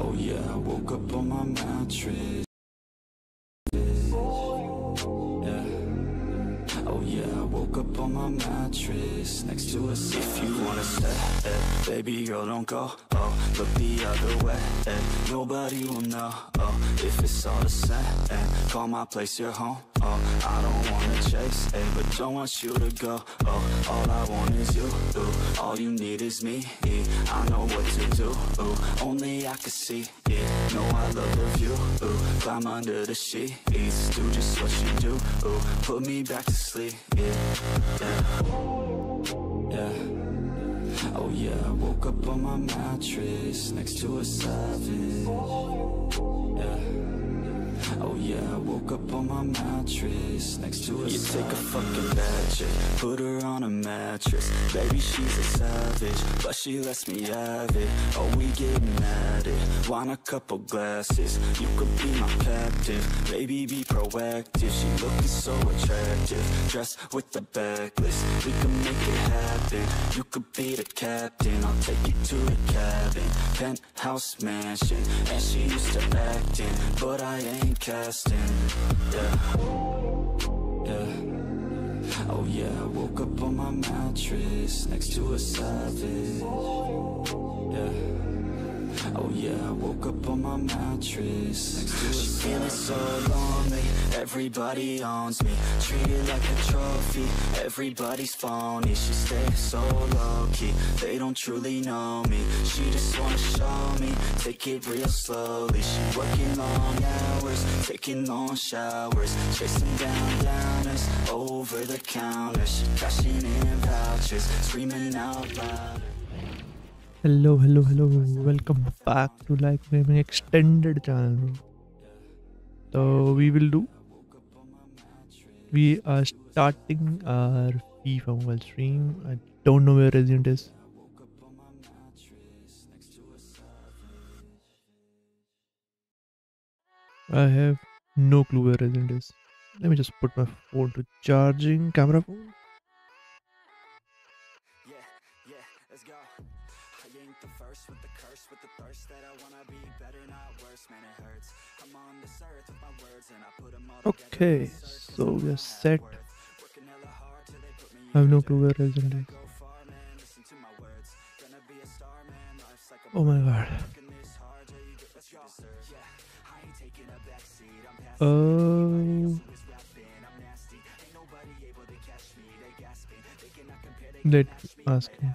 Oh yeah, I woke up on my mattress. Mattress next to a If you wanna stay, eh, baby girl, don't go. Oh, look the other way. Eh, nobody will know. Oh, if it's all the same. Eh, call my place your home. Oh, I don't wanna chase, eh, but don't want you to go. Oh, all I want is you. Ooh, all you need is me. eh, I know what to do. Ooh, only I can see. Yeah, know I love the view. Ooh, climb under the sheets, do just what you do. Ooh, put me back to sleep. Yeah, yeah, yeah. Oh yeah, I woke up on my mattress next to a savage. Yeah. Oh yeah, I woke up on my mattress next to a You take a fucking bad chick, put her on a mattress. Baby, she's a savage, but she lets me have it. Oh, we getting at it, want a couple glasses. You could be my captive, baby, be proactive. She looking so attractive, dressed with the backlist. We can make it happen, you could be the captain. I'll take you to the cabin, penthouse mansion. And she used to acting, but I ain't casting Yeah, yeah. Oh yeah, I woke up on my mattress Next to a savage Yeah Oh yeah, I woke up on my mattress. Next to a She feeling so lonely. Everybody owns me. Treated like a trophy. Everybody's phony. She stays so low-key. They don't truly know me. She just wanna show me. Take it real slowly. She working long hours. Taking long showers. Chasing down downers. Over the counter. She cashing in vouchers. Screaming out loud hello hello hello. Welcome back to like gaming extended channel. So we will do. We are starting our fifa mobile stream. I don't know where resident is. I have no clue where resident is. Let me just put my phone to charging. Camera phone Okay, so we are set. I have no clue where Resident is. Oh my god. Oh. Let ask him.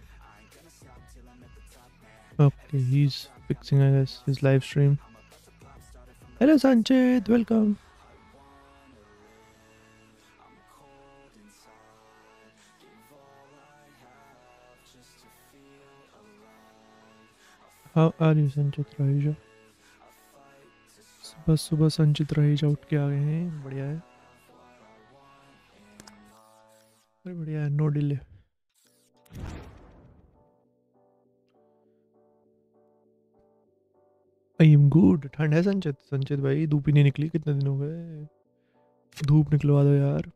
okay he's fixing i guess his live stream hello sanchit welcome how are you sanchit rahisha सुबह सुबह संचित रहीजा उठ के आ गए हैं बढ़िया है अरे बढ़िया है no delay I am good ठंड है संचित संचित भाई धूप ही नहीं निकली कितने दिन हो गए? धूप निकलवा दो यार.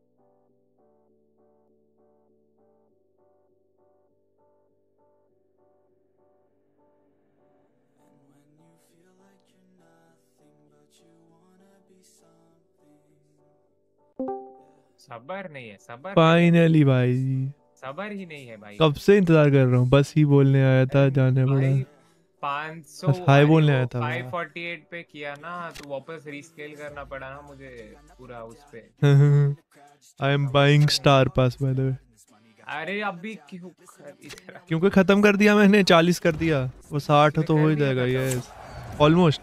सबर नहीं है सबर फाइनली भाई। सबर ही नहीं है भाई। कब से इंतज़ार कर रहा हूँ? बस ही बोलने आया था जाने पड़ा। 500 बस बोलने आया था 548 पे किया ना तो वापस रीस्केल करना पड़ा ना मुझे पूरा उस पे। I am buying star pass by the way अरे अभी क्यों क्योंकि खत्म कर दिया मैंने चालीस कर दिया। वो साठ तो हो ही जाएगा। यस ऑलमोस्ट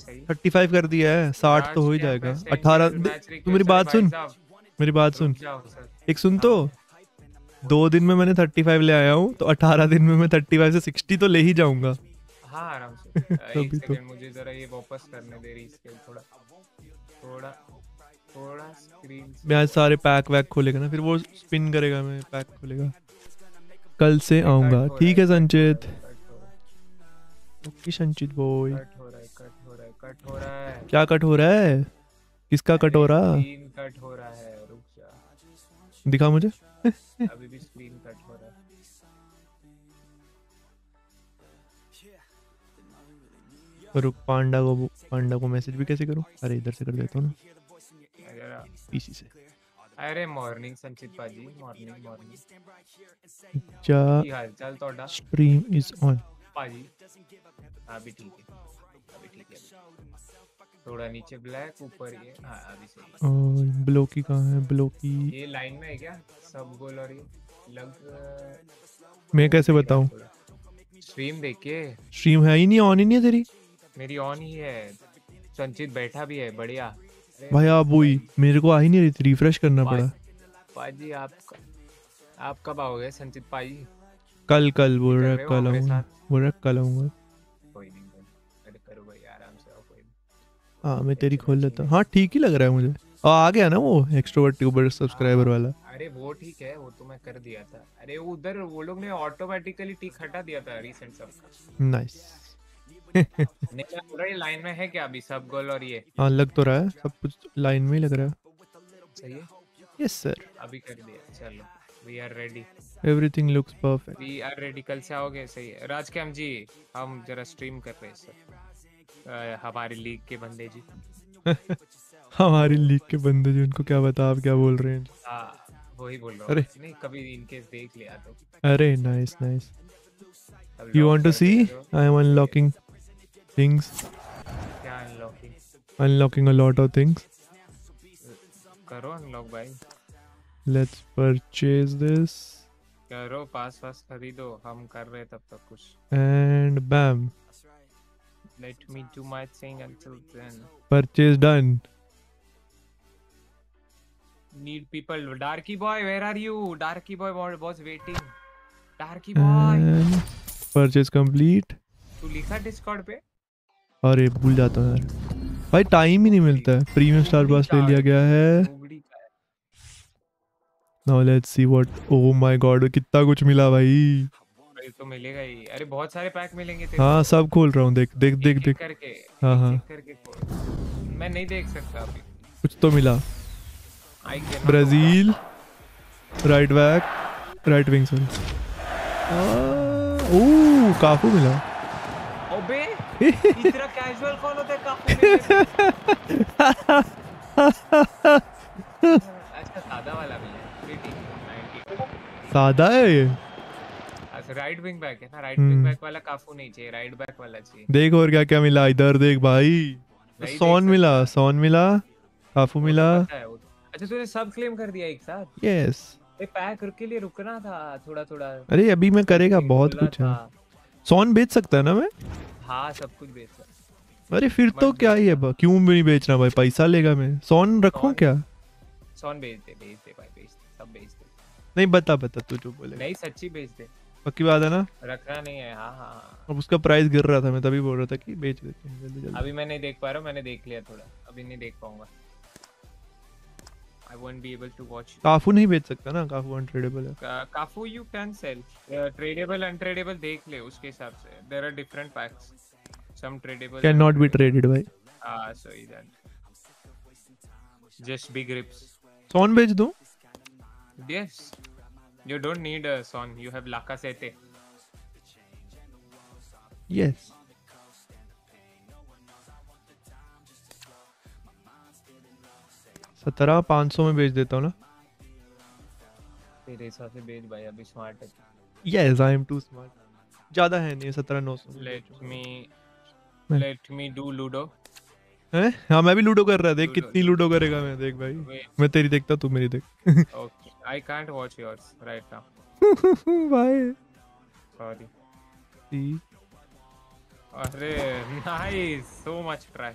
सही। थर्टी फाइव कर दिया है साठ तो हो ही जाएगा। अठारह तू मेरी बात सुन। मेरी बात सुन। एक सुन तो। दो दिन में मैंने थर्टी फाइव ले आया हूँ तो अठारह दिन में मैं थर्टी फाइव से सिक्सटी तो ले ही जाऊँगा। हाँ आराम से। एक तो। सेकंड मुझे जरा ये वापस करने दे रीस्केल थोड़ा थोड़ा थोड़ा स्क्रीन मैं आज सारे पैक वैक खोलेगा ना फिर वो स्पिन करेगा मैं पैक खोलेगा। कल से आऊँगा। ठीक है संचित। ओके संचित बॉय कट हो रहा है कट हो रहा है कट हो रहा है। क्या कट हो रहा है? किसका कट हो रहा? कट हो रहा है रुक जा। दिखा मुझे। अभी रुक पांडा को पांडा को मैसेज भी कैसे करूँ? अरे इधर से कर देता हूँ ना। पीसी से। अरे मॉर्निंग संचित पाजी। मॉर्निंग मॉर्निंग जा की हाल चाल तोड़ा स्ट्रीम इज़ ऑन पाजी? अभी ठीक है। अभी ठीक है। थोड़ा नीचे ब्लैक ऊपर ये। हाँ अभी सही। और ब्लोकी कहाँ है? ब्लोकी ये लाइन में है क्या? सब गोल और ये लग मैं कैसे बताऊँ? स्ट्रीम देख के। स्ट्रीम है ही नहीं ऑन ही नहीं है तेरी। मेरी ऑन ही है। संचित बैठा भी है बढ़िया। भाई आप वही मेरे को आ ही नहीं रही थी रिफ्रेश करना पड़ा। पाजी आप आप कब आओगे संचित पाजी कल कल बोल रहा कल आऊँगा? बोल रहा कल आऊँगा। कोई नहीं अरे करो भाई आराम से आओ कोई। हाँ मैं तेरी खोल लेता हूँ। हाँ ठीक ही लग रहा है मुझे। और आ गया ना वो एक्सट्रोवर्ट ट्यूबर सब्सक्राइबर वाला। अरे वो ठीक है वो तो मैं कर दिया था। अरे उधर वो लोग ने ऑटोमेटिकली टिक हटा दिया था रिसेंट सब। नाइस लाइन में है क्या अभी सब गोल और ये? हाँ लग तो रहा है सब कुछ लाइन में ही लग रहा है। सही है? यस सर अभी कर दिया चलो we are ready everything looks perfect we are ready कल से आओगे? सही है। राज कैम जी हम जरा स्ट्रीम कर रहे हैं सर हमारी लीग के बंदे जी. हमारी लीग के बंदे जी उनको क्या बता आप क्या बोल रहे हैं? हाँ वही बोल रहा। हूँ। नहीं कभी इनकेस देख लिया तो। अरे nice nice you want to see I am unlocking things क्या unlocking unlocking a lot of things करो अनलॉक भाई लेट्स परचेज दिस करो पास पास खरीदो हम कर रहे तब तक कुछ and bam let me do my thing until then purchase done need people darky boy where are you darky boy wa- was waiting darky boy and purchase complete तू लिखा डिस्कॉर्ड पे अरे भूल जाता हूँ यार। भाई टाइम ही नहीं मिलता है। प्रीमियम स्टार पास ले लिया गया है। Now let's see what oh my god कितना कुछ मिला भाई। तो मिलेगा ही। अरे बहुत सारे पैक मिलेंगे तेरे हाँ सब खोल रहा हूँ। देख देख देख देख। करके हाँ, हाँ। करके। मैं नहीं देख सकता अभी। कुछ तो मिला। Brazil right back right wing sorry oh Cafu मिला। इतना कैजुअल कौन होता है? काफ़ी अच्छा सादा वाला भी है। सादा है ये। राइट विंग बैक है ना? राइट। विंग बैक वाला काफू नहीं चाहिए राइट बैक वाला चाहिए। देख और क्या क्या मिला इधर देख भाई। सोन मिला सोन मिला काफू तो मिला। तो- अच्छा तूने सब क्लेम कर दिया एक साथ? यस पैक के लिए रुकना था थोड़ा थोड़ा अरे अभी मैं करेगा बहुत कुछ है। सोन बेच सकता है ना मैं? हाँ सब कुछ बेच रहा अरे फिर तो क्या ही है क्यों भी नहीं बेचना भाई? पैसा लेगा मैं। सोन रखूँ क्या? सोन बेच दे बेच दे भाई बेच दे सब बेच दे। नहीं बता बता तू जो बोले नहीं सच्ची बेच दे। पक्की बात है ना? रखना नहीं है हाँ हाँ हाँ। अब उसका प्राइस गिर रहा था मैं तभी बोल रहा था कि बेच देते हैं जल्दी जल्दी। अभी मैं नहीं देख पा रहा हूँ मैंने देख लिया थोड़ा। अभी नहीं देख पाऊँगा। I won't be able to watch Cafu नहीं बेच सकता ना? काफू अनट्रेडेबल है। Cafu you can sell tradeable untradeable देख ले उसके हिसाब से। Are different packs some tradeable can not be traded भाई। Ah so that just big rips. Son बेच दूँ? Yes. You don't need a son. You have lakasete. Yes सत्रह पाँच सौ में बेच देता हूँ ना। तेरे हिसाब से बेच भाई अभी स्मार्ट है। Yes I am too smart ज़्यादा है नहीं सत्रह नौ सौ let me let me do ludo हैं? हाँ मैं भी लूडो कर रहा देख कितनी लूडो करेगा मैं देख भाई। मैं तेरी देखता तू मेरी देख। Okay I can't watch yours right now भाई। सॉरी। अरे नाइस सो मच ट्राई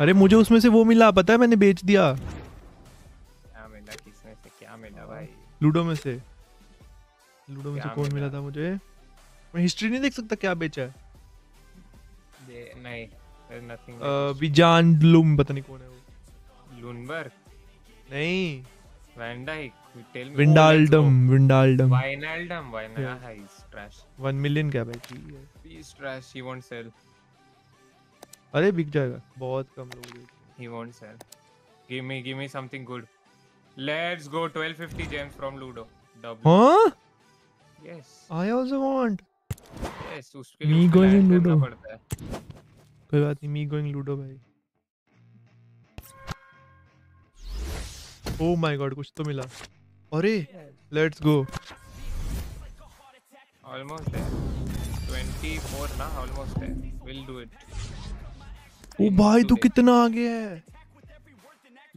अरे मुझे उसमें से वो मिला पता है मैंने बेच दिया। क्या मिला किसमें से क्या मिला भाई? लूडो में से। लूडो में से कौन मिला? था मुझे? मैं हिस्ट्री नहीं देख सकता क्या बेचा है। ये नहीं अ, विजान लुम पता नहीं कौन है वो। लुनबर्ग नहीं। Van Dijk tell me Wijnaldum Wijnaldum. Wijnaldum vinyl. हाँ इज़ ट्रैश वन मिलियन क्या भाई। Please trash he won't sell अरे बिक जाएगा बहुत कम लोग हैं। won't sell give me give me something good let's go 1250 gems from ludo double हाँ yes I also want yes उसके लिए करना Ludo. पड़ता है कोई बात नहीं मी गोइंग लूडो भाई ओ माय गॉड कुछ तो मिला अरे लेट्स गो almost there 24 ना almost there we'll do it ओ भाई तू कितना आगे है?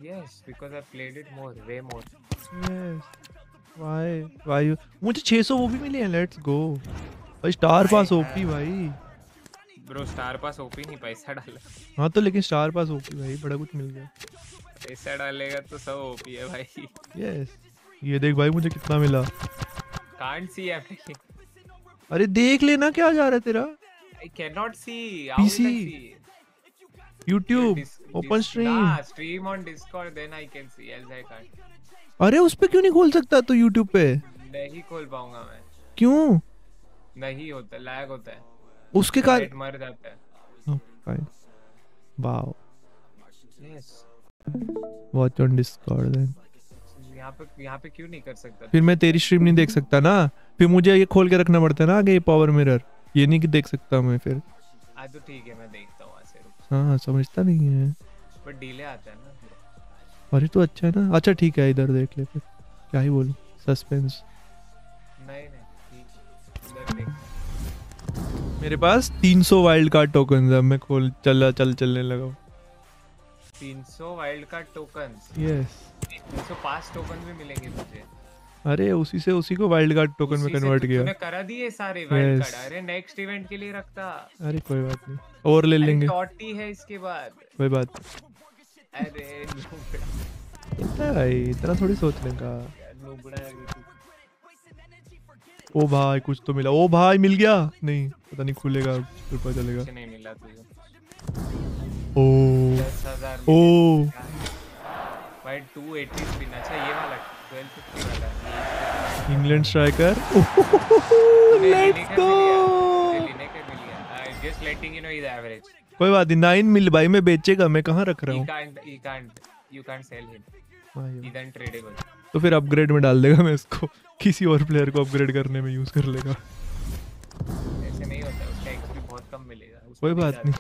Yes because i played it more way more. Yes why why मुझे 600 वो भी मिले हैं लेट्स गो भाई स्टार पास ओपी भाई. bro star पास ओपी नहीं पैसा डाला। हाँ तो लेकिन स्टार पास ओपी भाई बड़ा कुछ मिल गया। पैसा डालेगा तो सब ओपी है भाई। यस ये देख भाई मुझे कितना मिला। Can't see everything अरे देख लेना क्या जा रहा है तेरा? How will PC. I see YouTube Dis- dis- stream Nah, stream. on Discord, then I can see. Else I can't. अरे उस पे क्यों नहीं खोल सकता तू YouTube पे? नहीं खोल पाऊँगा मैं। क्यों? नहीं होता लैग होता है। उसके कारण मर जाता है। Fine wow yes watch on Discord then यहाँ पे यहाँ पे क्यों नहीं कर सकता? फिर मैं तेरी स्ट्रीम नहीं देख सकता ना? फिर मुझे ये खोल के रखना पड़ता है ना आगे ये पावर मिरर ये नहीं कि देख सकता मैं फिर। आज तो ठीक है मैं देखता हूँ समझता नहीं है। बट डिले आता है ना अरे तो अच्छा है ना। अच्छा ठीक है इधर देख ले फिर क्या ही बोलूँ सस्पेंस नहीं नहीं मेरे पास 300 वाइल्ड कार्ड टोकन है। मैं खोल चल चल चलने लगा हूँ। 300 wild card tokens yes 305 token भी मिलेंगे तुझे अरे उसी से उसी को वाइल्ड कार्ड टोकन में कन्वर्ट तो किया। तूने करा दिए सारे वाइल्ड Yes. कार्ड अरे नेक्स्ट इवेंट के लिए रखता। अरे कोई बात नहीं। और ले लेंगे। टॉटी है इसके बाद। कोई बात अरे इतना भाई इतना थोड़ी सोचने का नुबड़ा। ओ भाई कुछ तो मिला। ओ भाई मिल गया? नहीं पता नहीं खुलेगा फिर पता चलेगा नहीं मिला तुझे। ओ। ओ। भाई टू एटी स्पिन अच्छा ये वाला ट्वेल्व फिफ्टी वाला England striker let's go just letting you know is average कोई बात नहीं नाइन मिल भाई मैं बेचेगा मैं कहाँ रख रहा हूँ? can't you can't you can't sell him. हाँ, he's ये- untradable तो फिर अपग्रेड में डाल देगा मैं इसको। किसी और प्लेयर को अपग्रेड करने में यूज़ कर लेगा। ऐसे नहीं होता उसका एक्सपी बहुत कम मिलेगा। कोई बात नहीं।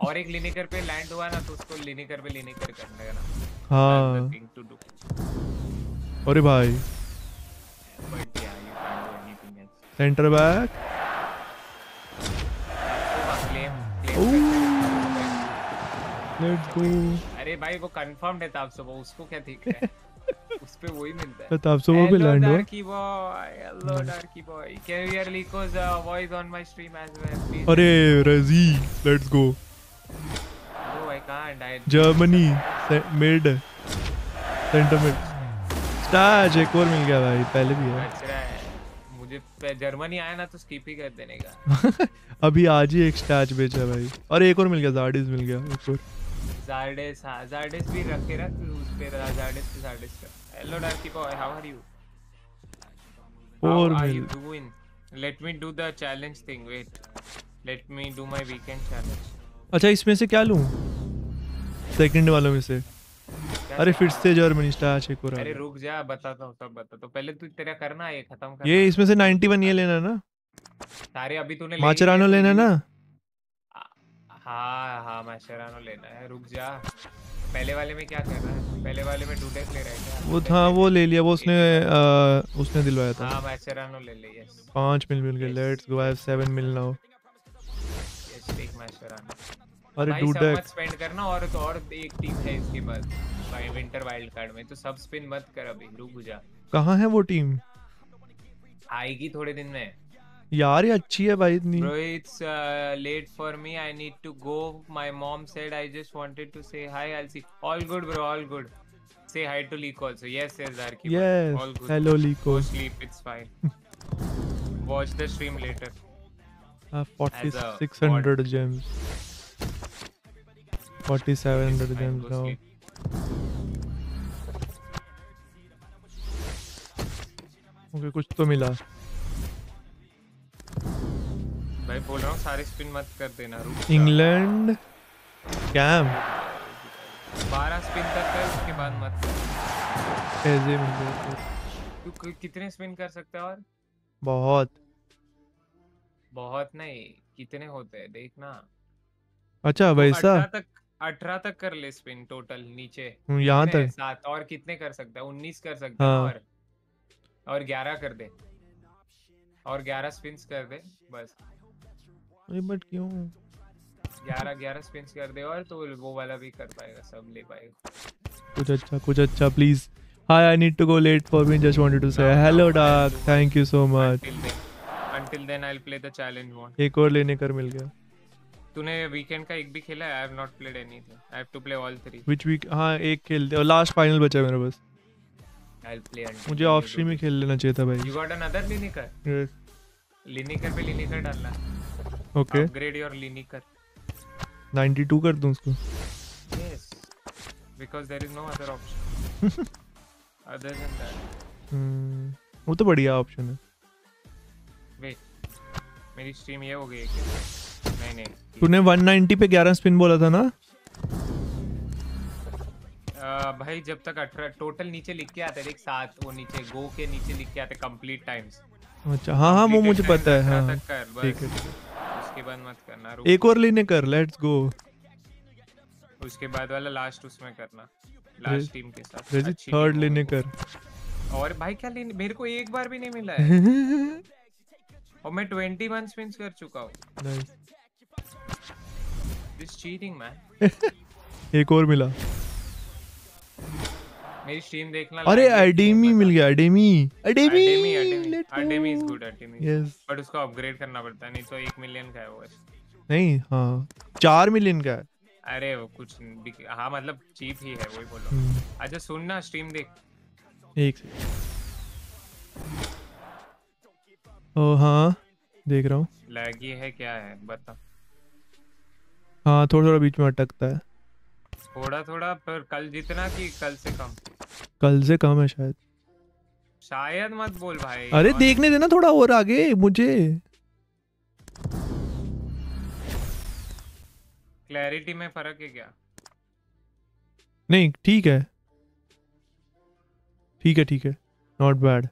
और एक लिनिकर पे लैंड हुआ ना तो उसको लिनिकर पे लिनिकर करना है ना। हाँ। अरे भाई। Yeah you can't do anything else centre back claim let's go अरे भाई वो कंफर्म्ड है ताप सुबह उसको क्या ठीक है? उस पे वही मिलता है। प्रताप सो वो भी लैंड हुआ. Hello, Darky boy. Can you hear Lico's uh, voice on my stream as अरे रज़ी let's go No, I can't. I Germany mid centre mid starch एक और मिल गया भाई पहले भी है। रहा मुझे जर्मनी आया ना तो स्किप ही कर देने का। अभी आज ही एक स्टैच बेचा भाई। और एक और मिल गया जार्डिस मिल गया एक और। जार्डेस हाँ जार्डेस भी रख के रख उस पे जार्डेस पे जार्डेस का hello darkie boy how are you और मिल doing let me do the challenge thing wait let me do my weekend challenge अच्छा इसमें से क्या लूँ? सेकंड वालों में से। अरे फिर से जर्मनी एक और आ अरे रुक जा बताता हूँ सब बताता हूँ। पहले तू तेरा करना ये खत्म कर ये इसमें से 91 ये लेना ना। सारे अभी तूने माचरानो लेना ना। हाँ हाँ माशरानो लेना है रुक जा। पहले वाले में क्या कर रहा है? पहले वाले में डूडेक ले रहा है क्या? वो था वो ले लिया वो उसने आ, उसने दिलवाया था। हाँ मैचेरानो ले ले यस पाँच मिल मिल Yes. Let's go I have seven mill now. Yes take Mascherano. अरे सब डूडेक मत स्पेंड करना और तो और एक टीम है इसके बाद भाई विंटर वाइल्ड कार्ड में तो सब स्पिन मत कर अभी रुक जा कहाँ है वो टीम आएगी थोड़े दिन में यार ये अच्छी है भाई इतनी Bro, it's uh, late for me. I need to go. My mom said I just wanted to say hi. I'll see. All good, bro. All good. Say hi to Leek also. Yes, yes, bro. yes All good. hello Liko Go sleep. It's fine. Watch the stream later. uh, As a 4600 gems It's 4700 gems now. Okay कुछ तो मिला। भाई बोल रहा हूँ सारे spin मत कर देना इंग्लैंड कैम। बारह स्पिन तक कर उसके बाद मत कैसे मिल तू कितने स्पिन कर सकता है और? बहुत। बहुत नहीं कितने होते हैं देखना। अच्छा वैसा। 18 तक 18 तक कर ले स्पिन टोटल नीचे। हम्म, यहाँ तक। सात। और कितने कर सकता है? उन्नीस कर सकता है। हाँ। और? और ग्यारह कर दे। और ग्यारह स्पिन्स कर दे बस। अरे बट क्यों? ग्यारह ग्यारह स्पिन्स कर दे और तो वो वाला भी कर पाएगा सब ले पाएगा। कुछ अच्छा कुछ अच्छा please hi I need to go late for me just wanted to say No, no, hello dark thank you so much until then until then I'll play the challenge one. एक और लेने कर मिल गया। तूने वीकेंड का एक भी खेला I have not played anything I have to play all three which week हाँ एक खेलते और लास्ट फाइनल बचा है मेरे पास। आई विल प्ले मुझे ऑफ़ स्ट्रीम ही खेल लेना चाहिए था भाई। You got another Lineker? Lineker पे Lineker डालना। Okay upgrade your Lineker. 92 कर दूँ उसको। Yes. Because there is no other option. Other than that. हम्म, वो तो बढ़िया ऑप्शन है। Wait. मेरी स्ट्रीम ये हो गई है नहीं नहीं। तूने 190 पे 11 स्पिन बोला था ना? अ, भाई जब तक अठारह टोटल नीचे लिख के आते देख सात वो नीचे गो के नीचे लिख के आते कंप्लीट टाइम्स अच्छा हाँ हाँ वो मुझे पता है हाँ। ठीक है। उसके बाद मत करना एक और लेने कर लेट्स गो उसके बाद वाला लास्ट उसमें करना लास्ट टीम के साथ। थर्ड लेने कर। और भाई क्या लेने मेरे को एक बार भी नहीं मिला है। और मैं 21 स्पिन्स कर चुका हूँ। दिस चीटिंग मैन एक और मिला। मेरी स्ट्रीम देखना अरे एडेमी मिल गया Ademi Ademi Ademi is good Ademi yes but उसको अपग्रेड करना पड़ता है नहीं तो एक मिलियन का है वो। नहीं हाँ। चार मिलियन का है। अरे वो कुछ हाँ मतलब चीप ही है वही बोलो। हम्म, अच्छा सुन ना स्ट्रीम देख। एक से ओ हाँ। देख रहा हूँ। लैगी है क्या है? बता। हाँ थोड़ा थोड़ा बीच में अटकता है। थोड़ा थोड़ा पर कल जितना कि कल से कम। कल से कम है शायद। शायद मत बोल भाई अरे देखने देना थोड़ा और आगे मुझे। क्लैरिटी में फ़र्क है क्या? नहीं ठीक है। ठीक है ठीक है। Not bad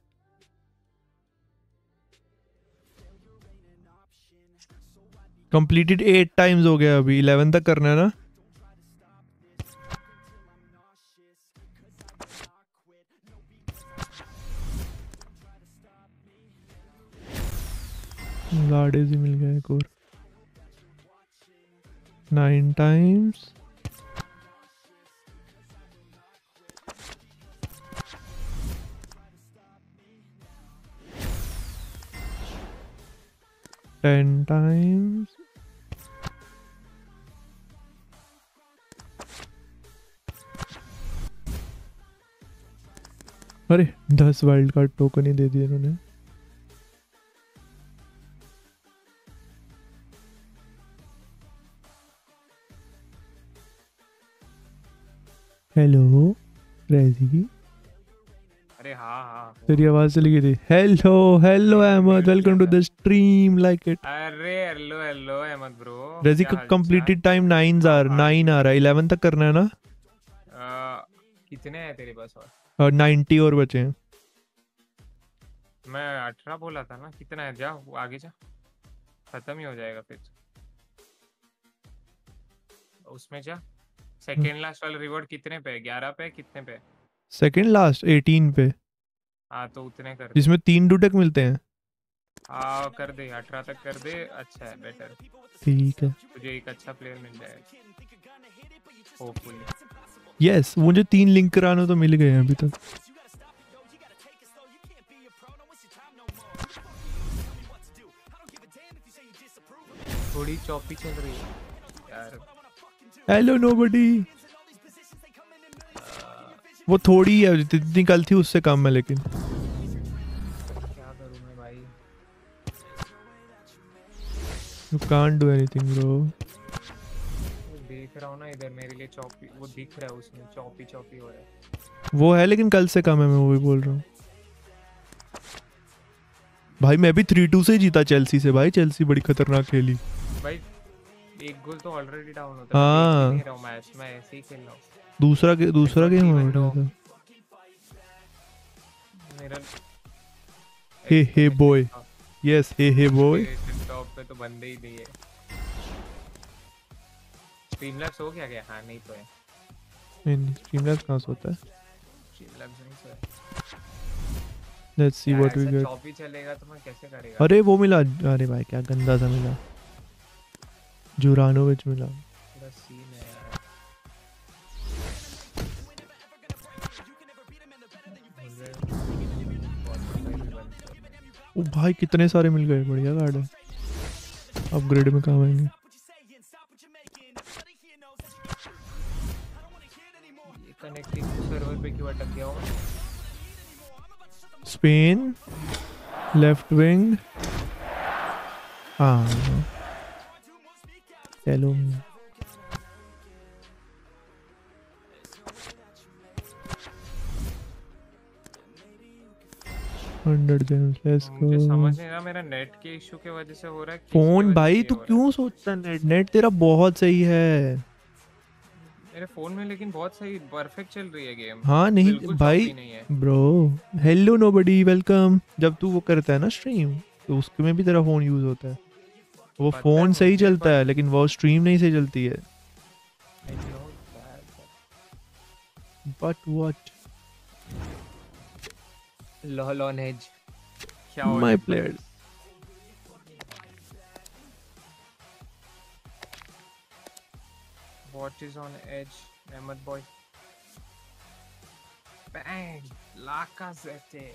completed eight times हो गया अभी इलेवन तक करना है ना? से मिल गया एक और। Nine times ten times. अरे दस वाइल्ड कार्ड टोकन ही दे दिए इन्होंने। हेलो रेजी अरे हाँ हाँ तेरी आवाज़ चली गई थी। Hello hello Ahmed welcome to the stream like it अरे hello hello Ahmed bro Reggie का completed time nine or nine आ रहा है। इलेवन तक करना है ना? कितने हैं तेरे पास और? नाइन्टी और बचे हैं। मैं अठारह बोला था ना कितना है? जा आगे जा। खत्म ही हो जाएगा फिर। उसमें जा। सेकंड लास्ट वाला रिवॉर्ड कितने पे है? 11 पे कितने पे सेकंड लास्ट 18 पे। हाँ तो उतने कर जिसमें तीन डुडक मिलते हैं। हाँ कर दे 18 तक कर दे अच्छा है बेटर ठीक है। तुझे एक अच्छा प्लेयर मिल जाएगा। होपफुली यस मुझे तीन लिंक कराने तो मिल गए हैं अभी तक। थोड़ी चौपी चल रही है। यार हेलो नोबडी वो थोड़ी है जितनी कल थी उससे कम है लेकिन। क्या करूँ मैं भाई? यू देख रहा हूँ ना इधर मेरे लिए चौपी वो दिख रहा है उसमें चौपी चौपी हो रहा है। वो है लेकिन कल से कम है मैं वही बोल रहा हूँ। भाई मैं भी थ्री टू से ही जीता चेल्सी से भाई। चेल्सी बड़ी खतरनाक खेली। भाई एक गोल तो ऑलरेडी डाउन होता है। हाँ। नहीं रहा हूँ मैच मैं ऐसे ही खेल रहा हूँ। दूसरा के दूसरा गेम हो रहा था मेरा hey hey boy yes hey. Hey boy top पे तो बंदे ही नहीं है स्ट्रीमलैब्स हो गया क्या? हाँ नहीं तो है। नहीं स्ट्रीमलैब्स कहाँ से होता है? स्ट्रीमलैब्स नहीं है। Let's see what we get चौपी चलेगा तो मैं कैसे करेगा? अरे वो मिला। अरे भाई क्या गंदा सा मिला। जुरानोविच मिला। सीन है। ओ भाई कितने सारे मिल गए? बढ़िया कार्ड है। अपग्रेड में काम आएँगे। सर्वर पे क्यों अटक गया हूँ? स्पेन लेफ़्ट विंग हाँ। चलो। हंड्रेड लेट्स मुझे समझ नहीं रहा मेरा नेट के इशू के वजह से हो रहा है फ़ोन भाई तू क्यों सोचता नेट नेट तेरा बहुत सही है। मेरे फ़ोन में लेकिन बहुत सही परफेक्ट चल रही है गेम हाँ नहीं भाई नहीं ब्रो हेलो नोबडी वेलकम जब तू वो करता है ना स्ट्रीम तो उसके में भी तेरा फ़ोन यूज़ होता है। वो फ़ोन सही चलता है लेकिन वो स्ट्रीम नहीं सही चलती है. But what edge. क्या हो my players What is on edge, Ahmed boy? Bang! Lacazette.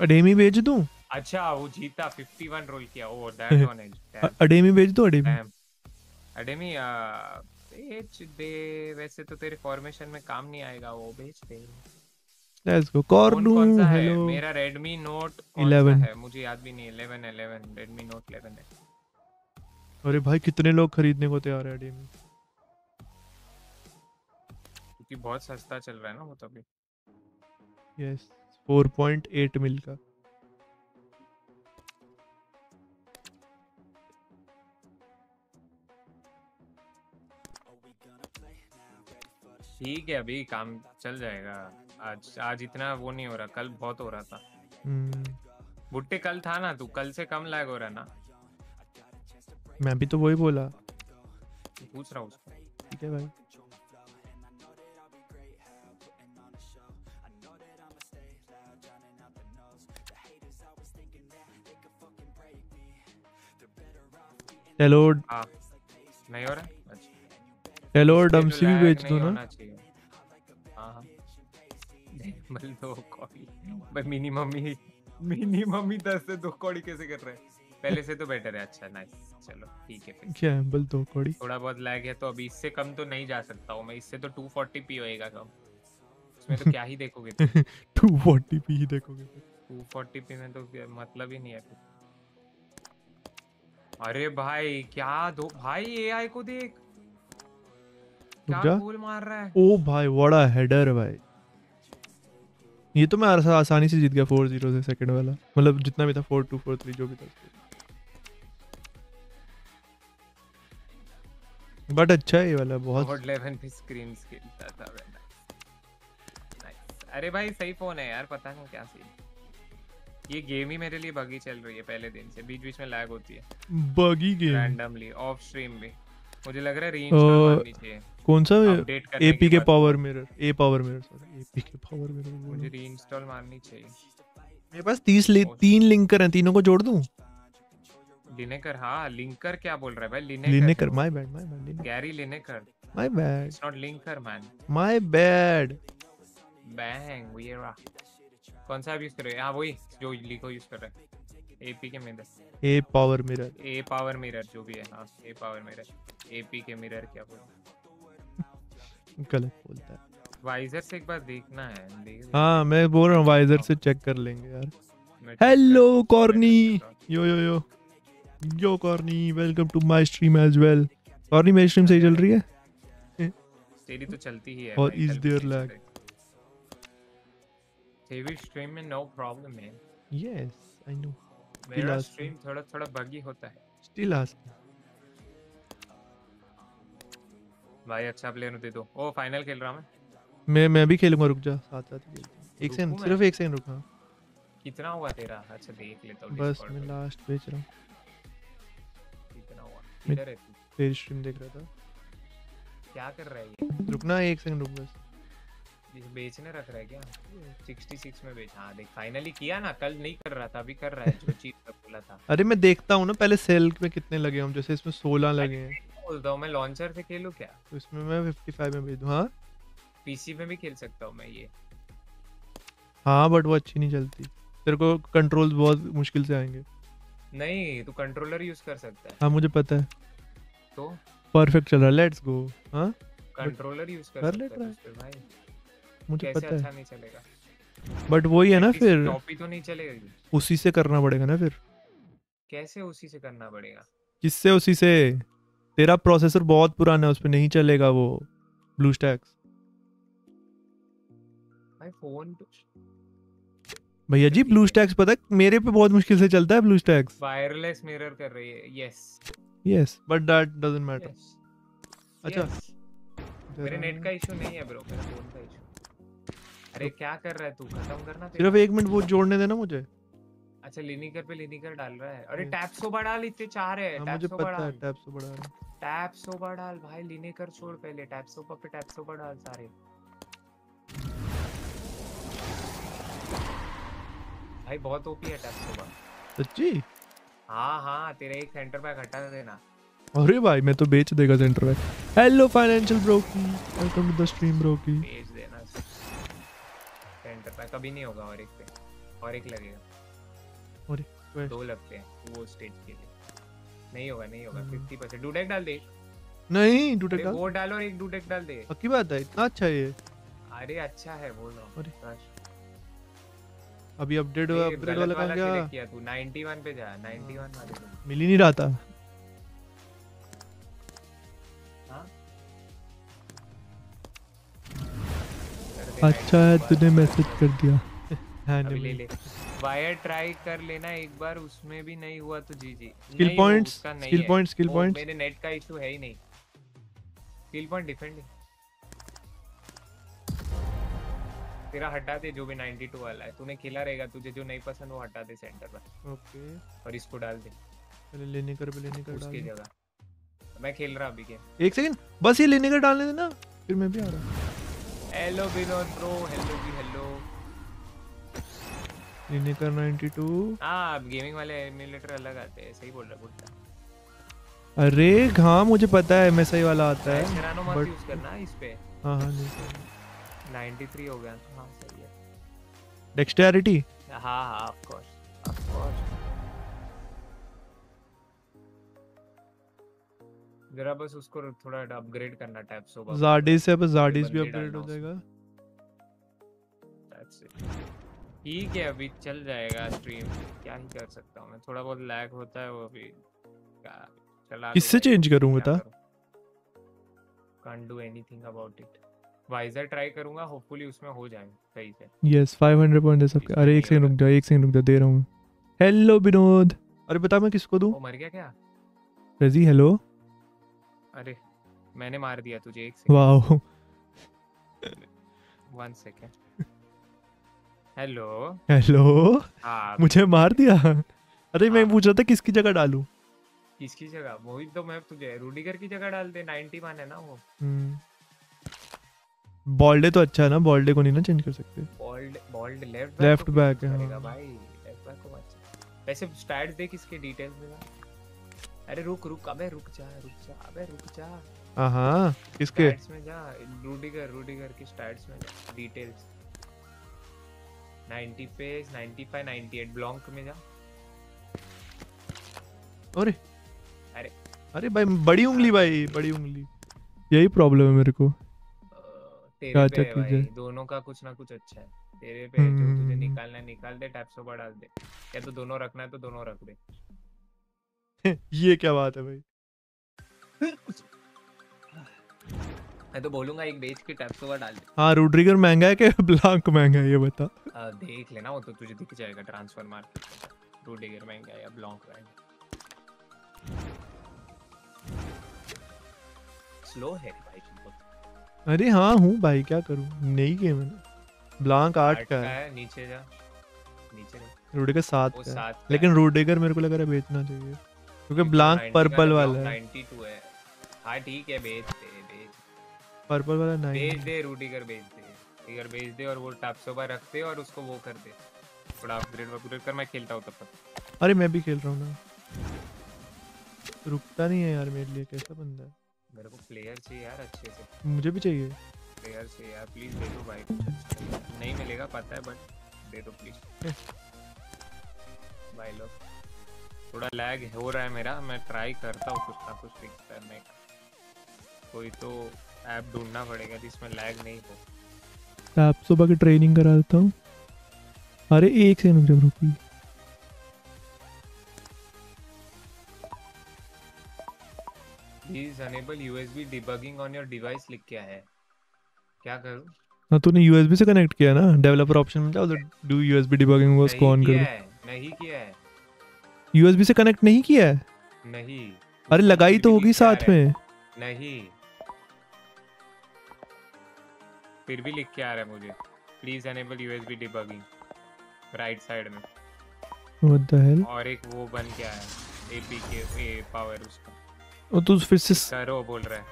Adeyemi भेज दूँ? अच्छा वो जीता 51 रोल किया। ओ दैट ऑन एज अडेमी भेज दो अडेमी डैम अडेमी बेच दे। वैसे तो तेरे फॉर्मेशन में काम नहीं आएगा वो बेच दे। लेट्स गो फ़ोन कॉर्नू कौन सा है? हेलो मेरा Redmi Note 11 11 है? मुझे याद भी नहीं 11 11 Redmi Note 11 है। अरे भाई कितने लोग खरीदने को तैयार है अडेमी क्योंकि बहुत सस्ता चल रहा है ना वो तो अभी। यस 4.8 मिल का। ठीक है अभी काम चल जाएगा। आज आज इतना वो नहीं हो रहा कल बहुत हो रहा था। हम्म, भुट्टे कल था ना तू कल से कम लैग हो रहा ना? मैं भी तो वही बोला। पूछ रहा हूँ ठीक है भाई। हेलो हाँ। नहीं हो रहा? अच्छा। तो डमसी भी दो ना। हाँ हाँ। दो कौड़ी भाई मिनी मम्मी मिनी मम्मी दस से दो कौड़ी कैसे कर रहे हैं? पहले से तो बेटर है। अच्छा नाइस चलो ठीक है फिर। क्या है बल दो कौड़ी थोड़ा बहुत लैग है तो अभी इससे कम तो नहीं जा सकता हूँ मैं। इससे तो 240p होएगा कम। उसमें तो क्या ही देखोगे तुम? 240 पी ही देखोगे। फिर। 240p में तो मतलब ही नहीं है फिर अरे भाई क्या दो भाई एआई को देख। क्या। गोल मार रहा है? ओ भाई बड़ा हेडर भाई। ये तो मैं आसा- आसानी से जीत गया 4-0 से सेकंड वाला। मतलब जितना भी था 4-2 4-3 जो भी था। बट अच्छा है ये वाला बहुत। 11 पे स्क्रीन खेलता था. Nice. अरे भाई सही फ़ोन है यार पता नहीं क्या सही ये गेम ही मेरे लिए बगी चल रही है पहले दिन से बीच बीच में लैग होती है। बगी गेम रैंडमली ऑफ़ स्ट्रीम भी। मुझे लग रहा है रीइंस्टॉल अ, मारनी चाहिए। कौन सा? अपडेट करने APK power mirror A power mirror sorry APK power mirror मुझे रीइंस्टॉल मारनी चाहिए। मेरे पास 30 ले, तीन लिंकर हैं तीनों को जोड़ दूँ? लिनेकर हाँ लिंकर क्या बोल रहा है भाई? Lineker Lineker my bad my bad Gary Lineker my bad it's not Linker man my bad bang Vieira कौन सा यूज़ कर। रहे हैं हाँ वही जो लिखो यूज़ कर रहे हैं। APK mirror A power mirror A power mirror जो भी है। हाँ A power mirror APK mirror क्या बोल? गलत बोलता है। वाइजर से एक बार देखना है। देख हाँ मैं बोल रहा हूँ वाइजर से चेक कर लेंगे यार। Hello Corny yo yo yo yo Corny welcome to my stream as well Corny मेरी स्ट्रीम सही चल रही है? तेरी तो चलती ही है और भाई, is कल तेरी स्ट्रीम में नो प्रॉब्लम है यस आई नो मेरा स्ट्रीम थोड़ा थोड़ा बगी होता है स्टिल आस्क भाई अच्छा प्लेयर दे दो ओ फाइनल खेल रहा मैं मैं मैं भी खेलूँगा रुक जा साथ साथ ही खेलते एक सेकंड सिर्फ़ एक सेकंड रुका कितना हुआ तेरा? अच्छा देख लेता हूँ बस मैं लास्ट बेच रहा हूँ। कितना हुआ? इधर है तू? तेरी स्ट्रीम देख रहा था। क्या कर रहा है ये? रुकना एक सेकंड रुक बस। बेचने रख रहा है क्या? 66 में बेच। हाँ देख फाइनली किया ना कल नहीं कर रहा था अभी कर रहा है जो चीज़ मैं बोला था। अरे मैं देखता हूँ ना पहले सेल में कितने लगे हम जैसे इसमें 16 लगे हैं। बोलता हूँ मैं लॉन्चर से खेलूँ क्या? तो इसमें मैं 55 में भेज दूँ हाँ पीसी में भी खेल सकता हूँ मैं ये। हाँ बट वो अच्छी नहीं चलती। तेरे को कंट्रोल्स बहुत मुश्किल से आएँगे। नहीं तू कंट्रोलर यूज़ कर सकता है। हाँ मुझे पता है। तो? परफेक्ट चल रहा है लेट्स गो हाँ? कंट्रोलर यूज़ कर कर सकता है भाई। मुझे पता अच्छा है। नहीं चलेगा। बट वही है ना फिर। कॉपी तो नहीं चलेगी उसी से करना पड़ेगा ना फिर। कैसे उसी से करना पड़ेगा? किससे उसी से? तेरा प्रोसेसर बहुत पुराना है उस पर नहीं चलेगा वो ब्लू स्टैक्स फ़ोन तो भैया जी ब्लू स्टैक्स पता है मेरे पे बहुत मुश्किल से चलता है ब्लू स्टैक्स वायरलेस मिरर कर रही है yes yes but that doesn't matter अच्छा। मेरे नेट का इशू नहीं है ब्रो मेरा फ़ोन का इशू अरे क्या कर रहा है तू? खत्म करना। सिर्फ़ एक मिनट वो जोड़ने देना मुझे। अच्छा लिनिकर पे लिनिकर डाल रहा है। अरे। टैप सोबा डाल इतने चार है। हाँ टैप मुझे पता है डाल टैब से बड़ा है। टैप सोबा डाल भाई लिनिकर छोड़ पहले। टैप सोबा पे टैप सोबा डाल सारे। भाई बहुत ओपी है टैप सोबा सच्ची? हाँ हाँ तेरा एक सेंटर बैक हटा देना। अरे भाई मैं तो बेच देगा सेंटर में hello financial Brokie welcome to the stream Brokie देना बैक अभी नहीं होगा और एक पे और एक लगेगा। और एक दो लगते हैं वो स्टेज के लिए। नहीं होगा नहीं होगा हम्म। फिफ्टी परसेंट डूडेक डाल दे। नहीं अरे डाल। वो डाल और एक डूडेक डाल दे। पक्की बात है इतना अच्छा है ये। अरे अच्छा है बोल रहा हूँ अभी अपडेट अपग्रेड गलत वाला वाला क्या किया तू 91 पे जा 91 वाले मिल ही नहीं रहा था। अच्छा है तूने मैसेज कर दिया। हाँ ले ले। वायर ट्राई कर लेना एक बार उसमें भी नहीं हुआ तो G G. Skill points skill. Points skill points मेरे नेट का इशू है ही नहीं। स्किल पॉइंट डिफेंडिंग तेरा हटा दे जो भी 92 वाला है। तूने खेला रहेगा तुझे जो नहीं पसंद वो हटा दे सेंटर पर। ओके। और इसको डाल दे। पहले लेने कर पे लेने कर उसकी जगह। मैं खेल रहा अभी गेम। एक सेकंड बस ये लेने कर डालने देना फिर मैं भी आ रहा हूँ। Hello Vinod bro hello ji hello लेने कर 92 हाँ गेमिंग वाले एमुलेटर अलग आते हैं। सही बोल रहा बुढ़ा अरे हाँ मुझे पता है एमएसआई वाला आता है शेरानो मत but- यूज़ करना इस पे। हाँ हाँ कर 93 हो गया। हाँ सही है। डेक्सटेरिटी हाँ हाँ ऑफ़ कोर्स ऑफ़ कोर्स जरा बस उसको थोड़ा अपग्रेड करना टैप सो जार्डिस है बस जार्डिस भी अपग्रेड हो। जाएगा। ठीक है अभी चल जाएगा स्ट्रीम क्या ही कर सकता हूँ मैं? थोड़ा बहुत लैग होता है वो अभी। चला किससे change करूँ बता? Can't do anything about it visor try करूँगा होपफुली उसमें हो जाए। सही से। यस 500 पॉइंट दे सबके। अरे एक सेकंड रुक जा एक सेकंड रुक जा दे रहा हूँ। हेलो विनोद। अरे बता मैं किसको दूँ? वो मर गया क्या? रज़ी हेलो अरे मैंने मार दिया तुझे एक second wow. One second hello hello हाँ। मुझे मार दिया? अरे मैं हाँ। पूछ रहा था किसकी जगह डालूं? किसकी जगह? मोहित तो मैं तुझे रूडिगर की जगह डाल दे। 91 है ना वो। बॉल्डे तो अच्छा है ना? बॉल्डे को नहीं ना चेंज कर सकते? Bold bold left Left back है, हाँ। भाई। लेफ़्ट बैक को अच्छा। वैसे स्टैट्स देख इसके डिटेल्स में अरे रुक रुक अबे रुक जा रुक जा अबे रुक जा। हाँ हाँ किसके? स्टैट्स में जा रूडिगर रूडिगर की स्टैट्स में जा डिटेल्स 90 पे 95 98 ब्लॉन्क में जा। अरे। अरे। अरे भाई बड़ी उंगली भाई बड़ी उंगली। यही प्रॉब्लम है मेरे को। तेरे पे है भाई है? दोनों का कुछ ना कुछ अच्छा है। तेरे पे जो तुझे हम्म। निकालना है निकाल दे टैप सोबा डाल दे। या तो दोनों रखना है तो दोनों रख दे। ये क्या बात है भाई? मैं तो बोलूँगा एक बेच के टैप सोबा डाल दे। हाँ रूड्रिगर महँगा है कि ब्लांक महँगा है ये बता। अ, देख लेना वो तो तुझे दिख जाएगा ट्रांसफ़र मार्केट में रूडिगर महँगा है या ब्लॉन्क महँगा स्लो है भाई तुम बहुत। अरे हाँ हूँ भाई क्या करूँ? नई गेम है ब्लांक आठ आठ का है। नीचे जा। नीचे रूडिगर सात का है। लेकिन। रूडिगर मेरे को लग रहा है बेचना चाहिए। क्योंकि ब्लांक 90 का पर्पल वाला है। 92 है। हाँ ठीक है बेच दे बेच पर्पल वाला नहीं दे रूडिगर बेच दे। रूडिगर बेच दे और वो टापसोबा रख दे और उसको वो कर दे। थोड़ा अपग्रेड अपग्रेड कर मैं खेलता हूँ तब तक। अरे मैं भी खेल रहा हूँ ना। रुकता नहीं है यार मेरे लिए कैसा बंदा है? मेरे को प्लेयर चाहिए यार अच्छे से। मुझे भी चाहिए। प्लेयर चाहिए यार प्लीज़ दे दो भाई। नहीं मिलेगा पता है बट दे दो प्लीज़ भाई लोग थोड़ा लैग हो रहा है मेरा। मैं ट्राई करता हूँ कुछ ना कुछ फिक्स करने का। कोई तो ऐप ढूंढना पड़ेगा जिसमें लैग नहीं हो। आप सुबह की ट्रेनिंग करा देता हूँ। अरे एक सेकंड जब रुकी please enable USB debugging on your device लिख क्या है। क्या करूँ? हाँ तूने यूएसबी से कनेक्ट किया ना? डेवलपर ऑप्शन में जाओ डू यूएसबी डिबगिंग वो उसको नहीं ऑन कर। नहीं किया है। यूएसबी से कनेक्ट नहीं किया है? नहीं। अरे लगाई तो होगी साथ में। नहीं। फिर भी लिख के आ रहा है मुझे। Please enable USB debugging right side में। व्हाट द हेल और एक वो बन के आया एपीके ए पावर उसका। और तू फिर से करो बोल रहा है।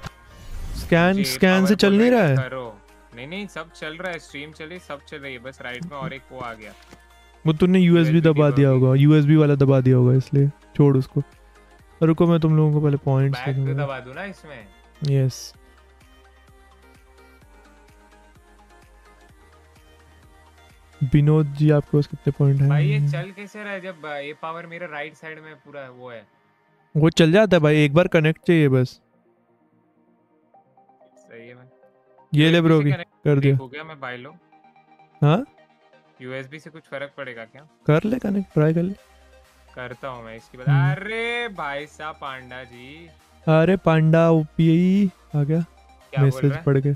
स्कैन स्कैन से चल नहीं रहा रहा है? करो। नहीं नहीं सब चल रहा है स्ट्रीम चल रही सब चल रही है बस राइट में और एक वो आ गया। वो तूने यूएसबी दबा दिया। होगा यूएसबी वाला दबा दिया होगा इसलिए छोड़ उसको। रुको मैं तुम लोगों को पहले पॉइंट्स तो दबा दूँ ना इसमें? यस विनोद जी आपके पास कितने पॉइंट हैं? भाई ये चल कैसे रहा है जब ए पावर मेरा राइट साइड में पूरा वो है? वो चल जाता है भाई एक बार कनेक्ट चाहिए बस। सही है मैं ये ले ब्रो भी कर दिया। हो गया मैं बाय लो। हाँ? यूएसबी से कुछ फ़र्क पड़ेगा क्या? कर ले कनेक्ट ट्राई कर ले। करता हूँ मैं इसके बाद। हम्म। अरे भाई साहब पांडा जी। अरे पांडा ओपीआई आ गया। क्या मैसेज पढ़ के।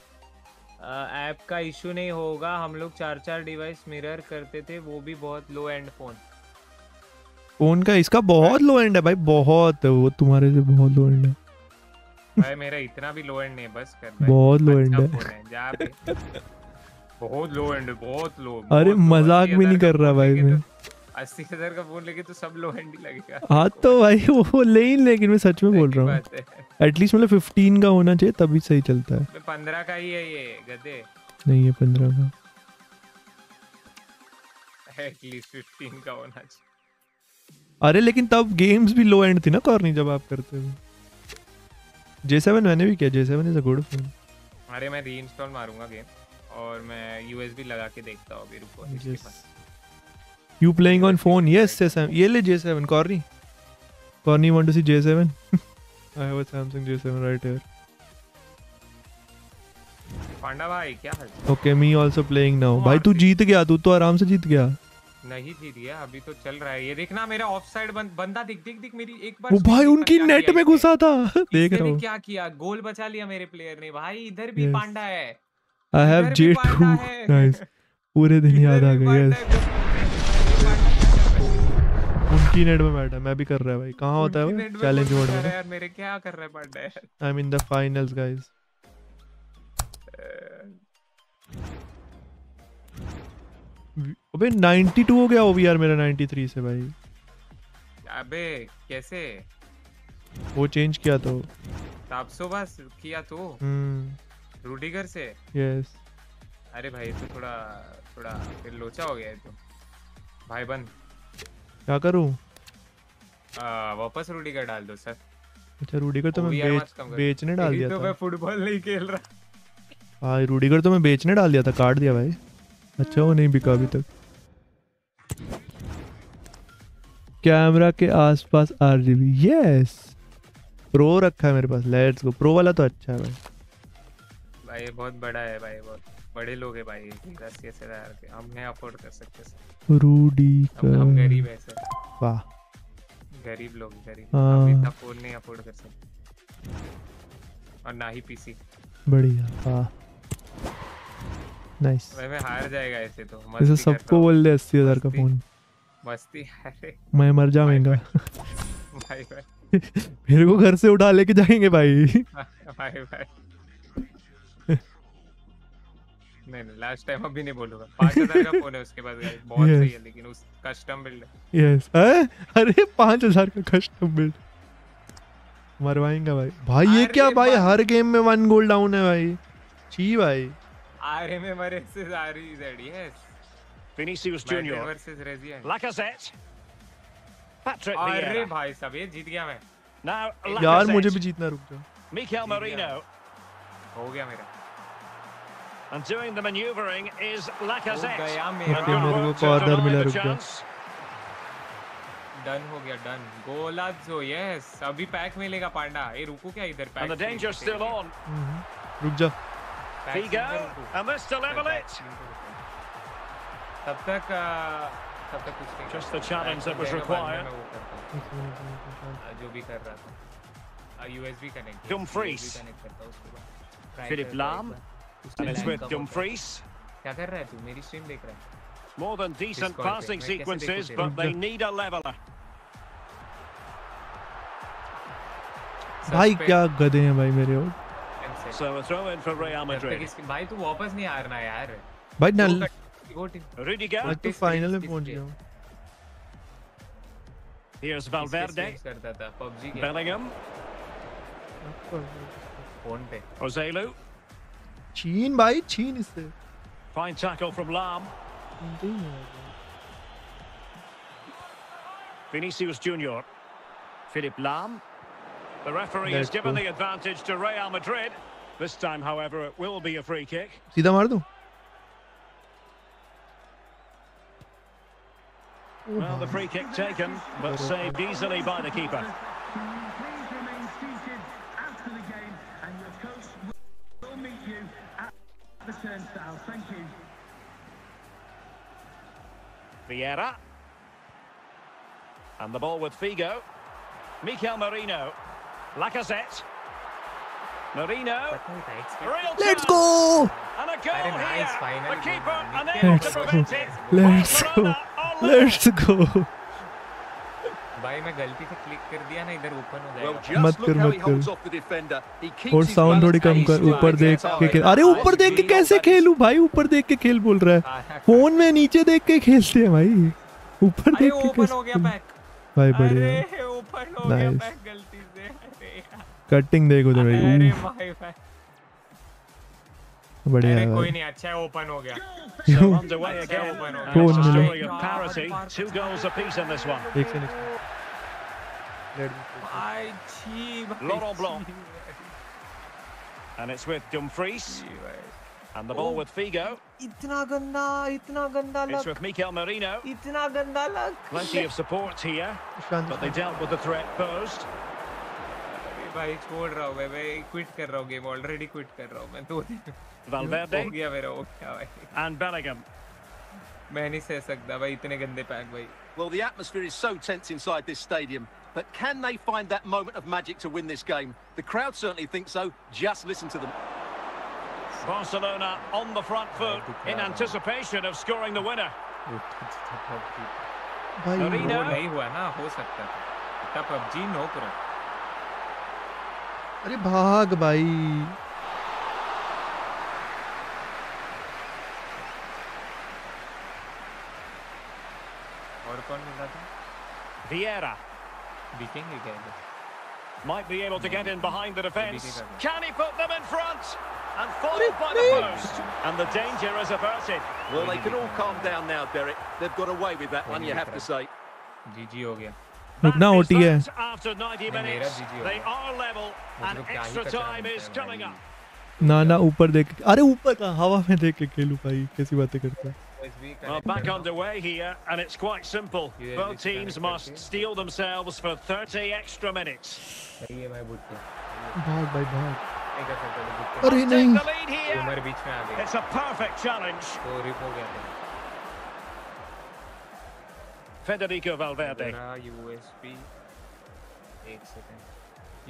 ऐप का इशू नहीं होगा। हम लोग चार चार डिवाइस मिरर करते थे वो भी बहुत लो एंड फ़ोन फ़ोन का इसका बहुत लो एंड है भाई बहुत है वो तुम्हारे से बहुत लो एंड है। भाई मेरा इतना भी लो एंड नहीं बस कर भाई बहुत low अच्छा है। है। बहुत लो एंड बहुत लो अरे मज़ाक भी नहीं कर रहा भाई मैं। अस्सी हज़ार का फ़ोन लेके तो सब लो एंड ही लगेगा। हाँ तो भाई वो ले ही लेकिन मैं सच में बोल रहा हूँ। एटलीस्ट मतलब फिफ्टीन का होना चाहिए तभी सही चलता है। पंद्रह का ही है ये गधे। नहीं है पंद्रह का। का होना चाहिए। अरे लेकिन तब गेम्स भी लो एंड थी ना कॉर्नी जब आप करते थे। जे सेवन मैंने भी किया J seven is a good phone अरे मैं रीइंस्टॉल मारूँगा गेम और मैं यूएसबी लगा के देखता हूँ अभी रुको इसके पास। You playing on phone yes J seven ये ले J seven Corny Corny want to see J seven I have a Samsung J seven right here Panda भाई क्या हाल? Okay me also playing now भाई तू जीत गया तू तो आराम से जीत गया। नहीं जीत गया अभी तो चल रहा है। ये देखना मेरा ऑफ़ साइड बंदा दिख दिख दिख मेरी एक बार वो भाई उनकी नेट में घुसा था। देख रहा हूँ। क्या किया? गोल बचा लिया मेरे प्लेयर ने। भाई इधर भी पांडा है। I have J two. Nice पूरे दिन याद आ गए यस? उनकी नेट में बैठा मैं भी कर रहा है भाई। कहाँ होता है वो? चैलेंज मोड में यार मेरे क्या कर रहा है पांडा यार। I am in the finals guys अबे 92 हो गया ओवीआर मेरा 93 से भाई। अबे कैसे? वो चेंज किया तो। तापसो बस किया तो? हम्म। रूडीगर से? यस अरे भाई तो थोड़ा थोड़ा फिर लोचा हो गया है तो। भाई बंद क्या करूँ? आ, वापस रूडीगर डाल दो सर। अच्छा रूडीगर तो मैं बेच बेचने डाल दिया तो मैं फुटबॉल नहीं खेल रहा। हाँ रूडीगर तो मैं बेचने डाल दिया था काट दिया भाई। अच्छा वो नहीं बिका अभी तक। कैमरा के आसपास आरजीबी। यस प्रो रखा है मेरे पास लेट्स गो प्रो वाला तो अच्छा है भाई। भाई बहुत बड़ा है भाई बहुत बड़े लोग हैं भाई दस ये से हज़ार के हम नहीं अफोर्ड कर सकते सर हम हम गरीब है सर वाह। गरीब लोग गरीब। हाँ। हम इतना फ़ोन नहीं अफोर्ड कर सकते। और ना ही पीसी बढ़िया वाह। नाइस भाई मैं हार जाएगा ऐसे तो मस्ती कर सबको बोल दे अस्सी हज़ार का फ़ोन। मस्ती अरे। मैं मर जाऊँगा। भाई भाई। मेरे को घर से उठा लेके जाएँगे भाई। भाई भाई। नहीं नहीं लास्ट टाइम अभी नहीं बोलूँगा। पाँच हज़ार का फ़ोन है उसके पास बहुत Yes. सही है लेकिन उस कस्टम बिल्ड है। यस अरे पाँच हज़ार का कस्टम बिल्ड मरवाएँगा भाई। भाई ये क्या भाई। हर गेम में वन गोल डाउन है भाई। छी भाई। आर में मरे से आरी जेड यस मैड्रिड Junior. वर्सेस रेजियन Lacazette. Patrick अरे भाई सब ये जीत गया मैं। Now यार मुझे भी जीतना रुक जाओ। Mikel Marino. हो गया मेरा। And doing the manoeuvring is हो Lacazette. गया And मेरा Okay, good मेरे को work to corner deny मिला, the रुक जा। chance. डन हो गया डन गोलाजो यस अभी पैक मिलेगा पांडा ये रुको क्या इधर pack And the danger's still on. Hmm, रुक जा Figo. And this to level it. तब तक आ, तब तक कुछ नहीं Just करता। the challenge that was Back to back में required. मैं वो करता हूँ, आ, जो भी कर रहा था यूएसबी कनेक्ट Dumfries. कनेक्ट करता हूँ उसके बाद Try Philip करता हूँ Lahm. एक बार। उसमें And it's lag with कम होता है। Dumfries. क्या कर रहा है तू मेरी स्ट्रीम देख रहा है More than decent Discord पे, passing मैं कैसे देखूं sequences, तेरे? but they need a leveler. भाई सब पे क्या गधे हैं भाई मेरे और MC So a throw in for Real जब तक Madrid. इसकी- भाई तू वापस नहीं हारना यार भाई ना दो कट- वो टीम Rudiger. आज तो This फाइनल में is- पहुंच this गया हूँ Here's इसके Valverde. streams करता था पबजी के Bellingham. फोन पे Ozelu. छीन भाई छीन इससे Fine tackle from Lam. सुनते ही नहीं है भाई। Vinicius Junior. Philip Lam. The referee has Let's given go. the advantage to Real Madrid. This time, however, it will be a free kick. सीधा मार दूं Well, the free kick taken, but saved easily by the keeper. the turnstile. Thank you. Vieira. And the ball with Figo. Mikel Marino. Lacazette. Marino. Let's go! And a goal nice here. The keeper unable to prevent it. Let's go. Let's go. भाई मैं गलती से click कर दिया ना इधर open हो जाएगा। मत कर, मत कर। और साउंड थोड़ी कम कर ऊपर देख के खेल। अरे ऊपर देख के कैसे खेलूं भाई? ऊपर देख के खेल बोल रहा है। हाँ, फ़ोन में नीचे देख के खेलते हैं भाई। ऊपर अरे देख के ओपन हो गया? पैक भाई बढ़िया। ओपन हो गया. पैक गलती से। कटिंग देखो तो भाई। अरे भाई भाई। बढ़िया अरे है कोई भाई नहीं अच्छा है ओपन हो गया So underway अच्छा again. open हो And गया। it's a Goal story मिला। of parity. Two goals apiece in this one. एक से नहीं भाई छी भाई Laurent Blanc. छी And it's with Dumfries. छी भाई। And the ball with Figo. इतना गंदा इतना गंदा It's लग with Mikel Marino. इतना गंदा लग Plenty of support here, but they dealt with the threat posed. अरे भाई छोड़ रहा हूँ मैं मैं क्विट कर रहा हूँ गेम ऑलरेडी क्विट कर रहा हूँ मैं दो दिन हो Valverde गया मेरा हो गया भाई and Bellingham. मैं नहीं सह सकता भाई इतने गंदे पैक भाई Well, the atmosphere is so tense inside this stadium. But can they find that moment of magic to win this game? The crowd certainly think so. Just listen to them. Barcelona on the front foot in anticipation of scoring the winner. भाई Marino. वो नहीं हुआ ना हो सकता था इतना PUBG no पूरा अरे भाग भाई Vieira. दिखेंगे क्या इधर Might be able to get in behind the defence. Maybe they Can he put them in front? And foiled by the post. And the danger is averted. Well, they can all calm down now, Derek. They've got away with that one, you have to say. जीजी हो गया रुकना That is होती है that After 90 मेरा minutes, GG हो they गया। are level and मतलब क्या ही extra कचरा time बनता is है coming भाई। up. ना ना ऊपर देख अरे ऊपर का हवा में देख के खेलू भाई कैसी बातें करता है USB Well, connect back करना। underway here, and it's quite simple. Yeah, Both it's teams connected, must yeah. steel themselves for 30 extra minutes. सही है भाई बुट्टे भाग भाई भाग नहीं कर सकते थे बुट्टे अरे Take नहीं the lead here. उमर बीच में आ गया It's a perfect challenge. तो रिप हो गया था Federico Valverde. मेरा USB एक सेकंड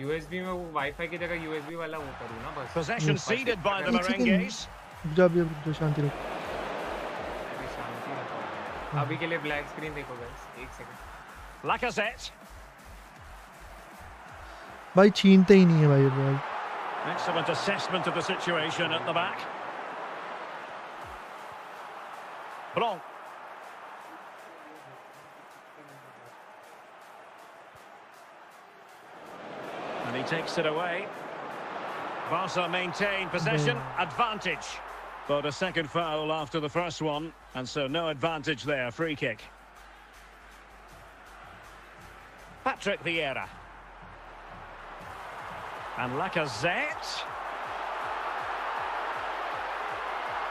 USB में वो वाईफाई की जगह USB वाला वो करूँ ना बस Possession ceded by the एक सेकंड Merengues. रुक जा अभी रुक जा शांति रख अभी शांति रखो अभी के लिए ब्लैक स्क्रीन देखो गाइस एक सेकंड Lacazette. भाई छीनते ही नहीं है भाई ये ball Excellent assessment of the situation at the back. Blanc. And he takes it away. Barca maintain possession, advantage. But a second foul after the first one, and so no advantage there, free kick. Patrick Vieira. And Lacazette.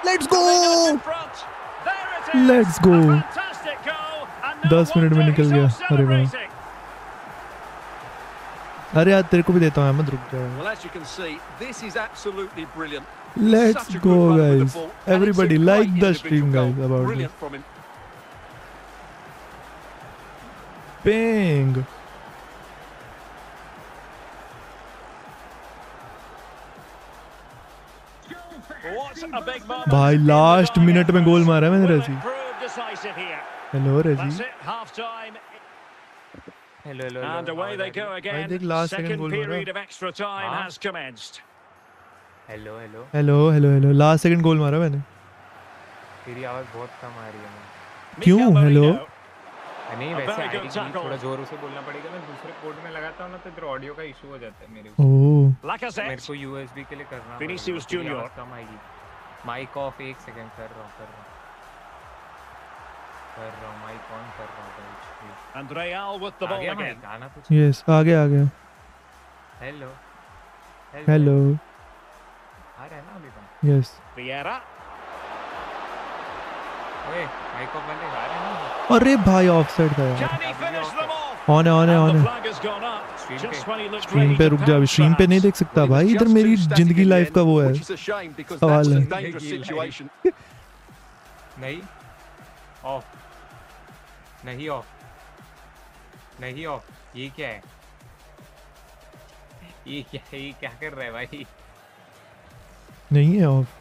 Let's They know it's in go front. There it is. Let's go. A fantastic goal. And no दस minute में wonder निकल he's गया। off अरे वाह। celebrating. अरे यार तेरे को भी देता हूँ अहमद रुक जा Well, as you can see, this is absolutely brilliant. Let's Such a go good run with the guys ball, and it's a everybody great like the individual stream goal. Guys about Brilliant from him. Ping What a big moment. भाई in the last target. Minute में goal मारा है मैंने Will रजी it prove decisive here? Hello That's रजी it, half time. Hello hello And away they go again. देख, last second Second goal मारा। period of extra time हाँ। has commenced. Hello hello hello hello hello last second goal मारा मैंने। तेरी आवाज़ बहुत कम आ रही है। क्यों? हेलो? नहीं वैसे good थोड़ा ज़ोर से बोलना पड़ेगा मैं दूसरे कोड में लगाता हूँ ना तो इधर ऑडियो का इशू हो जाता है मेरे को। ओह। मेरे को यूएसबी के लिए करना तेरी Junior. कम आएगी। माइक ऑफ़ एक सेकंड कर रहा हूँ कर रहा हूँ। कर रहा हूँ माइक ऑन कर रहा हूँ गया again. माइक आना कुछ? यस आ गया आ गया। हेलो हेलो अरे भाई ऑफसेट था यार। ऑन ऑन ऑन है पे। रुक जा स्ट्रीम पे नहीं देख सकता भाई इधर तो मेरी ज़िंदगी लाइफ का वो है। सवाल है। नहीं। ऑफ़ नहीं ऑफ़ नहीं ऑफ़ ये क्या है? ये क्या ये क्या कर रहा है भाई? नहीं है ऑफ़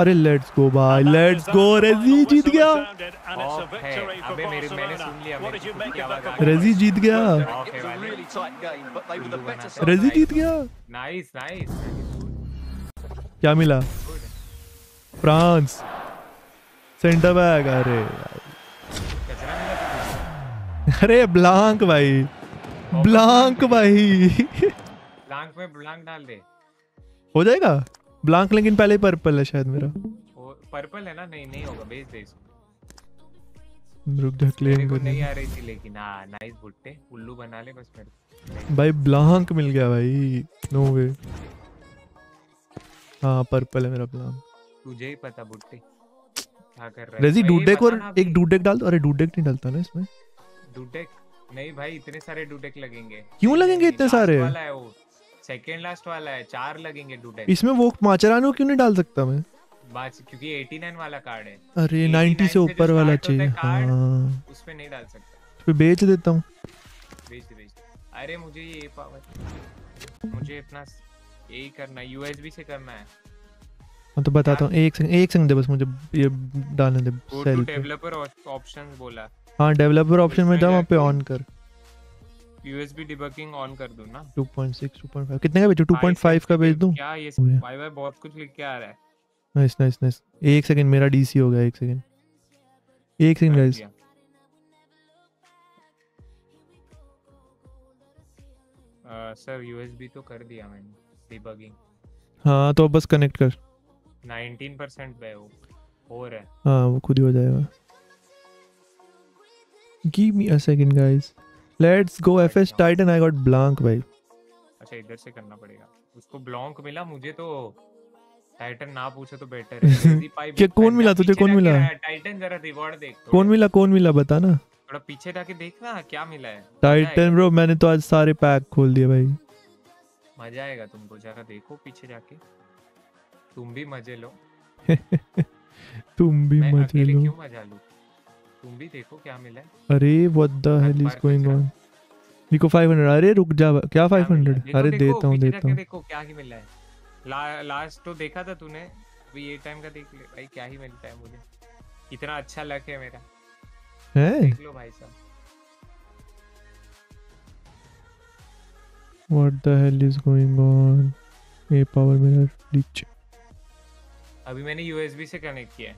अरे let's go bye let's go Reggie जीत गया। रेजी जीत गया। रेजी जीत गया। नाइस नाइस क्या मिला? फ्रांस। सेंटर बैग अरे अरे ब्लैंक भाई। ब्लैंक भाई। ब्लैंक में ब्लैंक डाल दे। हो जाएगा? ब्लांक लेकिन पहले ही पर्पल है शायद मेरा। पर्पल है ना? नहीं नहीं होगा भेज दे इसको। रुक जा क्लेम को नहीं आ रही थी लेकिन हाँ नाइस भुट्टे उल्लू बना ले बस मेरे भाई ब्लांक मिल गया भाई। नो वे हाँ पर्पल है मेरा ब्लांक तुझे ही पता भुट्टे क्या कर रहा है? रेजी डूडेक और एक। डूडेक डाल दो। अरे डूडेक नहीं डालता ना इसमें। डूडेक नहीं भाई इतने सारे डूडेक लगेंगे। क्यों लगेंगे इतने सारे? वाला है वो। सेकंड लास्ट वाला है चार लगेंगे डूडेक इसमें वो माचरानो क्यों नहीं डाल सकता मैं? बात क्योंकि 89 वाला कार्ड है। अरे 89 90 से ऊपर वाला चाहिए हाँ। उस पे नहीं डाल सकता। फिर बेच देता हूँ। भेज दे दे। अरे मुझे ये पावर मुझे अपना यही करना है यूएसबी से करना है। हाँ तो बताता हूँ एक सेकंड एक सेकंड दे बस मुझे ये डालने दे सेल डेवलपर ऑप्शंस बोला। हाँ डेवलपर ऑप्शन में जा वहाँ पे ऑन कर। यूएसबी डिबगिंग ऑन कर दूँ ना। 2.6 2.5 कितने का बेचू? 2.5 का बेच दूँ? क्या ये भाई भाई बहुत कुछ लिख के आ रहा है। नाइस नाइस नाइस एक सेकंड मेरा डीसी हो गया एक सेकंड एक सेकंड गाइस सर यूएसबी तो कर दिया मैंने डिबगिंग हाँ तो बस कनेक्ट कर। 19% पे है वो हो रहा है। हाँ वो खुद ही हो जाएगा। Give me a second guys let's go FS titan I got blank भाई अच्छा इधर से करना पड़ेगा। उसको ब्लॉक मिला मुझे तो टाइटन ना पूछे तो बेटर है। क्या- कौन मिला तुझे, कौन मिला? टाइटन जरा रिवॉर्ड देख कौन मिला कौन मिला बता ना। थोड़ा पीछे जाके देखना क्या मिला है। टाइटन ब्रो मैंने तो आज सारे पैक खोल दिए भाई मज़ा आएगा तुमको जरा देखो पीछे जाके। तुम भी मज़े लो। तुम भी मैं मज़े अकेले लो। क्यों मज़ा लूँ? तुम भी देखो क्या मिला है। अरे what the hell is going on Nico 500 अरे रुक जा क्या क्या 500 अरे देता हूँ देता हूँ। देखो क्या ही मिला है। ला, लास्ट तो देखा था तूने अभी ये टाइम का देख ले भाई क्या ही मिलता है मुझे। इतना अच्छा लक है मेरा। है? देख लो भाई साहब। What the hell is going on A power mirror glitch अभी मैंने यूएसबी से कनेक्ट किया है।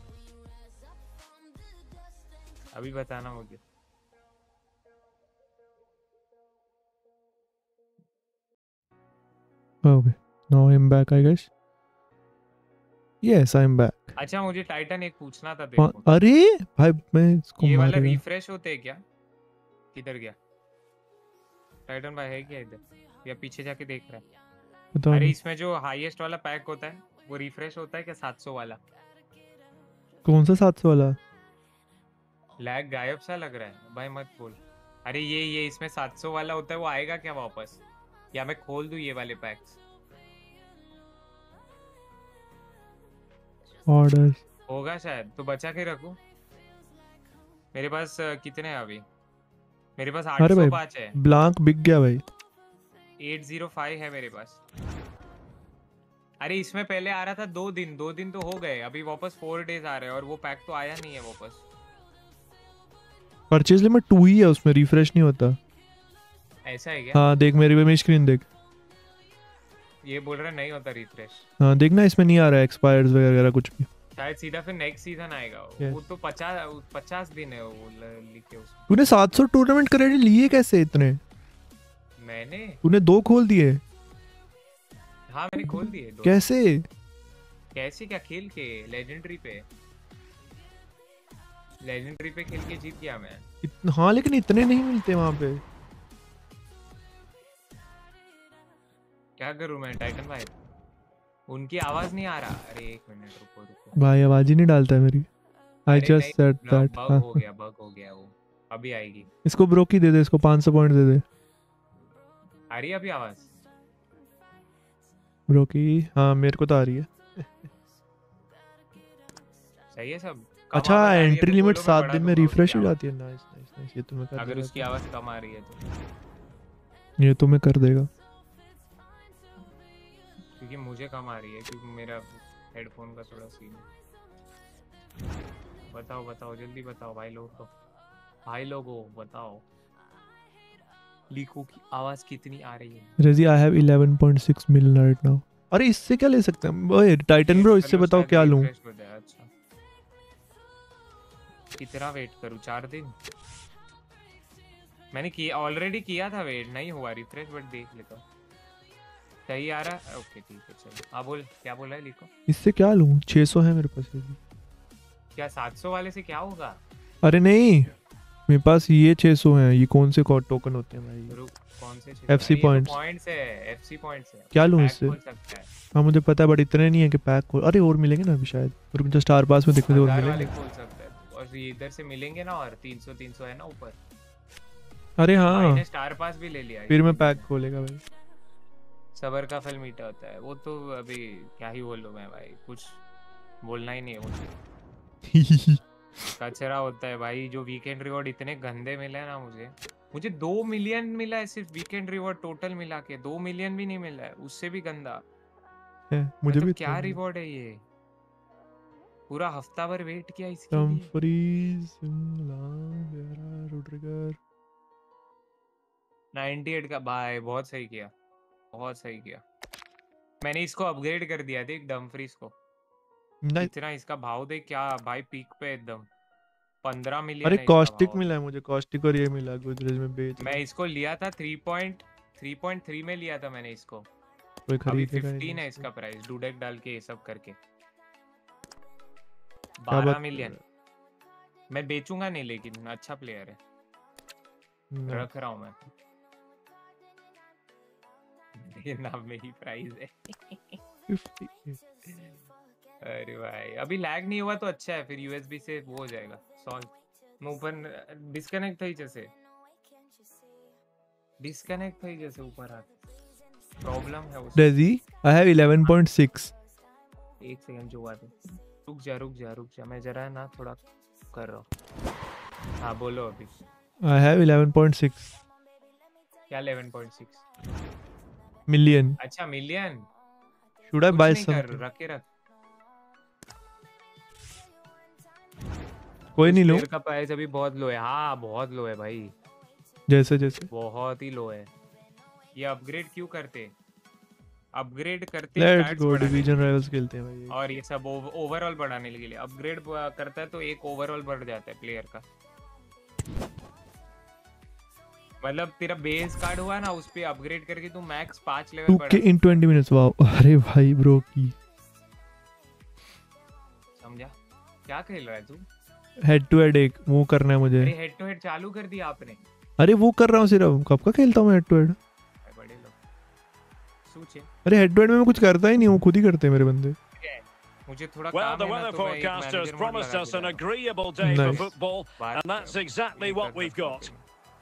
अभी बताना मुझे okay now I am back I guess yes I am back अच्छा मुझे टाइटन एक पूछना था तेरे को। अरे भाई मैं इसको ये वाला रिफ्रेश होते हैं क्या? किधर गया? टाइटन भाई है क्या इधर? या पीछे जाके देख रहा है? अरे इसमें जो हाईएस्ट वाला पैक होता है वो रिफ्रेश होता है क्या 700 वाला? कौन सा 700 वाला? लैग गायब सा लग रहा है भाई मत बोल। अरे ये ये इसमें 700 वाला होता है वो आएगा क्या वापस? या मैं खोल दूँ ये वाले पैक्स? ऑर्डर होगा शायद तो बचा के रखूँ? मेरे पास कितने हैं अभी? मेरे पास अरे भाई 805 है। ब्लैंक बिक गया भाई। 805 है मेरे पास। अरे इसमें पहले आ रहा था दो दिन दो दिन तो हो गए अभी वापस फोर डेज़ आ रहे हैं और वो पैक तो आया नहीं है वापस। परचेज लिमिट टू ही है उसमें रिफ्रेश नहीं होता। ऐसा है क्या? हाँ देख मेरी मेरी स्क्रीन देख। ये बोल रहा नहीं होता रिफ्रेश हाँ देखना इसमें नहीं आ रहा है एक्सपायर्स वगैरह कुछ भी। शायद सीधा फिर नेक्स्ट सीज़न आएगा Yes. वो तो पचास पचास दिन है वो लिखे उसमें तूने 700 टूर्नामेंट क्रेडिट लिए कैसे इतने? मैंने? तूने दो खोल दिए। हाँ मैंने खोल दिए दो। कैसे? कैसे क्या खेल के? लेजेंडरी पे। लेजेंडरी पे खेल के जीत गया मैं। इत, हाँ लेकिन इतने नहीं मिलते वहाँ पे। क्या करूँ मैं टाइटन भाई? उनकी आवाज़ नहीं आ रहा। अरे एक मिनट रुको रुको। भाई आवाज़ ही नहीं डालता है मेरी। I just said that bug हो। गया बग हो गया वो। अभी आएगी। इसको ब्रोकी दे दे इसको 500 पॉइंट दे दे। आ रही है अभी आवाज़? ब्रोकी हाँ मेरे को तो आ रही है। सही है सब? अच्छा एंट्री तो लिमिट सात दिन में रिफ्रेश हो जाती है। नाइस नाइस नाइस ये तो मैं कर अगर उसकी आवाज़ कम आ रही है तो। ये तो मैं कर देगा। क्योंकि मुझे कम आ रही है क्योंकि मेरा हेडफोन का थोड़ा सीन है। बताओ बताओ जल्दी बताओ भाई लोग को। भाई लोगो बताओ। लीको की आवाज़ कितनी आ रही है? Reggie I have 11.6 million right now अरे इससे क्या ले सकते हैं? ओए टाइटन ब्रो इससे बताओ क्या लूँ? अच्छा। कितना वेट करूँ? चार दिन? मैंने किया ऑलरेडी किया था वेट नहीं हुआ रिफ्रेश बट देख लेता हूँ। सही आ रहा है? ओके ठीक है चलो। हाँ बोल क्या बोला है लिखो। इससे क्या लूँ? 600 है मेरे पास। क्या 700 वाले से क्या होगा? अरे नहीं मेरे पास ये 600 हैं ये कौन से टोकन होते हैं भाई? कौन से FC points। पॉइंट्स है एफसी पॉइंट्स है। क्या लूँ इससे? हाँ। मुझे पता है बट इतने नहीं है कि पैक अरे और मिलेंगे ना अभी शायद। रुक जा स्टार पास में देखने और मिलेंगे। ये इधर से मिलेंगे ना और 300 300 है ना ऊपर। अरे हाँ। स्टार पास भी ले लिया फिर मैं पैक खोलेगा भाई। सबर का फल मीठा होता है। वो तो अभी क्या ही बोलूँ मैं भाई कुछ बोलना ही नहीं है मुझे। कचरा होता है भाई जो वीकेंड रिवॉर्ड इतने गंदे मिले ना मुझे। मुझे दो मिलियन मिला है सिर्फ़ वीकेंड रिवॉर्ड टोटल मिला के। दो मिलियन भी नहीं मिला है उससे भी गंदा। है, मुझे मतलब भी क्या रिवॉर्ड है ये? पूरा हफ़्ता भर वेट किया इसके लिए। फ्रीज रोड्रिगर 98 का भाई बहुत सही किया। बहुत सही किया। मैंने इसको अपग्रेड कर दिया देख डमफ्रीज को। इतना इसका भाव देख क्या भाई पीक पे एकदम। पंद्रह मिलियन अरे कॉस्टिक मिला है मुझे कॉस्टिक और ये मिला गोदरेज में बेच मैं इसको लिया था थ्री पॉइंट 3.3 में लिया था मैंने इसको। अभी 15 है इसका प्राइस डूडेक डाल के ये सब करके। 12 मिलियन मैं बेचूँगा नहीं लेकिन अच्छा प्लेयर है। रख रहा हूँ मैं। ये नाम में ही प्राइस है। अरे भाई अभी लैग नहीं हुआ तो अच्छा है फिर यूएसबी से वो हो जाएगा सॉल्व मैं ऊपर डिस्कनेक्ट थई जैसे। डिस्कनेक्ट थई जैसे ऊपर आ प्रॉब्लम है उस Desi, I have 11.6. एक सेकंड जो हुआ था रुक जा रुक जा रुक जा। मैं जरा ना थोड़ा कर रहा हूँ। हाँ बोलो अभी। I have 11.6 क्या 11.6 million. अच्छा मिलियन buy नहीं कर something? रख के रख। कोई नहीं लो। का प्राइस अभी बहुत लो है। हाँ बहुत लो है भाई। जैसे जैसे। बहुत ही लो है। ये अपग्रेड क्यों करते? अपग्रेड करते लेट्स गो डिवीज़न राइवल्स खेलते हैं भाई और ये सब ओवरऑल बढ़ाने के लिए। अपग्रेड करता है तो एक ओवरऑल बढ़ जाता है प्लेयर का। मतलब तेरा बेस कार्ड हुआ ना उस पे अपग्रेड करके तू मैक्स पाँच लेवल 2k बढ़ा। in 20 minutes वाओ अरे भाई ब्रो की समझा? क्या खेल रहा है तू? हेड टू हेड एक वो करना है मुझे। अरे हेड टू हेड चालू कर दिया आपने। अरे वो कर रहा हूँ सिर्फ़ कब का खेलता हूँ हेड टू हेड अरे हेड टू हेड में मैं कुछ करता ही नहीं हूँ खुद ही करते हैं मेरे बंदे मुझे थोड़ा Well, काम है ना तो मैं एक manager promised लगा us an हूँ। agreeable day for Nice. football, and that's exactly what we've got.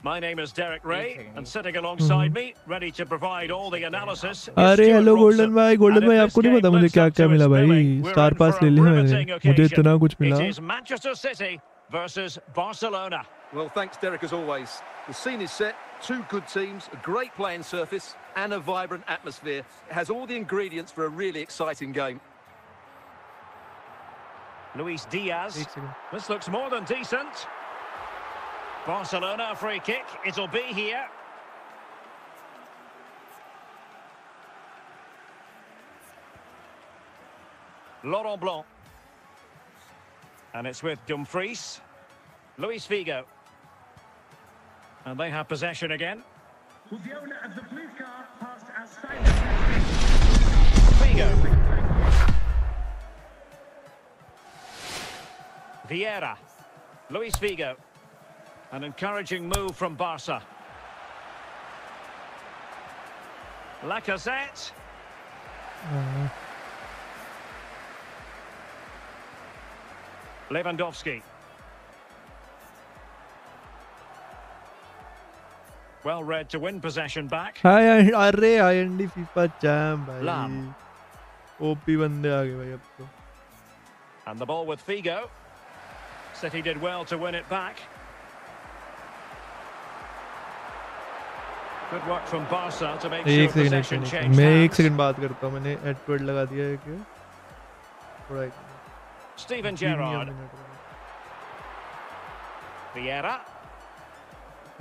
My name is Derek Ray, and sitting alongside me, ready to provide all the analysis. अरे hello golden भाई golden भाई आपको नहीं पता मुझे क्या क्या मिला भाई स्टार पास ले लिए मैंने मुझे इतना कुछ मिला Manchester City versus Barcelona. Well, thanks, Derek, as always. The scene is set. Two good teams, a great playing surface and a vibrant atmosphere. It has all the ingredients for a really exciting game. Luis Diaz. This looks more than decent. Barcelona free kick. It'll be here. Laurent Blanc. And it's with Dumfries. Luis Figo. And they have possession again. Was the owner of the blue car passed outside Figo. Vieira. Luis Figo. An encouraging move from Barca. Lacazette. Uh-huh. Lewandowski. Well read to win possession back. हाय अरे IND FIFA charm भाई लाम। OP बंदे आ गए भाई अब तो And the ball with Figo. City did well to win it back. Good work from Barca to make sure एक second एक possession सेकंड एक changed सेकंड। मैं एक hands. सेकंड बात करता हूँ मैंने एडवर्ड लगा दिया है कि थोड़ा एक Steven प्रीमियम Gerrard. मिनट का। Vieira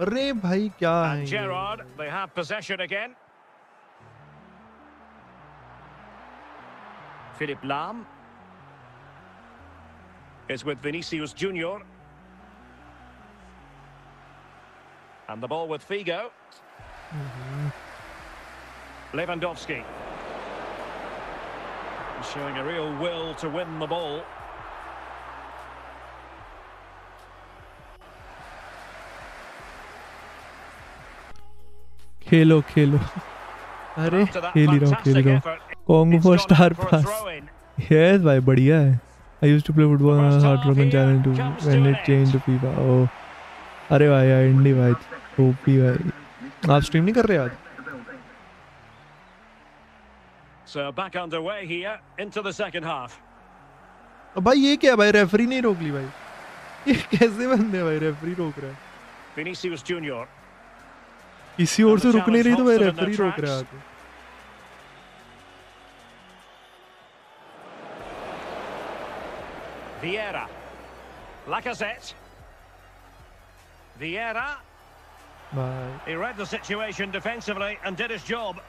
अरे भाई क्या है and ये? Gerrard. They have possession again. Philip Lam is with Vinicius Junior. And the ball with Figo. Lewandowski. Showing a real will to win the ball. खेलो खेलो। अरे। खेल ही रहा हूँ खेल रहा हूँ। Congo for star pass yes भाई बढ़िया है। I used to play football hard रोकन here channel too when it change to FIFA oh अरे भाई आईएनडी भाई ओपी भाई। आप स्ट्रीम नहीं कर रहे आज? So back underway here into the second half. अब भाई ये क्या भाई रेफरी नहीं रोक ली भाई? ये कैसे बंदे भाई रेफरी रोक रहा है। Vinicius Junior. किसी और से And the रुक नहीं तो halts रेफरी रोक रहा है Vieira. Lacazette. Vieira. भाई He read the situation defensively and did his job.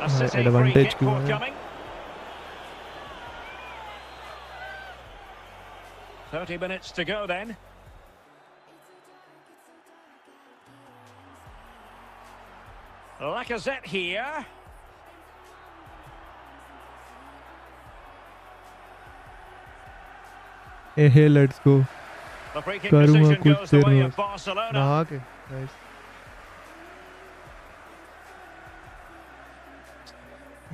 A Uh, City free kick क्यों है? 30 minutes to go then. Lacazette here. Hey, hey, let's go. The free kick करूँगा decision कुछ goes the there way में of Barcelona. नहा के nice.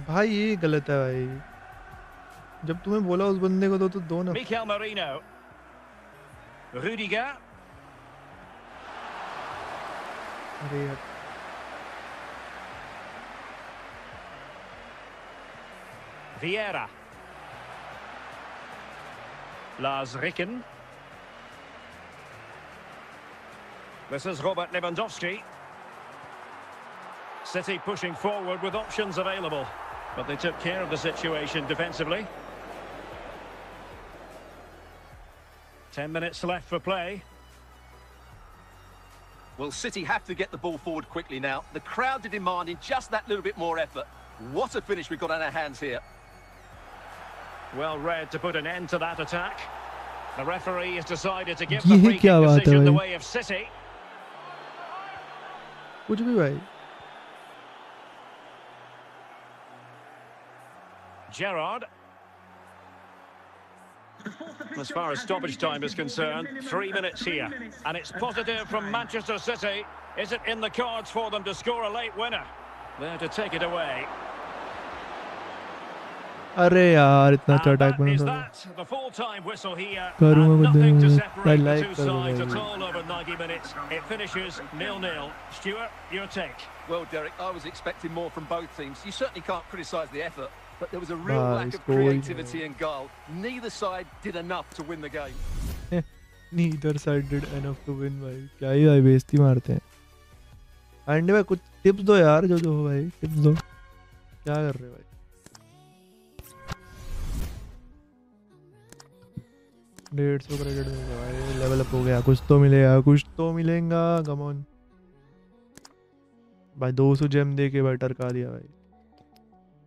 भाई ये गलत है भाई जब तुम्हें बोला उस बंदे को तो तो दो ना Mikel Marino. Rudiger. अरे यार Vieira. Lars Ricken. This is Robert Lewandowski. City pushing forward with options available, but they took care of the situation defensively. Ten minutes left for play. Well, City have to get the ball forward quickly now. The crowd are demanding just that little bit more effort. What a finish we've got on our hands here. Well read to put an end to that attack. The referee has decided to give the free kick decision the way of City. Would you be right? Gerard. As far as stoppage time is concerned, three minutes here. And it's positive from Manchester City. Is it in the cards for them to score a late winner? There to take it away. अरे यार इतना अच्छा And attack that बना is था that. The full time whistle here. करूँगा And बंदे nothing to मैं separate the like two कर दो sides at भाई all over 90 minutes. It finishes nil-nil. Stuart, your take. Well, Derek, I was expecting more from both teams. You certainly can't criticise the effort, But there was a real Ah, lack of goal, creativity yeah. and goal. Neither side did enough to win the game. Neither side did enough to win भाई। क्या ही भाई बेइज्जती मारते हैं। And भाई कुछ tips दो यार जो जो हो भाई। टिप्स दो। क्या कर रहे हो भाई? डेढ़ सौ क्रेडिट मिल गया भाई। लेवल अप हो गया। कुछ तो मिलेगा कुछ तो मिलेगा। कम ऑन भाई 200 जेम दे के भाई टरका दिया भाई।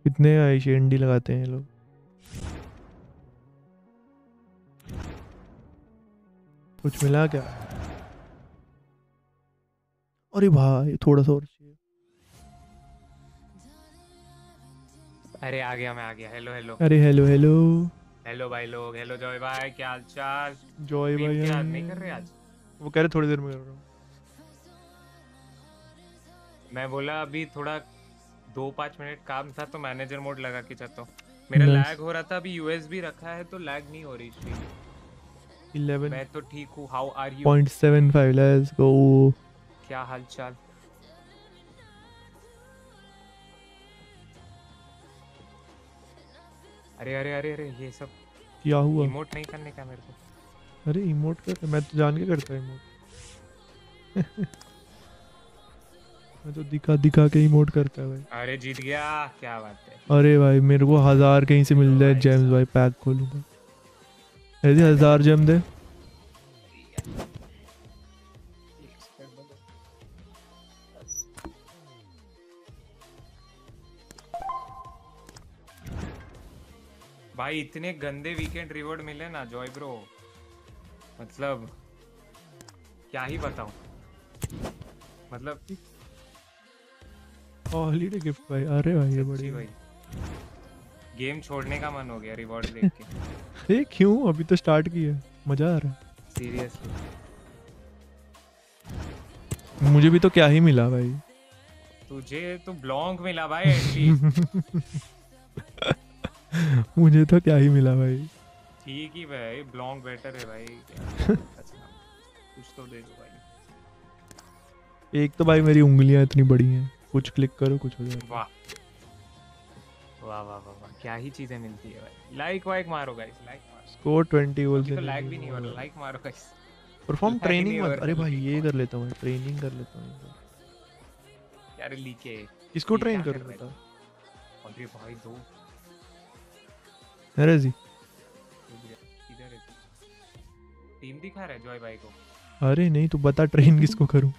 कितने भाई शेंडी लगाते हैं लोग? कुछ मिला क्या? अरे भाई थोड़ा सा और चाहिए। अरे आ गया मैं आ गया। हेलो हेलो अरे हेलो हेलो हेलो भाई लोग हेलो जॉय भाई क्या हाल चाल? जॉय भाई क्या नहीं कर रहे आज? वो कह रहे थोड़ी देर में कर रहा हूँ। मैं बोला अभी थोड़ा दो पाँच मिनट काम था तो मैनेजर मोड लगा के चाहता हूँ। मेरा Nice. लैग हो रहा था अभी यूएसबी रखा है तो लैग नहीं हो रही stream। इलेवन। मैं तो ठीक हूँ। How are you point seven five let's go. क्या हाल चाल अरे अरे अरे अरे ये सब क्या हुआ? इमोट नहीं करने का मेरे को। अरे इमोट कर मैं तो जान के करता इमोट मैं तो दिखा दिखा के इमोट करता है भाई। अरे जीत गया क्या बात है। अरे भाई मेरे को हज़ार कहीं से मिल जाए जेम्स भाई पैक खोलूँगा। ऐसे हज़ार जेम दे। भाई इतने गंदे वीकेंड रिवॉर्ड मिले ना जॉय ब्रो मतलब क्या ही बताऊँ? मतलब हॉलीडे गिफ्ट भाई। अरे भाई ये बड़ी भाई। गेम छोड़ने का मन हो गया रिवॉर्ड देख के। ए क्यों? अभी तो स्टार्ट किया मज़ा आ रहा सीरियसली मुझे भी तो क्या ही मिला भाई। तुझे तो ब्लॉन्क मिला भाई एटलीस्ट मुझे तो क्या ही मिला भाई। ठीक ही भाई ब्लॉन्क बेटर है भाई। अच्छा, कुछ तो दे दो भाई। एक तो भाई मेरी उंगलियाँ इतनी बड़ी हैं। कुछ क्लिक करो कुछ हो जाता वाह। वाह वाह वाह क्या ही चीज़ें मिलती है भाई। लाइक वाइक मारो गाइस लाइक मारो। स्कोर 20 गोल अभी से तो लैग भी नहीं हो रहा लाइक मारो गाइस परफॉर्म ट्रेनिंग मत अरे भाई ये कर लेता हूँ ट्रेनिंग कर लेता हूँ। यार लीके इसको ट्रेन कर? लेता अरे भाई दो। अरे जी। इधर है टीम दिखा रहा है जॉय भाई को? अरे नहीं तो बता ट्रेन किसको करूँ?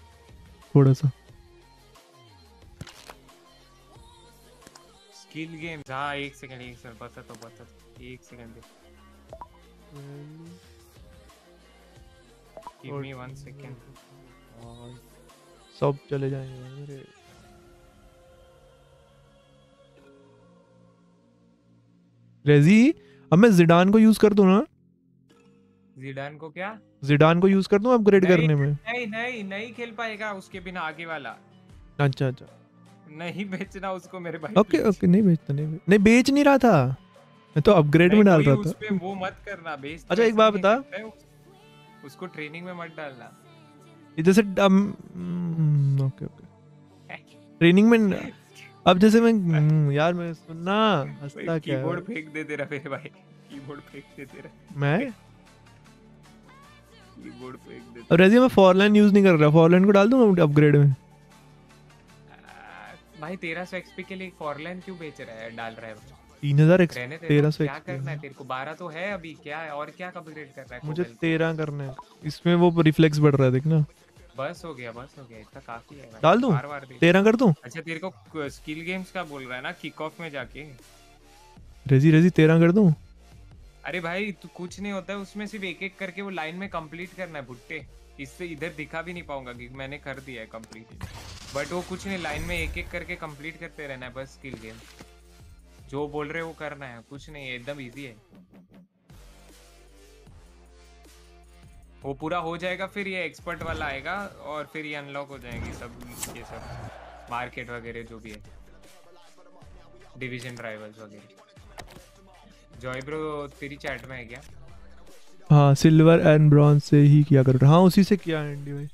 थोड़ा सा। स्किल गेम्स हाँ एक सेकंड एक सेकंड बता तो बता तो। एक second give me one second सब चले जाएँगे मेरे। रेजी अब मैं जिडान को यूज़ कर दूँ ना? जिडान को क्या? जिडान को यूज़ कर दूँ अपग्रेड करने में? नहीं नहीं नहीं खेल पाएगा उसके बिना आगे वाला। अच्छा अच्छा। नहीं बेचना उसको मेरे भाई ओके please। ओके नहीं बेचता नहीं बेच नहीं बेच नहीं रहा था। मैं तो अपग्रेड में डाल रहा उस था पे वो मत करना बेच तो अच्छा, एक बात बता। उसको ट्रेनिंग में मत डालना। जैसे ओके ओके ट्रेनिंग में अब जैसे मैं हम्म, यार मैं सुनना हंसता क्या कीबोर्ड फेंक दे तेरा मेरे भाई। कीबोर्ड फेंक दे तेरा। मैं? कीबोर्ड फेंक दे अब रेजी मैं फॉरलाइन यूज़ नहीं कर रहा। फॉरलाइन को डाल दूँगा अपग्रेड में। भाई तेरह सौ एक्सपी के लिए फॉरलाइन क्यों बेच रहा है डाल रहा है तीन हज़ार तेरह सौ क्या करना है तेरे को? बारह तो है अभी क्या है? और क्या अपग्रेड कर रहा है मुझे तेरह करना है। इसमें वो रिफ्लेक्स बढ़ रहा है देखना बस हो गया बस हो गया इतना काफ़ी है डाल दूँ? तेरह कर दूँ? अच्छा तेरे को स्किल गेम्स का बोल रहा है ना किक ऑफ़ में जाके। रेजी रेजी तेरह कर दूँ? अरे भाई तू कुछ नहीं होता है उसमें सिर्फ़ एक एक करके वो लाइन में कंप्लीट करना है भुट्टे। इससे इधर दिखा भी नहीं पाऊँगा कि मैंने कर दिया है कंप्लीट बट वो कुछ नहीं लाइन में एक एक करके कंप्लीट करते रहना है बस स्किल गेम जो बोल रहे वो करना है, कुछ नहीं, एकदम इजी है। वो पूरा हो जाएगा, फिर ये एक्सपर्ट वाला आएगा और फिर ये अनलॉक हो जाएगी सब, ये सब मार्केट वगैरह जो भी है। डिवीज़न राइवल्स वगैरह। जॉय ब्रो तेरी चैट में है क्या? हाँ सिल्वर एंड ब्रॉन्ज से ही किया करो। हाँ उसी से किया एंडी भाई।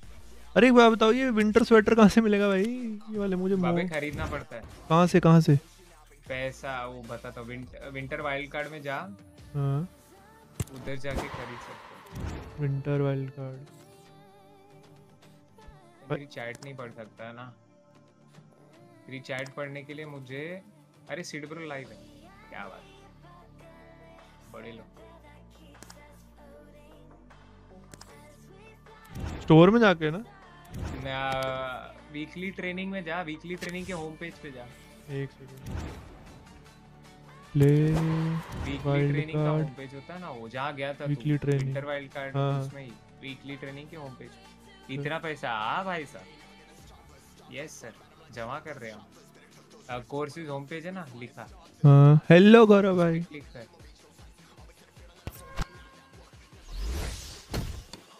अरे एक बात बताओ ये विंटर स्वेटर कहाँ से मिलेगा भाई? ये वाले मुझे बाबे खरीदना पड़ता है। कहाँ से कहाँ से? पैसा वो बताता हूँ विंटर, विंटर वाइल्ड कार्ड में जा। हाँ। उधर जाके खरीद सकते विंटर वाइल्ड कार्ड मेरी चैट नहीं पढ़ सकता ना। तेरी चैट पढ़ने के लिए मुझे अरे सिड ब्रो लाइव है। क्या बात बड़े लोग। स्टोर में जाके ना? वीकली ट्रेनिंग में जा वीकली ट्रेनिंग के होम पेज पे जा। एक सेकंड प्ले वीकली ट्रेनिंग का होम पेज होता है ना वो जहाँ गया था Weekly training. Winter wild card. उसमें ही वीकली ट्रेनिंग के होम पेज इतना पैसा आ भाई साहब। यस सर जमा कर रहे हम। कोर्सेज होम पेज है ना लिखा। हाँ। हेलो गौरव भाई। क्लिक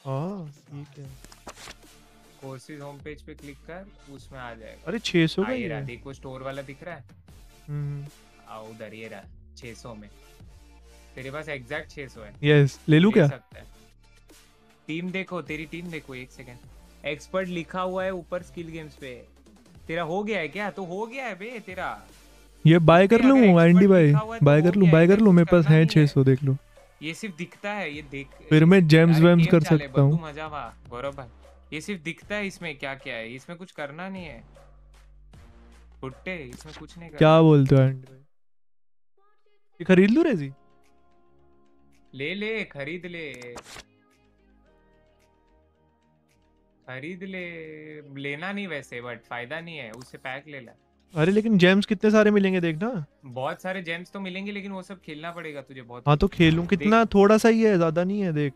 हाँ ठीक है। कोर्सेज होम पेज पे क्लिक कर उसमें आ जाएगा। अरे 600 का ये देखो स्टोर वाला दिख रहा है। हम्म। आ उधर ये रहा 600 में। तेरे पास एग्जैक्ट 600 है। यस ले लूँ क्या? टीम देखो तेरी टीम देखो एक सेकंड एक्सपर्ट लिखा हुआ है ऊपर स्किल गेम्स पे। तेरा हो गया है क्या? तो हो गया है बे तेरा। ये बाय कर लूँ एंडी भाई? है तो बाय कर लूँ बाय कर लूँ मेरे पास है। 600 देख लो। ये सिर्फ़ दिखता है ये देख फिर मैं जेम्स वेम्स कर सकता हूँ। मज़ा वाह गौरव भाई ये सिर्फ़ दिखता है इसमें क्या क्या है? इसमें कुछ करना नहीं है। भुट्टे इसमें कुछ नहीं करना। क्या बोलते हो एंडी ये खरीद लूँ रेजी ले ले खरीद ले। खरीद ले। लेना नहीं वैसे बट फ़ायदा नहीं है उससे पैक ले ला। अरे लेकिन जेम्स कितने सारे मिलेंगे देखना बहुत सारे जेम्स तो मिलेंगे लेकिन वो सब खेलना पड़ेगा तुझे बहुत। हाँ तो खेलूं कितना? थोड़ा सा ही है ज़्यादा नहीं है देख।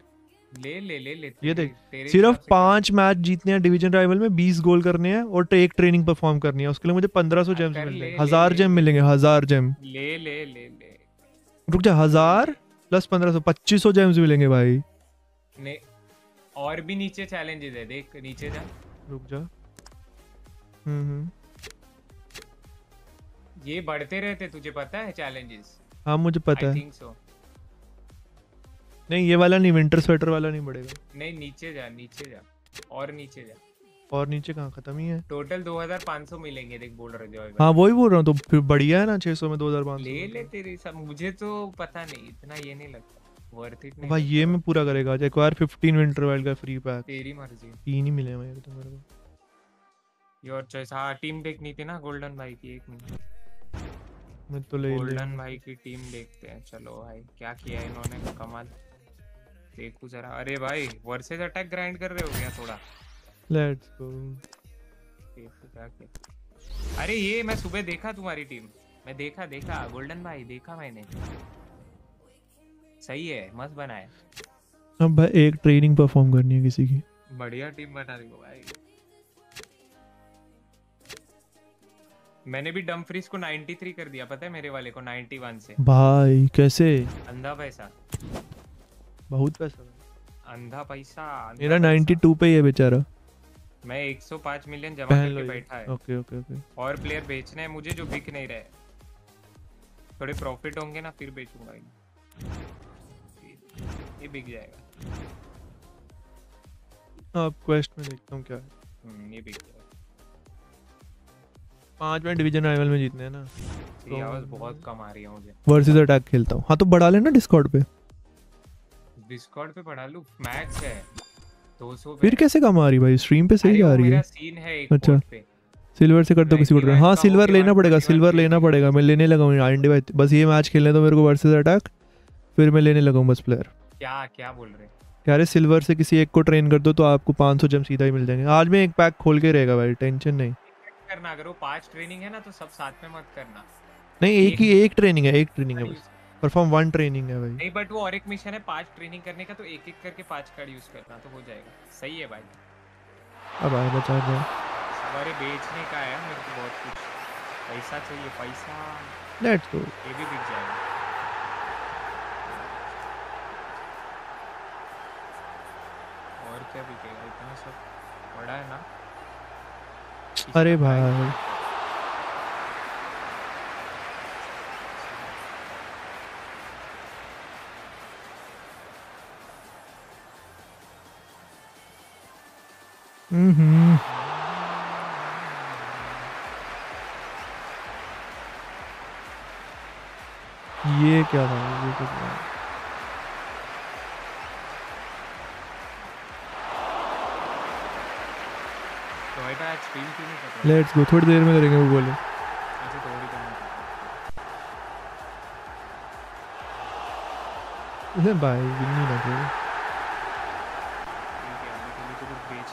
ले ले ले ले ये देख, सिर्फ़ पाँच मैच जीतने हैं डिवीज़न राइवल में बीस गोल करने हैं और एक ट्रेनिंग परफॉर्म करनी है। उसके लिए मुझे पंद्रह सौ हाँ, जेम्स हैं। ले, हज़ार जेम मिलेंगे हज़ार जेम ले ले ले ले। रुक जा हज़ार प्लस पंद्रह सौ पच्चीस सौ जेम्स मिलेंगे भाई। ने और भी नीचे चैलेंजेस है देख नीचे जा। रुक जा। हम्म हम्म। ये बढ़ते रहते तुझे पता है चैलेंजेस हाँ मुझे पता है। सो नहीं ये वाला नहीं विंटर स्वेटर वाला नहीं बढ़ेगा। नहीं नीचे जा नीचे जा और नीचे जा। और नीचे कहाँ खत्म ही है? टोटल 2500 मिलेंगे देख बोल रहे थे हाँ वही बोल रहा हूँ तो फिर बढ़िया है ना 600 में 2500 ले ले तेरी सब मुझे तो पता नहीं इतना ये नहीं लगता। वर्थ इट नहीं भाई ये मैं पूरा करेगा एक्वायर 15 विंटर वाइल्ड का फ्री पैक तेरी मर्ज़ी। तीन ही मिले मेरे तो मेरे को। योर चॉइस हाँ टीम देखनी थी ना गोल्डन भाई की एक मिनट। मैं तो ले गोल्डन भाई की टीम देखते हैं। चलो भाई क्या किया इन्होंने? कमाल। देखो जरा। अरे भाई वर्सेस अटैक ग्राइंड कर रहे हो क्या थोड़ा? लेट्स गो देखो क्या किया। अरे ये मैं सुबह देखा तुम्हारी टीम। मैं देखा देखा। गोल्डन भाई देखा मैंने। सही है मस्त बनाया अब भाई एक ट्रेनिंग परफॉर्म करनी है किसी की। बढ़िया टीम बना रही हो भाई। मैंने भी डम्फ्रीज को 93 कर दिया पता है मेरे वाले को 91 से। भाई कैसे? अंधा पैसा। बहुत पैसा। अंधा पैसा मेरा 92 पे ही है बेचारा। मैं 105 मिलियन जमा करके बैठा है। Okay okay okay. और प्लेयर बेचने हैं मुझे जो बिक नहीं रहे। थोड़े प्रॉफिट होंगे ना फिर बेचूँगा ये ये बिक जाएगा। अब क्वेस्ट में देखता हूँ क्या है। हम्म, ये बिक जाएगा। पाँच में डिवीज़न राइवल में जीतने हैं ना। तेरी आवाज़ बहुत कम आ रही है मुझे। वर्सेस अटैक खेलता हूँ। हाँ तो बढ़ा लेना डिस्कॉर्ड पे। डिस्कॉर्ड पे पढ़ा लूँ? मैक्स है। 200 फिर कैसे कम आ रही भाई? स्ट्रीम पे सही आ रही मेरा सीन है एक अच्छा। सिल्वर से कर दो किसी को 91 हाँ सिल्वर लेना पड़ेगा सिल्वर लेना पड़ेगा। मैं लेने लगा हूँ आंडी भाई बस ये मैच खेलने तो मेरे को वर्सेस अटैक फिर मैं लेने लगा हूँ बस प्लेयर क्या क्या बोल रहे कह रहे सिल्वर से किसी एक को ट्रेन कर दो तो आपको 500 जम सीधा ही मिल जाएँगे। आज में एक पैक खोल के रहेगा भाई टेंशन नहीं। करना अगर वो पाँच ट्रेनिंग है ना तो सब साथ में मत करना। नहीं एक ही एक ट्रेनिंग है एक ट्रेनिंग है बस। परफॉर्म वन ट्रेनिंग है भाई। नहीं बट वो और एक मिशन है पाँच ट्रेनिंग करने का तो एक एक करके पाँच कार्ड यूज़ करना तो हो जाएगा। सही है भाई। अब आए बचा जाए हमारे बेचने का है मेरे को बहुत कुछ। पैसा चाहिए पैसा। लेट्स गो ये भी बिक जाएगा। और क्या बिकेगा? इतना सब बड़ा है ना। अरे भाई। हम्म ये क्या था? ये तो क्या? है? बेटा आज क्यों नहीं कर लेट्स गो थोड़ी देर में करेंगे वो बोले अच्छा थोड़ी अरे भाई विन्नी ना करो ठीक है। अभी के लिए तो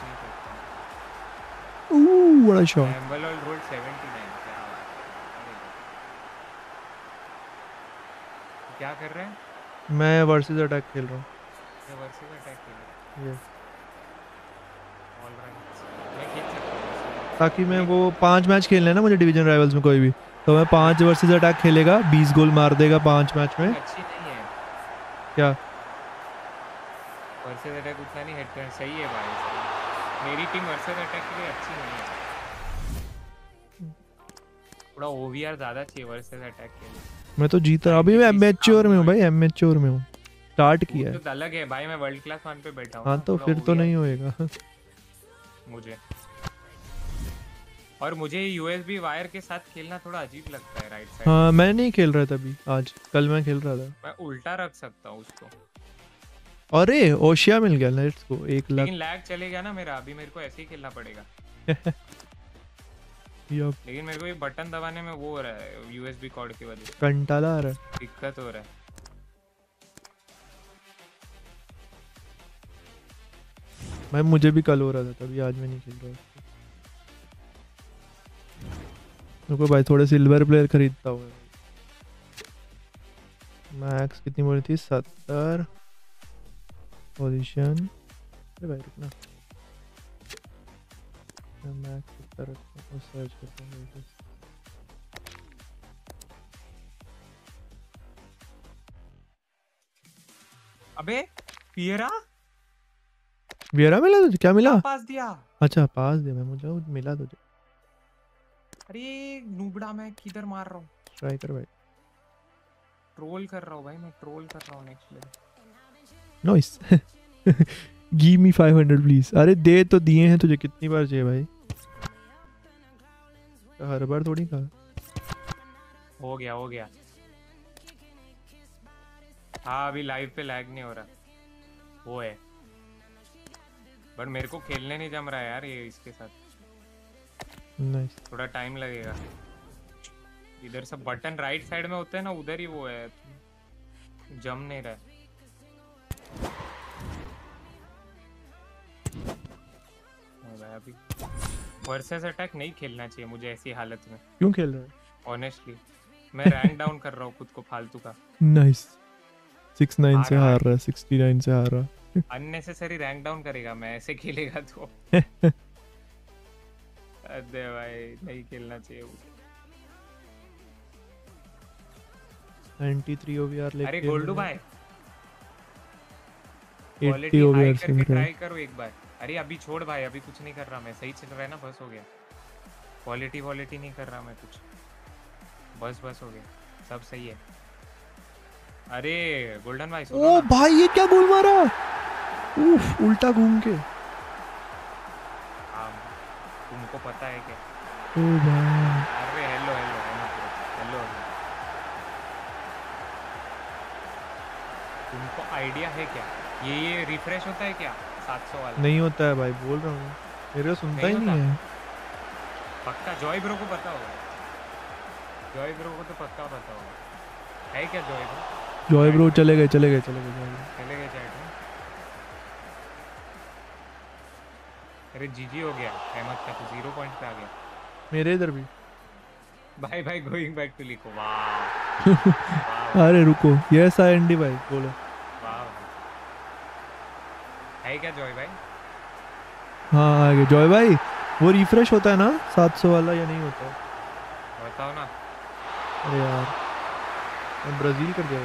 नहीं एम्बल और रोड 79 क्या है। कर रहे हैं? मैं वर्सेस अटैक खेल रहा हूँ। वर्सेस अटैक के लिए Yes. ऑलराइट मैं खेल सकता हूँ वैसे। ताकि मैं वो पाँच मैच खेलने हैं ना मुझे डिवीज़न राइवल्स में कोई भी। तो मैं पाँच वर्सेस अटैक खेलेगा बीस गोल मार देगा पाँच मैच में। अच्छी नहीं है। क्या? वर्सेस अटैक उतना नहीं कर सही है भाई। मेरी टीम वर्सेस अटैक के लिए अच्छी नहीं है। थोड़ा ओवीआर ज़्यादा चाहिए वर्सेस अटैक के लिए। मैं तो जीता अभी मैं एमेच्योर में हूँ भाई एमेच्योर में हूँ। स्टार्ट किया है। तो अलग है भाई मैं वर्ल्ड क्लास वन पे बैठा हूँ। हाँ तो फिर तो नहीं होएगा। मुझे। और मुझे यूएसबी वायर के साथ खेलना थोड़ा अजीब लगता है राइट साइड हाँ मैं नहीं खेल रहा था अभी आज। कल मैं खेल रहा था। मैं उल्टा रख सकता हूँ उसको। अरे ओशिया मिल गया लेट्स गो एक लाख। लेकिन लैग चलेगा ना मेरा अभी मेरे को ऐसे ही खेलना पड़ेगा। लेकिन मेरे को ये बटन दबाने में वो हो रहा है यूएसबी कॉर्ड की वजह से। कंटाला आ रहा है। दिक्कत हो रहा है। भाई मुझे भी कल हो रहा था तभी आज मैं नहीं खेल रहा रुको भाई थोड़े सिल्वर प्लेयर खरीदता हूँ मैक्स कितनी बोली थी? सत्तर। पोजीशन अरे भाई रुकना। मैक्स सत्तर रखता हूँ? सर्च करता हूँ अबे पियरा वियरा मिला तुझे? क्या मिला? पास दिया? अच्छा पास दिया। मैं मुझे मिला तुझे? अरे नूबड़ा मैं किधर मार रहा हूँ? स्ट्राइकर भाई ट्रोल कर रहा हूँ भाई मैं ट्रोल कर रहा हूँ next level noise give me 500 please अरे दे तो दिए हैं तुझे कितनी बार चाहिए भाई? तो हर बार थोड़ी कहा हो गया हो गया. हाँ अभी लाइव पे लैग नहीं हो रहा. वो है. बट मेरे को खेलने नहीं जम रहा है यार ये इसके साथ. नाइस थोड़ा टाइम लगेगा। इधर सब बटन राइट साइड में होते हैं ना उधर ही वो है। जम नहीं रहा है। अभी। वर्सेस अटैक नहीं खेलना चाहिए मुझे ऐसी हालत में। क्यों खेल रहा है? ऑनेस्टली मैं रैंक डाउन कर रहा हूँ खुद को फालतू का। नाइस 69 से हार रहा है 69 से हार रहा अननेसेसरी रैंक डाउन करेगा मैं ऐसे खेलेगा तो। अरे भाई नहीं खेलना चाहिए वो 93 ओवीआर लेके अरे गोल्डू भाई। क्वालिटी ओवीआर हाई करके ट्राई करो एक बार। अरे अभी छोड़ भाई अभी कुछ नहीं कर रहा मैं। सही चल रहा है ना? बस हो गया। क्वालिटी क्वालिटी नहीं कर रहा मैं कुछ। बस बस हो गया। सब सही है। अरे गोल्डन भाई ओ भाई ये क्या गोल मारा? उफ उल्टा घूम के। तुमको पता है क्या? अरे हेलो हेलो हेलो हेलो तुमको आइडिया है क्या? ये ये रिफ्रेश होता है क्या? 700 वाला? नहीं होता है भाई बोल रहा हूँ। मेरे को सुनता ही नहीं नहीं है। पक्का? जॉय ब्रो को पता होगा। जॉय ब्रो को तो पक्का पता होगा। है क्या जॉय ब्रो जॉय ब्रो चले गए चले गए चले गए चले गए चले गए चैट में अरे जीजी हो गया। अहमद का तो ज़ीरो पॉइंट पे आ गया। मेरे इधर भी। भाई भाई गोइंग बैक टू लिखो वाह। अरे रुको। यस आई एन डी भाई। बोलो। वाह है क्या जॉय भाई? हाँ आ गए जॉय भाई वो रिफ्रेश होता है ना? 700 वाला या नहीं होता? है बताओ ना। अरे यार ब्राज़ील कर दिया।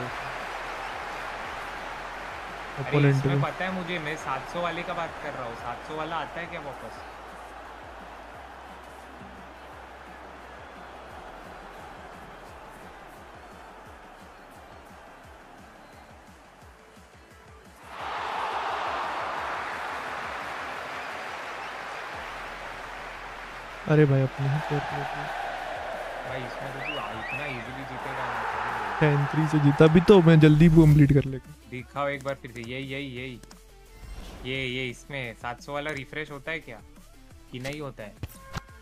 अरे इसमें पता है मुझे मैं 700 वाले का बात कर रहा हूँ। 700 वाला आता है क्या वापस? अरे भाई अपने ही भाई इसमें तो तू इतना इजीली जीतेगा। थ्री से जीता। भी तो मैं जल्दी कंप्लीट कर लेगा दिखाओ एक बार फिर से यही यही यही। ये ये इसमें 700 वाला रिफ्रेश होता है क्या? कि नहीं होता है?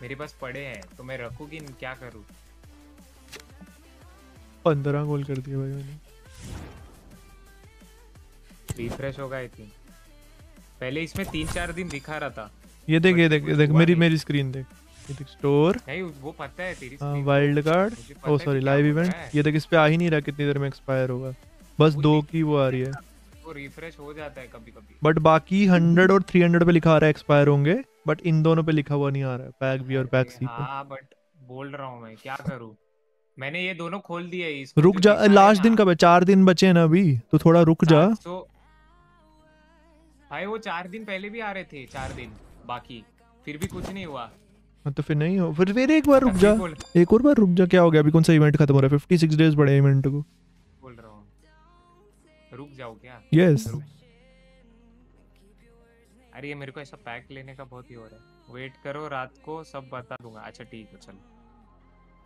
मेरे पास पड़े हैं तो मैं रखूँ कि क्या करूँ? पंद्रह गोल कर दिए भाई मैंने। रिफ्रेश होगा आई थिंक पहले इसमें तीन चार दिन दिखा रहा था। ये देख ये देख ये देख मेरी मेरी स्क्रीन देख। देख स्टोर। नहीं वो पता है तेरी हाँ wild card oh sorry live event ये देख इस पे आ ही नहीं रहा कितनी देर में एक्सपायर होगा। बस दो की वो आ रही है। वो रिफ्रेश हो जाता है कभी कभी बट बाकी हंड्रेड और थ्री हंड्रेड पे लिखा आ रहा है एक्सपायर होंगे बट इन दोनों पे लिखा हुआ नहीं आ रहा है पैक बी और पैक सी हाँ बट बोल रहा हूँ मैं क्या करूँ? मैंने ये दोनों खोल दिए इसको रुक जा लास्ट दिन कब है? चार दिन बचे हैं ना अभी तो थोड़ा रुक जा। 700 भाई वो चार दिन पहले भी आ रहे थे चार दिन बाकी। फिर भी कुछ नहीं हुआ। हाँ, तो फिर नहीं हो। फिर फिर एक बार रुक जा। एक और बार रुक जा क्या हो गया? अभी कौन सा इवेंट खत्म हो रहा है? फिफ्टी सिक्स डेज़ बड़े इवेंट को। बोल रहा हूँ। रुक जाओ क्या? यस अरे ये मेरे को ऐसा पैक लेने का बहुत ही हो रहा है। वेट करो रात को सब बता दूँगा। अच्छा ठीक है चलो।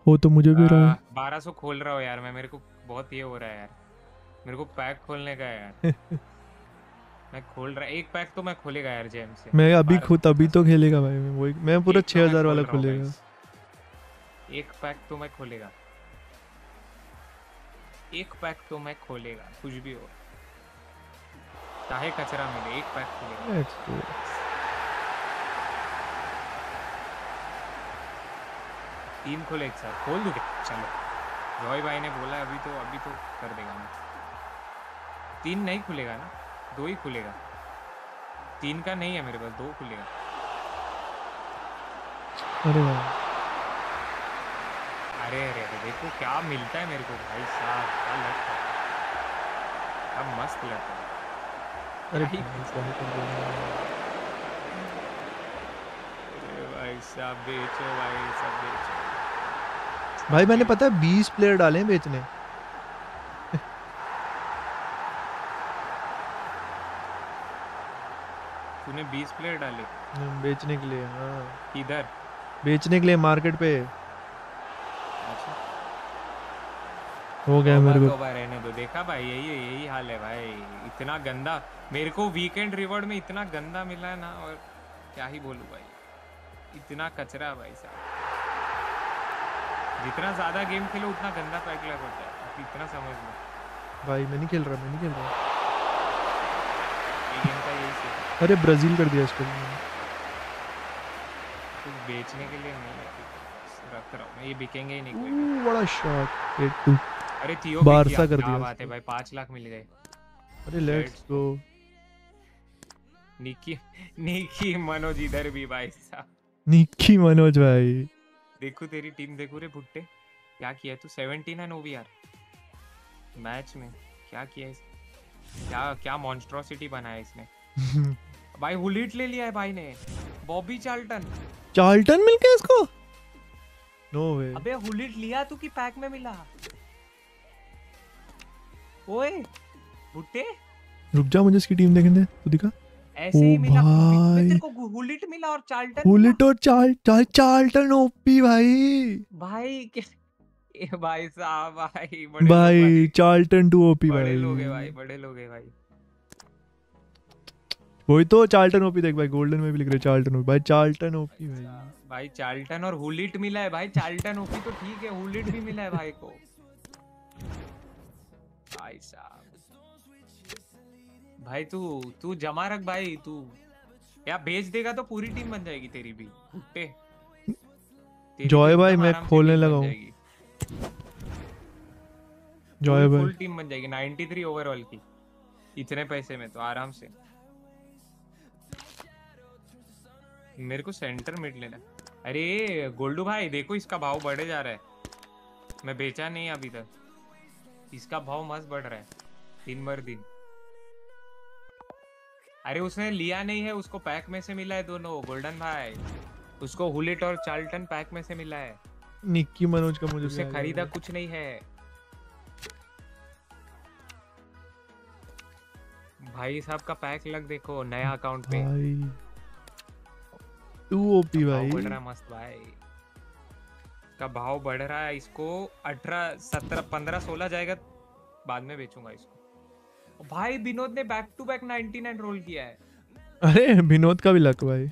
हो तो मुझे भी रहा। है बारह सौ खोल रहा हूँ यार मैं। मेरे को बहुत ये हो रहा है यार। मेरे को पैक खोलने का है यार। मैं खोल रहा एक पैक तो मैं खोलेगा यार जेम से। मैं अभी खुद अभी तो खेलेगा भाई मैं वही मैं पूरा एक तो वाला खुलेगा। एक पैक तो मैं खोलेगा। एक पैक तो मैं खोलेगा कुछ भी हो। चाहे कचरा मिले एक पैक खोलेगा। Let's तीन खोले एक साथ खोल दूँगे चलो। जॉय भाई ने बोला अभी तो अभी तो कर देगा। मैं तीन नहीं खुलेगा ना? दो ही खुलेगा। तीन का नहीं है मेरे पास दो खुलेगा। अरे अरे अरे अरे देखो क्या मिलता है मेरे को भाई साहब क्या लगता है। अब मस्त लगता है। अरे भाई। साहब बेचो भाई सब बेचो। भाई मैंने पता है बीस प्लेयर डाले हैं बेचने। तूने 20 प्लेयर डाले। हम्म, बेचने के लिए हाँ। किधर बेचने के लिए मार्केट पे। अच्छा। हो गया मेरे को। रहने दो। देखा भाई यही यही हाल है भाई। इतना गंदा। मेरे को वीकेंड रिवॉर्ड में इतना गंदा मिला है ना और क्या ही बोलूँ भाई। इतना कचरा भाई साहब। जितना ज़्यादा गेम खेलो उतना गंदा पैक लग होता है। इतना समझ लो। भाई मैं नहीं खेल रहा मैं नहीं खेल रहा। अरे ब्राज़ील कर दिया इसको। बेचने के लिए नहीं रख रहा हूँ। ये बिकेंगे ही नहीं कोई। बड़ा शॉट एट टू अरे थियो बारसा कर दिया। बात है भाई पाँच लाख मिल गए। अरे लेट्स गो निकी निकी मनोज इधर भी भाई साहब। निक्की मनोज भाई। देखो तेरी टीम देखो रे भुट्टे। क्या किया तू? 17 है ओवीआर मैच में क्या किया इस क्या क्या मॉन्स्ट्रोसिटी बनाया इसने। भाई हुलिट ले लिया है भाई ने। Bobby Charlton. चार्ल्टन मिल गया इसको? नो वे अबे हुलिट लिया तू कि पैक में मिला? ओए भुट्टे रुक जा मुझे इसकी टीम देखने दे तू दिखा। ऐसे ही मिला भाई। तेरे को हुलिट मिला और चार्ल्टन बुलेट और चार्ल चार्ल चार्ल्टन ओपी भाई। भाई क्या भाई साहब भाई बड़े भाई चार्ल्टन टू ओपी बड़े लोग हैं भाई बड़े लोग हैं भाई। वही तो चार्ल्टन ओपी देख भाई गोल्डन में भी लिख रहे चार्ल्टन ओपी। भाई चार्ल्टन ओपी भाई। भाई चार्ल्टन और हुलिट मिला है भाई चार्ल्टन ओपी तो ठीक है हुलिट भी मिला है भाई को। भाई साहब। भाई तू तू जमा रख भाई तू। या भेज देगा तो पूरी टीम बन जाएगी तेरी भी भुट्टे जॉय भाई, मैं खोलने लगा हूँ। जॉय भाई। फुल टीम बन जाएगी 93 ओवरऑल की। इतने पैसे में तो आराम से। मेरे को सेंटर मिड लेना अरे गोल्डू भाई देखो इसका भाव बढ़े जा रहा है। मैं बेचा नहीं अभी तक। इसका भाव मस्त बढ़ रहा है दिन भर दिन। अरे उसने लिया नहीं है उसको पैक में से मिला है दोनों गोल्डन भाई। उसको हुलिट और चार्ल्टन पैक में से मिला है। निक्की मनोज का मुझे उसे खरीदा कुछ नहीं है। भाई साहब का पैक लग देखो नया अकाउंट पे। भाई। टू ओपी भाई। बढ़ रहा मस्त भाई। का भाव बढ़ रहा है इसको अठारह सत्रह पंद्रह सोलह जाएगा बाद में बेचूँगा इसको। भाई विनोद ने बैक टू बैक 99 रोल किया है। अरे विनोद का भी लक भाई।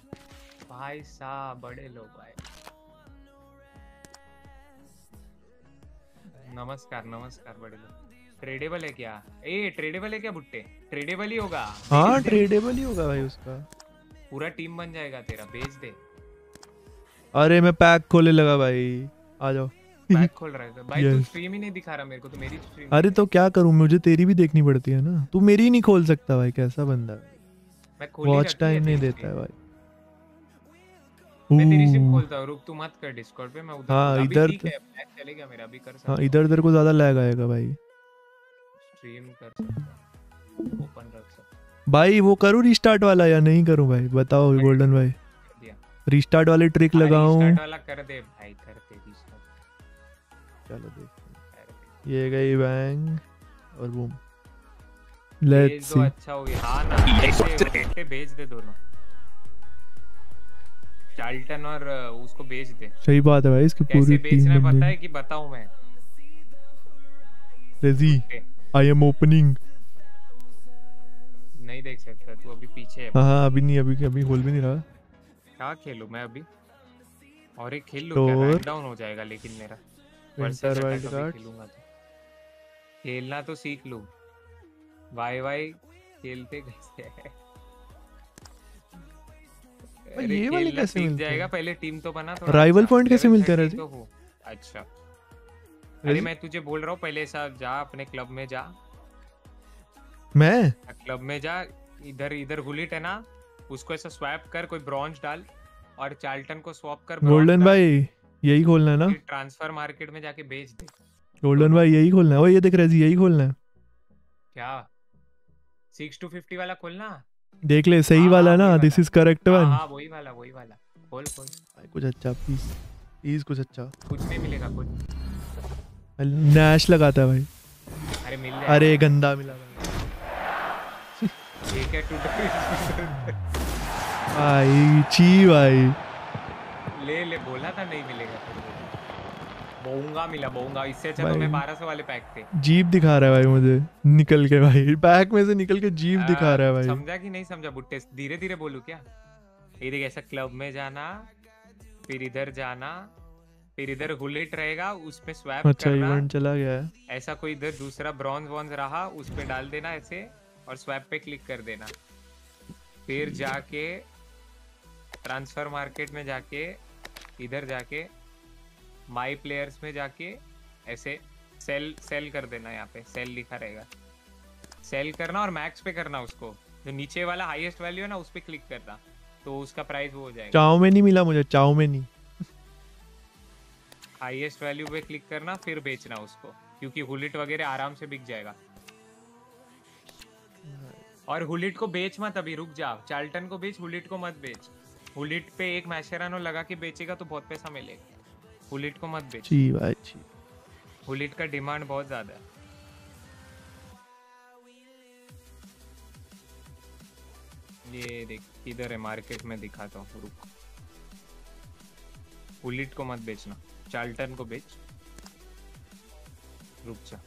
भाई साहब बड़े लोग भाई। नमस्कार नमस्कार बड़े लोग। ट्रेडेबल है क्या? ए ट्रेडेबल है क्या बुट्टे? ट्रेडेबल ही होगा। हाँ ट्रेडेबल ही होगा भाई उसका। पूरा टीम बन जाएगा तेरा बेच दे। अरे मैं पैक खोले लगा भाई। आ जाओ। बैक खोल रहा है भाई तू स्ट्रीम ही नहीं दिखा रहा मेरे को तो मेरी स्ट्रीम अरे तो क्या करूँ? मुझे तेरी भी देखनी पड़ती है ना। तू मेरी नहीं खोल सकता भाई कैसा बंदा मैं खोली वॉच टाइम नहीं देता है भाई। मैं तेरी सिम खोलता हूँ रुक तू मत कर डिस्कॉर्ड पे मैं उधर हाँ, इधर तो- है बैक चलेगा मेरा अभी कर सकता हाँ हूँ। इधर उधर को ज़्यादा लैग आएगा भाई। स्ट्रीम कर सकता भाई वो करूँ रिस्टार्ट वाला या नहीं करूँ भाई? बताओ गोल्डन भाई। रिस्टार्ट वाली ट्रिक लगाऊँ। कर दे भाई कर दे चलो देखते हैं। कर दे। ये गई बैंग और बूम लेट्स सी अच्छा हो गया। हाँ ना भेज दे दोनों। चार्ल्टन और उसको भेज दे। सही बात है भाई इसकी पूरी टीम बेचना पता है कि बताऊँ मैं? रेजी आई एम ओपनिंग नहीं देख सकता तू अभी पीछे है। हाँ हाँ अभी नहीं अभी अभी खोल भी नहीं रहा। क्या खेलूं मैं अभी? और एक खेल लूँ क्या? डाउन हो जाएगा लेकिन मेरा। वर्सेस विंटर वाइल्ड कार्ड खेलूँगा तो। खेलना तो सीख लूँ। वाई वाई खेलते कैसे है? ये वाले कैसे मिलते जाएगा पहले टीम तो बना थोड़ा अच्छा, point कैसे मिलते हैं तो अच्छा। अरे मैं तुझे बोल रहा हूँ पहले साहब जा अपने क्लब में जा। मैं? क्लब में जा इधर इधर हुलिट है ना उसको ऐसा स्वैप कर कोई ब्रॉन्ज डाल और चार्ल्टन को स्वैप कर गोल्डन भाई यही खोलना है ना? ट्रांसफ़र मार्केट में जाके बेच दे। गोल्डन भाई यही खोलना है। ओ ये देख रेजी यही खोलना है। क्या? सिक्स टू फिफ्टी वाला खोलना? देख ले सही हाँ, वाला हाँ, ना दिस इज़ करेक्ट हाँ वन हाँ वही वाला वही वाला। खोल खोल। भाई कुछ अच्छा प्लीज़ प्लीज़ कुछ अच्छा। कुछ नहीं मिलेगा कुछ। नैश लगाता है भाई। अरे मिल अरे गंदा मिला। ठीक है टू भाई ची भाई। ले ले बोला था नहीं मिलेगा बोऊँगा मिला बोऊँगा। इससे अच्छा तो मैं बारह सौ वाले पैक थे। जीप दिखा रहा है भाई मुझे निकल के भाई। बैक में से निकल के जीप दिखा रहा है भाई। समझा कि नहीं समझा बुट्टे? धीरे धीरे बोलू क्या? ये देख ऐसा क्लब में जाना फिर इधर जाना फिर इधर हुलेट रहेगा उसमें स्वैप अच्छा करना। इवेंट चला गया है। ऐसा कोई इधर दूसरा ब्रॉन्ज वॉन्ज रहा उसमें डाल देना ऐसे। और स्वैप पे क्लिक कर देना। फिर जाके ट्रांसफ़र मार्केट में जाके इधर जाके माई प्लेयर्स में जाके ऐसे सेल सेल कर देना यहाँ पे। सेल लिखा रहेगा। सेल करना और मैक्स पे करना उसको। जो नीचे वाला हाईएस्ट वैल्यू है ना उस पे क्लिक करना। तो उसका प्राइस वो हो जाएगा। चाव में नहीं मिला मुझे चाव में नहीं। हाईएस्ट वैल्यू पे क्लिक करना फिर बेचना उसको। क्योंकि हुलिट वगैरह आराम से बिक जाएगा। और हुलिट को बेच मत अभी रुक जा। चार्ल्टन को बेच हुलिट को मत बेच। हुलिट पे एक मैशेरानो लगा के बेचेगा तो बहुत पैसा मिलेगा। हुलिट को मत बेच। जी भाई जी हुलिट का डिमांड बहुत ज़्यादा है। ये देख किधर है मार्केट में दिखाता हूँ रुक। हुलिट को मत बेचना चार्ल्टन को बेच। रुक जा।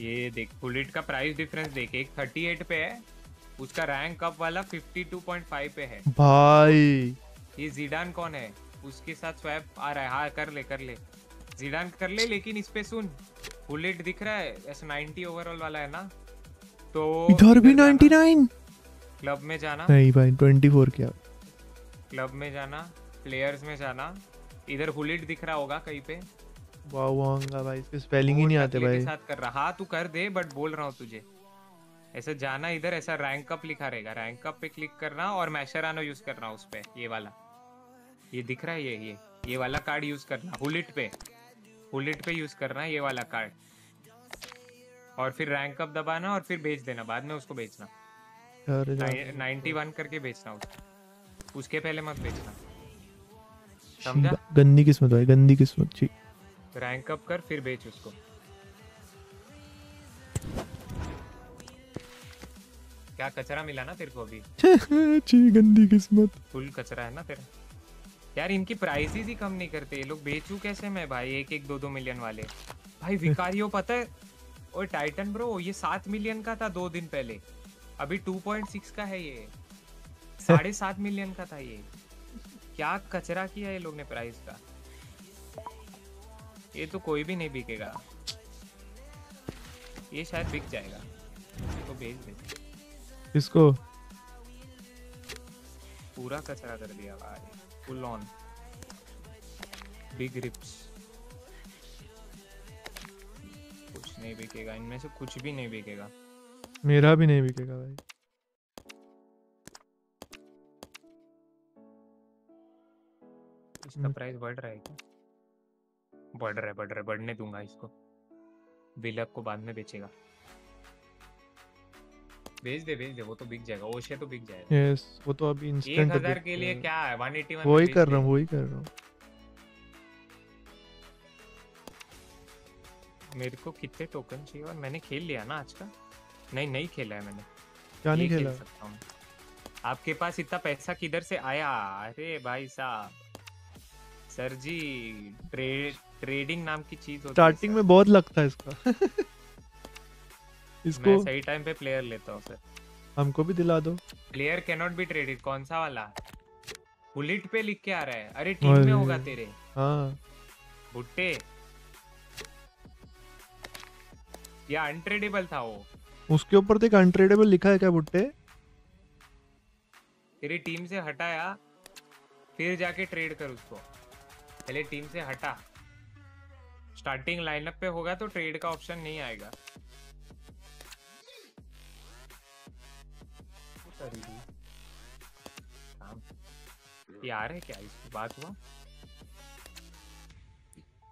ये देख बुलेट का प्राइस डिफरेंस देख एक 38 पे है उसका रैंक अप वाला 52.5 पे है। भाई। ये जीडान कौन है? उसके साथ स्वैप आ रहा है। हाँ कर ले कर ले। जीडान कर ले लेकिन इस पे सुन बुलेट दिख रहा है ऐसा 90 ओवरऑल वाला है ना? तो इधर भी जाना, 99 क्लब में जाना। नहीं भाई 24 क्या? क्लब में जाना प्लेयर्स में जाना। इधर हुलिट दिख रहा होगा कहीं पे। वाओ वांगा भाई इसके स्पेलिंग ही नहीं आते भाई। के साथ कर रहा। हाँ तू कर दे बट बोल रहा हूँ तुझे। ऐसा जाना इधर ऐसा रैंक अप लिखा रहेगा। रैंक अप पे क्लिक करना और मैशरानो यूज़ करना उस पे ये वाला। ये दिख रहा है ये ये ये वाला कार्ड यूज़ करना। हुलिट पे हुलिट पे यूज़ करना ये वाला कार्ड और फिर रैंक अप दबाना और फिर बेच देना बाद में उसको बेचना नाइन्टी वन करके बेचना उसको। उसके पहले मत बेचना समझा? गंदी किस्मत भाई गंदी किस्मत जी रैंक अप कर फिर बेच उसको। क्या कचरा मिला ना तेरे को अभी? जी गंदी किस्मत। फुल कचरा है ना तेरा? यार इनकी प्राइसेस ही कम नहीं करते। ये लोग बेचू कैसे मैं भाई? एक एक दो दो मिलियन वाले। भाई विकारियो पता है? और टाइटन ब्रो ये सात मिलियन का था दो दिन पहले। अभी टू पॉइंट सिक्स का है ये। साढ़े सात मिलियन का था ये। क्या कचरा किया ये लोग ने प्राइस का? ये तो कोई भी नहीं बिकेगा। ये शायद बिक जाएगा। तो बेच दे। इसको? पूरा कचरा कर दिया भाई। फुल ऑन बिग रिप्स कुछ नहीं बिकेगा। इनमें से कुछ भी नहीं बिकेगा। मेरा भी नहीं बिकेगा भाई। इसका। प्राइस बढ़ रहा है क्या? बढ़ रहा है बढ़ रहा है बढ़ने दूँगा इसको। बिलक को बाद में बेचेगा। बेच दे बेच दे वो तो बिक जाएगा। ओशे तो बिक जाएगा। यस वो तो अभी इंस्टेंट हज़ार के लिए क्या है? वन एटी वन वही कर रहा हूँ वही कर रहा हूँ। मेरे को कितने टोकन चाहिए? और मैंने खेल लिया ना आज का। नहीं नहीं खेला है मैंने। क्या नहीं खेला सकता हूँ। आपके पास इतना पैसा किधर से आया? अरे भाई साहब। सर जी ट्रे, ट्रेडिंग नाम की चीज़ होती है स्टार्टिंग में बहुत लगता है इसका। इसको मैं सही टाइम पे प्लेयर लेता हूँ सर। हमको भी दिला दो। प्लेयर कैनॉट बी ट्रेडेड कौन सा वाला? बुलेट पे लिख के आ रहा है। अरे टीम में होगा तेरे। हाँ। भुट्टे या अनट्रेडेबल था वो। उसके ऊपर तो एक अनट्रेडेबल लिखा है क्या बुट्टे? तेरी टीम से हटाया फिर जाके ट्रेड कर उसको। पहले टीम से हटा। स्टार्टिंग लाइनअप पे होगा तो ट्रेड का ऑप्शन नहीं आएगा। काम। ये आ रहा है क्या? इसकी बात हुआ?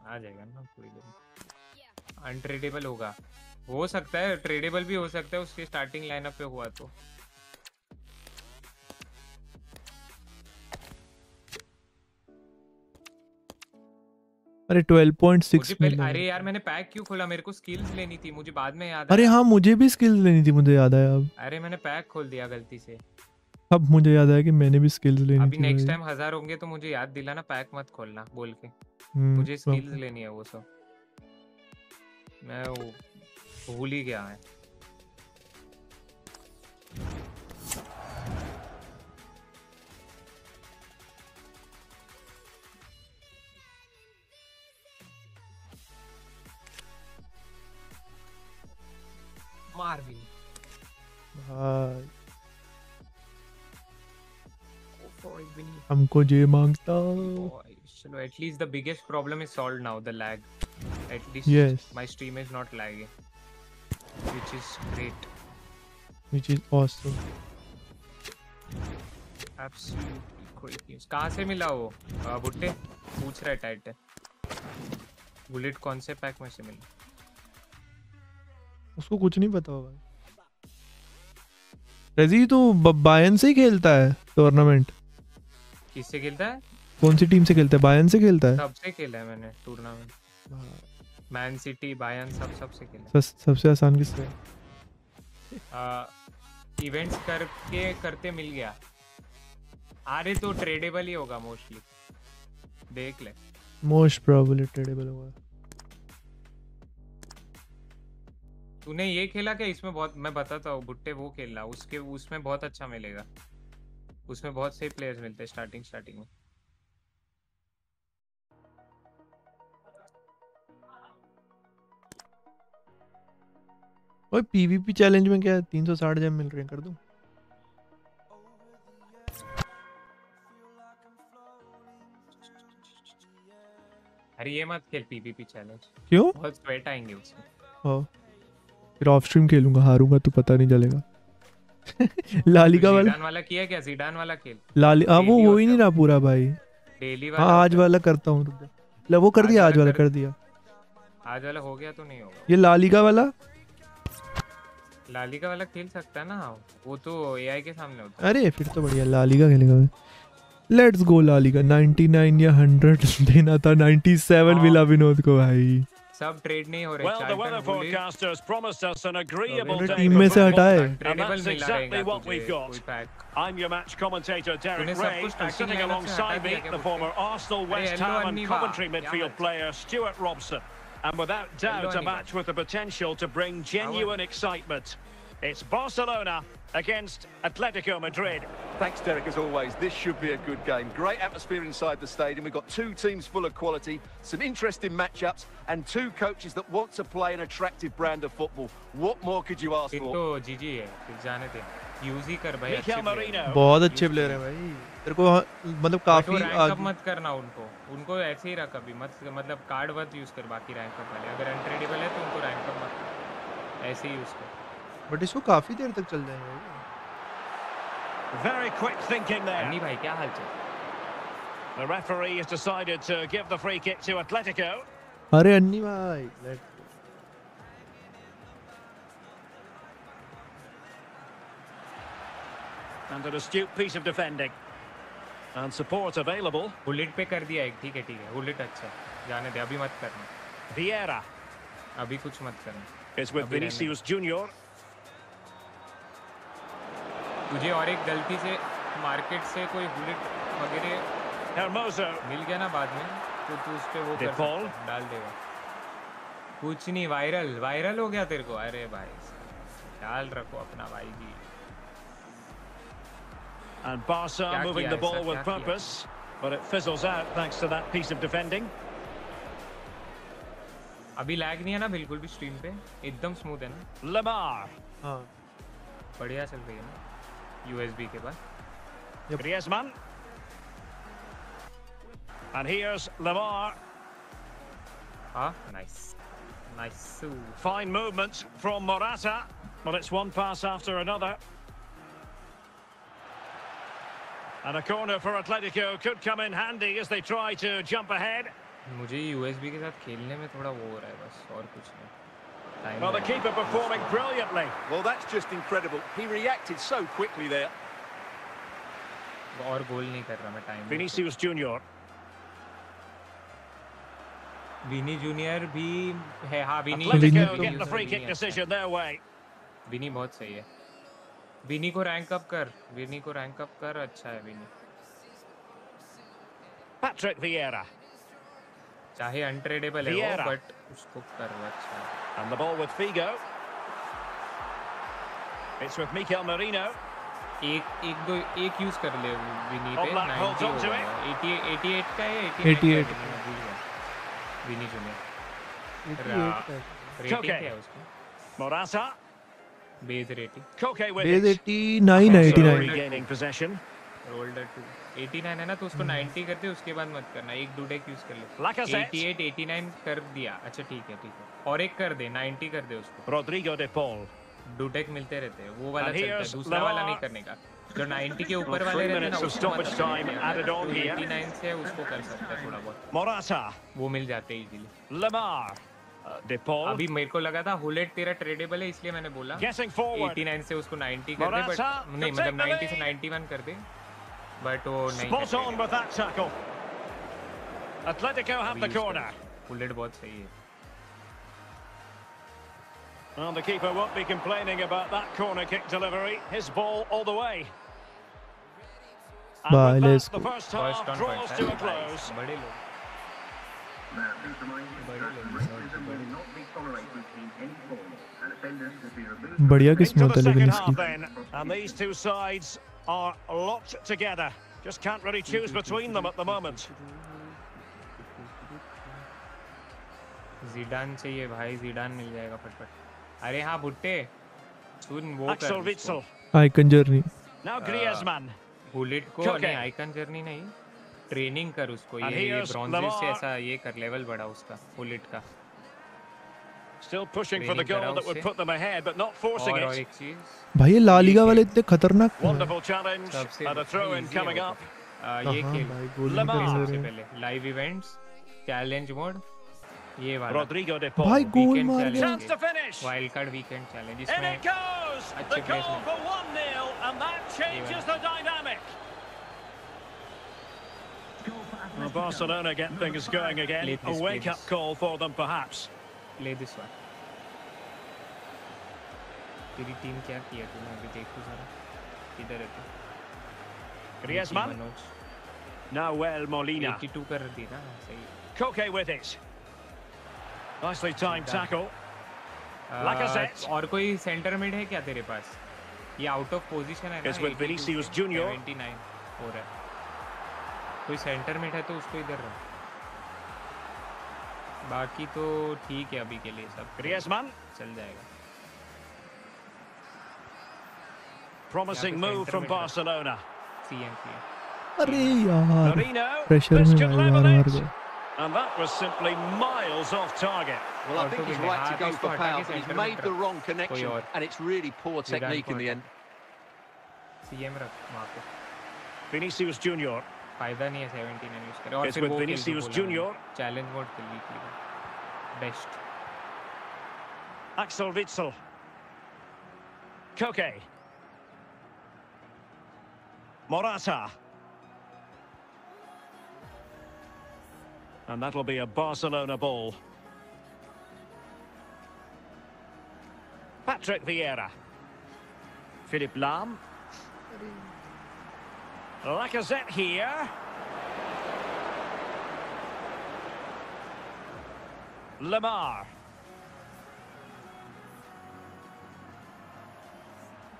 आ जाएगा ना थोड़ी देर अनट्रेडेबल होगा। हो सकता है ट्रेडेबल भी हो सकता है, उसके स्टार्टिंग लाइनअप पे हुआ तो। अरे 12.6 मुझे पहले मिला अरे यार मैंने पैक क्यों खोला? मेरे को स्किल्स लेनी थी मुझे बाद में याद अरे हाँ मुझे भी स्किल्स लेनी थी मुझे याद आया अब। अरे मैंने पैक खोल दिया गलती से। अब मुझे याद आया कि मैंने भी स्किल्स लेनी अभी थी नेक्स्ट टाइम हज़ार होंगे तो मुझे याद दिलाना पैक मत खोलना बोल के। हम्म, मुझे तो- स्किल्स लेनी है वो सब। मैं भूल ही गया है भी भाई। हमको जे माँगता। Boy, चलो at least the biggest problem is solve now the lag at least Yes. my stream is not lagging which is great. Which is awesome. Absolutely quick news कहाँ से मिला वो? भुट्टे पूछ रहा है टाइट बुलेट कौन से पैक में से मिला? उसको कुछ नहीं पता होगा। रज़ी तो बायन से ही खेलता है टूर्नामेंट किससे खेलता है? कौन सी टीम से खेलता है? बायन से खेलता है? सबसे खेला है मैंने टूर्नामेंट मैन सिटी बायर्न सब सबसे खेला सबस- सबसे आसान किससे है? इवेंट्स करके करते मिल गया। अरे तो ट्रेडेबल ही होगा मोस्टली देख ले। मोस्ट प्रोबेबली ट्रेडेबल होगा। तूने ये खेला क्या? इसमें बहुत मैं बताता हूँ भुट्टे वो खेलना उसके उसमें बहुत अच्छा मिलेगा। उसमें बहुत सही प्लेयर्स मिलते हैं स्टार्टिंग स्टार्टिंग में। ओए पीवीपी चैलेंज में क्या 360 जेम मिल रहे हैं? कर दूँ? अरे ये मत खेल पीवीपी चैलेंज क्यों? बहुत स्वेट आएँगे उसमें। हाँ फिर ऑफ़ स्ट्रीम खेलूँगा हारूँगा तो पता नहीं चलेगा। लालिगा वाला वाला किया क्या? जीडान वाला खेल। लाली हाँ वो हो ही नहीं रहा पूरा भाई। डेली वाला हाँ। आज वाला करता हूँ जा। वो कर दिया आज वाला वाला कर- दिया। आज वाला हो गया तो नहीं होगा। ये लालिगा वाला? लालिगा वाला खेल सकता है ना वो तो एआई के सामने होता है। अरे फिर तो बढ़िया लालिगा खेलेगा। मैं लेट्स गो लालिगा 99 या 100 देना था 97 हाँ। मिला विनोद को भाई। सब ट्रेड नहीं हो रहे Well, the weather चार्टन bullet forecasters promised us an agreeable मेरे day टीम for में से football. हटाए ट्रेडेबल that's मिला exactly रहेगा what तुझे we've got. कोई pack I'm your match commentator तूने Derek सब Ray, कुछ and starting sitting lineup से हटा alongside me दिया क्या the बुट्टे? former Arsenal, अरे West येलो Ham, and अन्नी वाह, Coventry क्या midfield बात है? player Stuart Robson. And without doubt, a अन्नी match with the potential to bring genuine excitement. It's Barcelona against Atletico Madrid. Thanks, Derek, as always. This should be a good game. Great atmosphere inside the stadium. We've got two teams full of quality, some interesting matchups, and two coaches that want to play an attractive brand of football. What more could you ask फिर for? तो जीजी है फिर जाने दे use ही कर भाई अच्छे Mikel player Merino. हैं। बहुत अच्छे प्लेयर है भाई तेरे को हाँ, मतलब बट वो काफी रैंक अप आगे मत करना उनको उनको ऐसे ही रख अभी मत मतलब कार्ड मत यूज कर बाकी रैंक अप वाले अगर अनट्रेडेबल है तो उनको रैंक अप मत कर ऐसे ही यूज कर बट इसको काफ़ी देर तक चल जाएगा। Very quick thinking there. अन्नी भाई क्या हाल चाल The referee has decided to give the free kick to Atletico. अरे अन्नी भाई let's go. And an astute piece of defending. And support available. Bullet पे कर दिया एक ठीक है ठीक है बुलेट अच्छा है जाने दे अभी मत करना Vieira अभी कुछ मत करना is with Vinicius Junior. तुझे और एक गलती से मार्केट से कोई बुलेट वगैरह मिल गया ना बाद में तो तू उस पे वो कर डाल देगा। कुछ नहीं वायरल वायरल हो गया तेरे को। अरे भाई ख्याल रखो अपना भाई जी And Barca moving the ball with purpose. But it fizzles out thanks to that piece of defending. अभी लैग नहीं है ना बिल्कुल भी स्ट्रीम पे एकदम स्मूथ है ना। Lamar. हाँ। बढ़िया चल रही है ना। यूएसबी के बाद Griezmann. And here's Lamar. हाँ nice nice Fine movement from Morata. Well, it's one pass after another. And a corner for Atletico could come in handy as they try to jump ahead. मुझे USB के साथ खेलने में थोड़ा वो हो रहा है बस और कुछ नहीं Time Well, the लगेगा। keeper performing brilliantly. Well, that's just incredible. He reacted so quickly there. और गोल नहीं कर रहा मैं time Vinicius Junior. Vini junior भी है हाँ विनी Atletico Vinny- get the free kick decision their way. विनी बहुत सही है विनी को रैंक अप कर विनी को रैंक अप कर अच्छा है विनी Patrick Vieira. चाहे अनट्रेडेबल है वो Vieira. बट उसको कर वो अच्छा है And the ball with Figo. It's with Mikel Merino. एक एक दो एक यूज़ कर ले विनी पे 90 on to हो it. गया 88 88 का है 88 है, मैं भूल गया। विनी जूनियर 88 रेटिंग क्या है उसकी? Morata. Base rating Koke with base 89 89 regaining possession. रोल्डर 2 89 है ना तो उसको 90 करते उसके बाद मत करना। एक डूडेक यूज़ कर ले। 88 89 कर दिया। अच्छा ठीक है ठीक है। और एक कर दे 90 कर दे उसको। रोड्रिगो दे पॉल डूटेक मिलते रहते हैं वो वाला चलता है दूसरा वाला नहीं करने का। जो 90 के ऊपर वाले रहते हैं ना उसको कर सकते हैं थोड़ा बहुत। मोरासा वो मिल जाते हैं इजीली लेमार Depol. अभी मेरे को लगा था हुलेट तेरा ट्रेडेबल है इसलिए मैंने बोला। 89 से उसको 90 कर दे बट नहीं मतलब 90 से 91 कर दे। बट वो नहीं Spot on with that tackle. Atletico have the corner. Hullet बहुत सही है। Well, the keeper won't be complaining about that corner kick delivery. His ball all the way. And Bye, with let's that, the go. first first half on draws to a close. बड़े लोग Now, please remind you that racism will not be tolerated in any form, and offenders will be removed. बढ़िया Into किस्मत the है लेकिन second half इसकी then, and these two sides are locked together. Just can't really choose between them at the moment. Zidane चाहिए भाई Zidane मिल जाएगा फटफट अरे हाँ भुट्टे सुन वो Axel कर. Icon journey Now Griezmann. Bullet को Okay. नहीं आइकन जर्नी नहीं ट्रेनिंग कर उसको And ये ये here's ब्रॉन्जेस से Lamar. ऐसा ये कर लेवल बढ़ा उसका बुलेट का Still pushing for the Training goal that would put them ahead, but not forcing और और it. एक चीज़ भाई ये ला लीगा वाले इतने खतरनाक क्यों हैं? Wonderful challenge सबसे and a throw in easy है coming वो up. तो। आ, ये कहाँ खेल भाई गोल Lamar. निकल सबसे रहे हैं। पहले लाइव इवेंट्स चैलेंज मोड ये वाला Rodrigo de भाई Paul. गोल Weekend मार challenge. गया Chance to finish. Wild card weekend challenge In इसमें it goes. The Achhi goal placement. for 1 0, and that changes the dynamic. Goal for Well, Atletico. Barcelona get things going again. Late A this wake up please. call for them, perhaps. ले this one तेरी team क्या किया तूने अभी देख तू जरा किधर है तू Griezmann. Manoj Nahuel Molina. 82 कर दी ना सही Koke with it. Nicely timed tackle. Lacazette. और कोई सेंटर मिड है क्या तेरे पास ये आउट ऑफ़ पोजीशन है ना It's with Vinicius Junior. 79 हो रहा है कोई सेंटर मिड है तो उसको इधर रख बाकी तो ठीक है अभी के लिए सब Griezmann. चल जाएगा Promising move from? Barcelona. CM अरे यार Marino. प्रेशर This में could भाई level बार मार it. गए And that was simply miles off target. Well, I Or think to he's be right to hard, go he's for got power, target but he's center made में the रख- wrong connection, और। and it's really poor Zidane technique in को the हटा। end. CM रख वहाँ पे Vinicius Junior. फायदा नहीं है 79 यूज करे और It's फिर with वो खेल जो Vinicius बोला Junior. मैंने, चैलेंज मोड खेल weekly best Axel Witsel. Koke. Morata. And that'll be a Barcelona ball. Patrick Vieira. Philip Lam. Lacazette here. Lamar.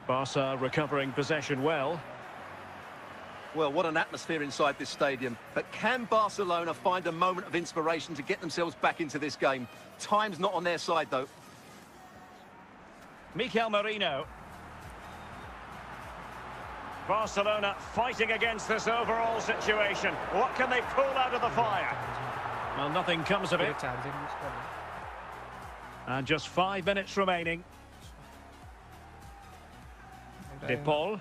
Barca recovering possession well. Well, what an atmosphere inside this stadium. But can Barcelona find a moment of inspiration to get themselves back into this game? Time's not on their side, though. Mikel Marino. Barcelona fighting against this overall situation. What can they pull out of the fire? Well, nothing comes of it. And just five minutes remaining. De Paul.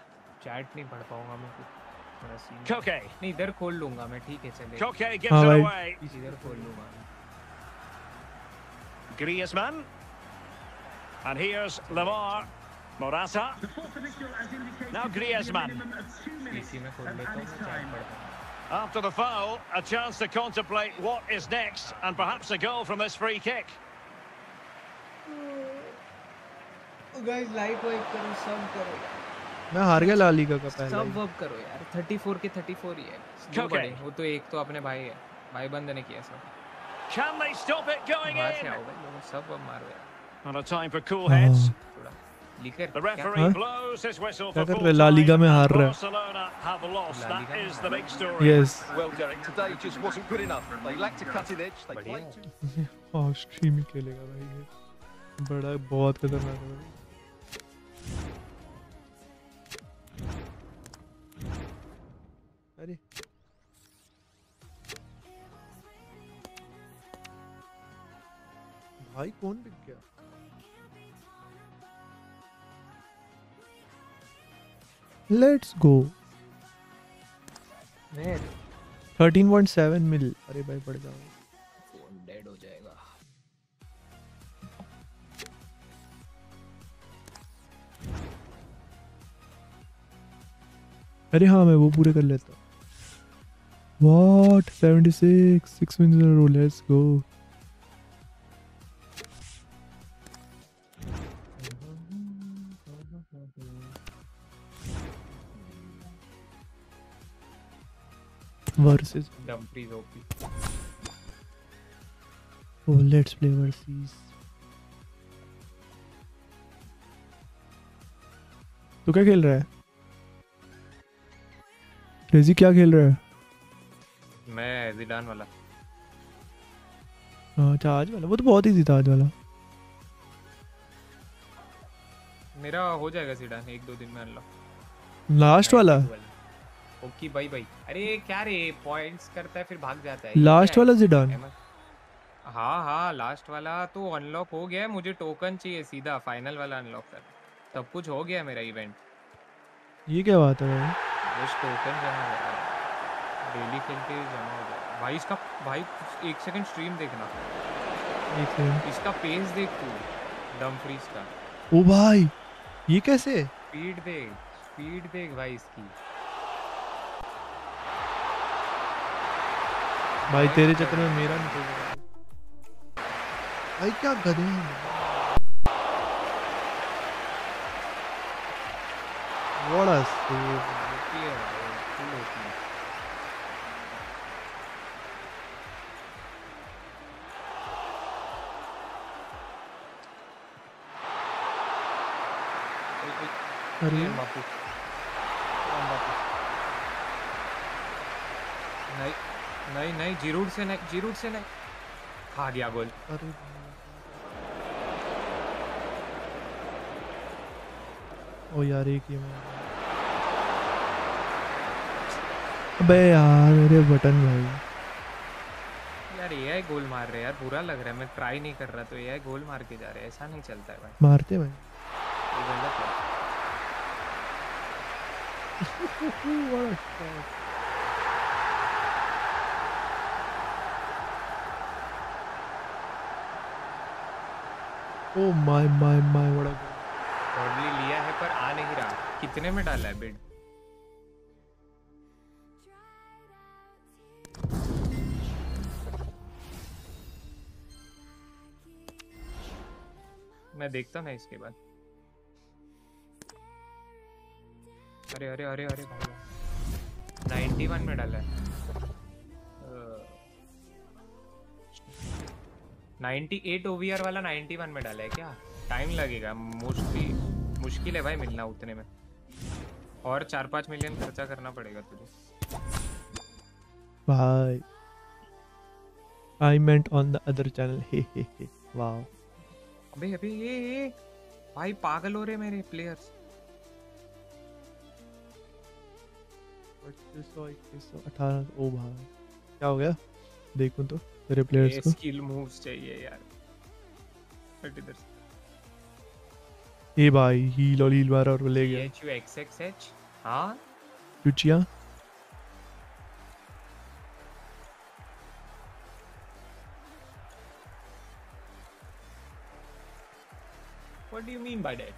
थोड़ा scene Koke. नहीं इधर खोल लूँगा मैं ठीक है चले Koke gives हाँ it भाई। away. इधर खोल लूँगा Griezmann. And here's Lamar. Morata. Now Griezmann. इसी में खोल लेता हूँ मैं chat time. After the foul, a chance to contemplate what is next and perhaps a goal from this free kick. Guys like वाइक करो सब करो यार मैं हार गया ला लीगा का पहला सब ही। वर्क करो यार 34 के 34 ही है जो Okay. बड़े वो तो एक तो अपने भाई है भाई बंद ने किया सब Can they stop it going in? सब अब मारो यार And a time for cool heads. थोड़ा लिकर The क्या referee Huh? blows his whistle क्या for कर full रहे? La Liga time. में हार रहा है। Barcelona have lost. La That Liga में is हार the रहा big story. Yes Well, Derek, today just wasn't good enough. They lacked a cutting edge. They बढ़िया played है। too और स्ट्रीम ही खेलेगा भाई ये बड़ा बहुत खतरनाक है अरे। भाई कौन बिक गया? लेट्स गो मैं 13.7 मिल। अरे भाई पड़ जाओ। फ़ोन डेड हो जाएगा। अरे हाँ मैं वो पूरे कर लेता What 76 6 wins in a row let's go versus Dumfries OP oh let's play versus तू क्या खेल रहा है रेजी क्या खेल रहा है मैं जिडान वाला। हाँ, अच्छा आज वाला। वो तो बहुत इजी था आज वाला। मेरा हो जाएगा जिडान एक दो दिन में अनलॉक लास्ट वाला? ओके भाई भाई अरे क्या रे? पॉइंट्स करता है फिर भाग जाता है। लास्ट वाला जिडान जिडान हाँ हाँ लास्ट वाला तो अनलॉक हो गया है। मुझे टोकन चाहिए सीधा फाइनल वाला अनलॉक कर सब कुछ हो गया मेरा इवेंट ये क्या बात है भाई? बस टोकन जमा हो रहा है। डेली खेल के जमा हो जाएगा भाई इसका भाई एक सेकंड स्ट्रीम देखना। एक सेकंड इसका पेस देख तू। डम फ्रीज का। ओ भाई ये कैसे? स्पीड देख स्पीड देख भाई इसकी। भाई तेरे चक्कर में मेरा निकल गया। भाई क्या गधे हैं। What a save. अरे। ये नहीं नहीं नहीं जीरूड से नहीं जीरूड से नहीं। खा गया गोल। अरे। ओ यार एक ही मार अबे यार मेरे बटन भाई। यार एआई गोल मार रहे यार बुरा लग रहा है। मैं ट्राई नहीं कर रहा तो एआई गोल मार के जा रहे हैं। ऐसा नहीं चलता है भाई। मारते भाई। ये गलत है ओ my my my what a probably लिया है पर आ नहीं रहा। कितने में डाला है बिड मैं देखता ना इसके बाद। अरे अरे अरे अरे। भाई 91 में डाला है। नाइन्टी एट ओवीआर वाला 91 में डाला है क्या? टाइम लगेगा। मोस्टली मुश्किल है भाई मिलना उतने में। और चार पाँच मिलियन खर्चा करना पड़ेगा तुझे। भाई I meant on the other channel hey hey hey wow अबे अबे ये भाई पागल हो रहे मेरे प्लेयर्स 18 ओ भाई क्या हो गया? देखूँ तो तेरे प्लेयर्स को। स्किल मूव्स चाहिए यार। हट इधर से। ए भाई हील और हील मारा और ले गया। H U X X H हाँ। What do you mean by that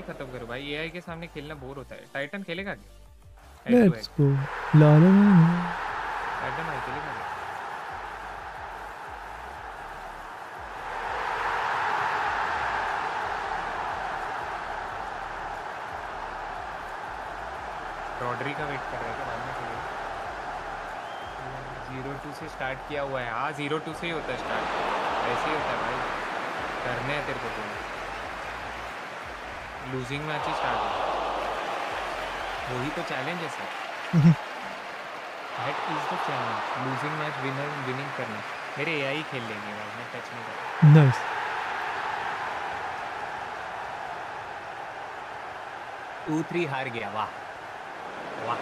खत्म करो खत्म करो भाई एआई के सामने खेलना बोर होता है। टाइटन खेलेगा क्या? Let's go La La La Titan भाई खेलेगा? रॉड्री का वेट कर रहा है क्या बाद में ज़ीरो टू से स्टार्ट किया हुआ है। हाँ ज़ीरो टू से ही होता है स्टार्ट ऐसे ही होता है भाई। करने हैं तेरे को। तो लूजिंग मैच ही स्टार्ट हो वही तो चैलेंज है sir that is the challenge losing match winner winning करना. मेरे एआई खेल लेंगे भाई मैं टच नहीं करता. नाइस टू थ्री हार गया वाह. वाह.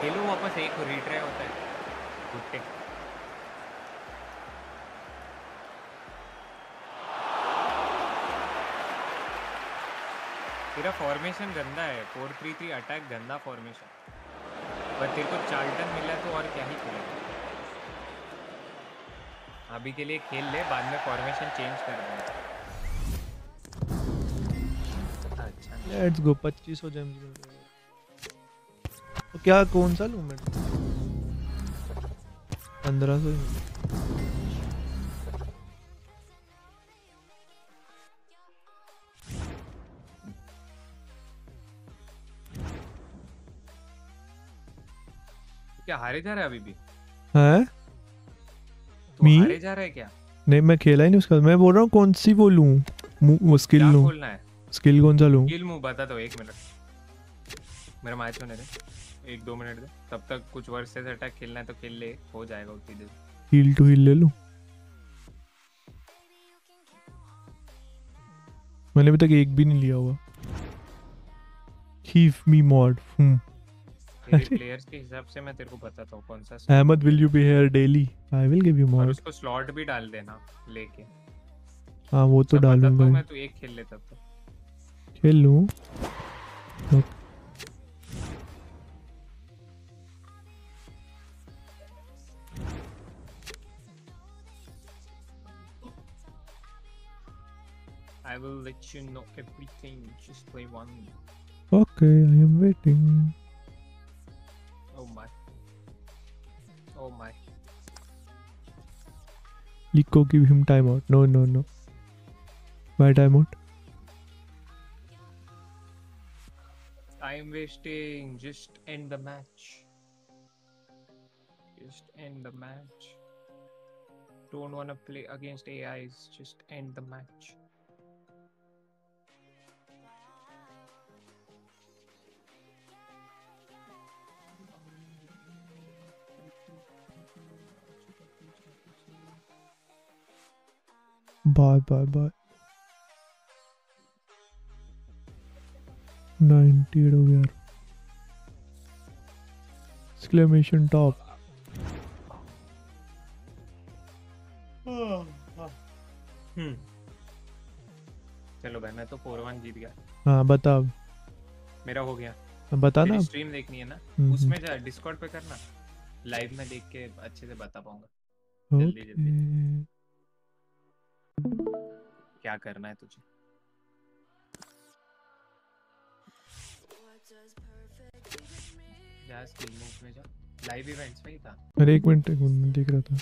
खेलो वापस एक तो रिट्राई होता है. घुट्टे तेरा फॉर्मेशन गंदा है। फोर थ्री थ्री अटैक गंदा फॉर्मेशन पर तेरे को चार्ल्टन मिला तो और क्या ही खेलेगा। अभी के लिए खेल ले, बाद में फॉर्मेशन चेंज कर अच्छा। लेट्स गो 2500 जेम्स तो क्या, कौन सा लूँ मैं? 1500 ही। हारे जा रहा है अभी भी? है? तो Me? हारे जा रहा है क्या? नहीं मैं खेला ही नहीं उसका मैं बोल रहा हूँ कौन सी वो लूँ? मु- स्किल लूँ? स्किल कौन सा लूँ? स्किल मूव बता दो एक मिनट। मेरा मैच होने दे। एक दो मिनट दे। तब तक कुछ वर्सेस अटैक खेलना है तो खेल ले। हो जाएगा उतनी देर हील टू हील ले लूँ? मैंने अभी तक एक भी नहीं लिया हुआ। हीव मी मॉड हम्म। तेरे प्लेयर्स के हिसाब से मैं तेरे को बताता हूँ कौन सा Ahmad will you be here daily I will give you और उसको स्लॉट भी डाल देना लेके। हाँ वो तो डालूँगा। मैं तू एक खेल ले तब तक खेल? लूँ I will let you know everything. Just play one okay I am waiting oh my Lico give him timeout. No, no, no. Why timeout? time wasting just end the match just end the match don't want to play against ais just end the match Bye, bye, bye. 90 हो गया top. हम्म चलो भाई मैं तो four one जीत गया। हाँ बता मेरा हो गया। बता ना। स्ट्रीम देखनी है ना? हम्म, उसमें जा डिस्कॉर्ड पे करना। लाइव में देख के अच्छे से बता पाऊँगा। जल्दी, जल्दी। क्या करना है तुझे? जा स्किल मूव में जा। लाइव इवेंट्स में ही था। अरे एक मिनट एक मिनट देख रहा था।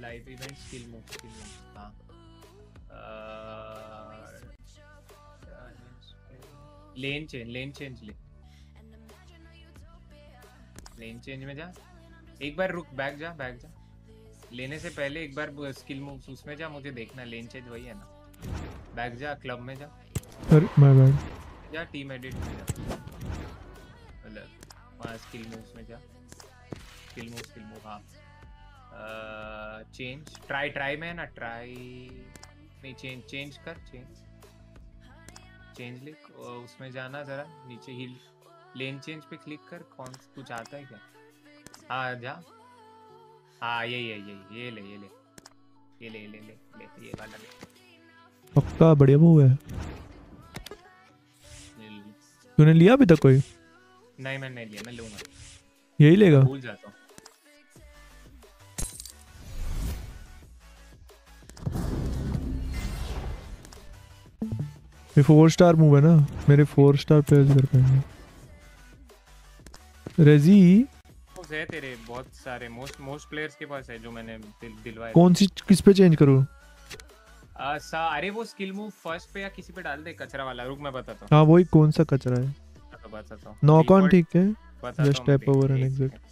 Live event skill move skill move हाँ लेन चेंज लेन चेंज ले। लेन चेंज में जा। एक बार रुक बैक जा बैक जा। लेने से पहले एक बार स्किल मूव उसमें जा मुझे देखना लेन चेंज वही है ना। बैक जा क्लब में जा। अरे माय बैड जा टीम एडिट में जा। मतलब वहाँ स्किल मूव्स में जा। स्किल मूव स्किल मूव हाँ। चेंज ट्राई ट्राई में है ना ट्राई नहीं चेंज चेंज कर चेंज चेंज लिख उसमें जाना जरा नीचे हिल लेन चेंज पे क्लिक कर कौन कुछ आता है क्या? हाँ जा। हाँ यही है यही ये ले ये ले ये ले ले ले ले ये वाला ले पक्का बढ़िया वो है तूने लिया अभी तक कोई नहीं मैं नहीं लिया मैं लूँगा यही लेगा भूल जाता हूँ ये फोर स्टार मूव है ना मेरे फोर स्टार प्लेयर्स कर पाएँगे रेजी मोव्स है तेरे बहुत सारे मोस्ट मोस्ट प्लेयर्स के पास है जो मैंने दिल, दिलवाए। कौन सी किस पे चेंज करूँ? आ, सा अरे वो स्किल मूव फ़र्स्ट पे या किसी पे डाल दे कचरा वाला रुक मैं बताता हूँ। हाँ वही कौन सा कचरा है? तो बताता हूँ। नॉक ऑन ठीक है। and एक exit. second।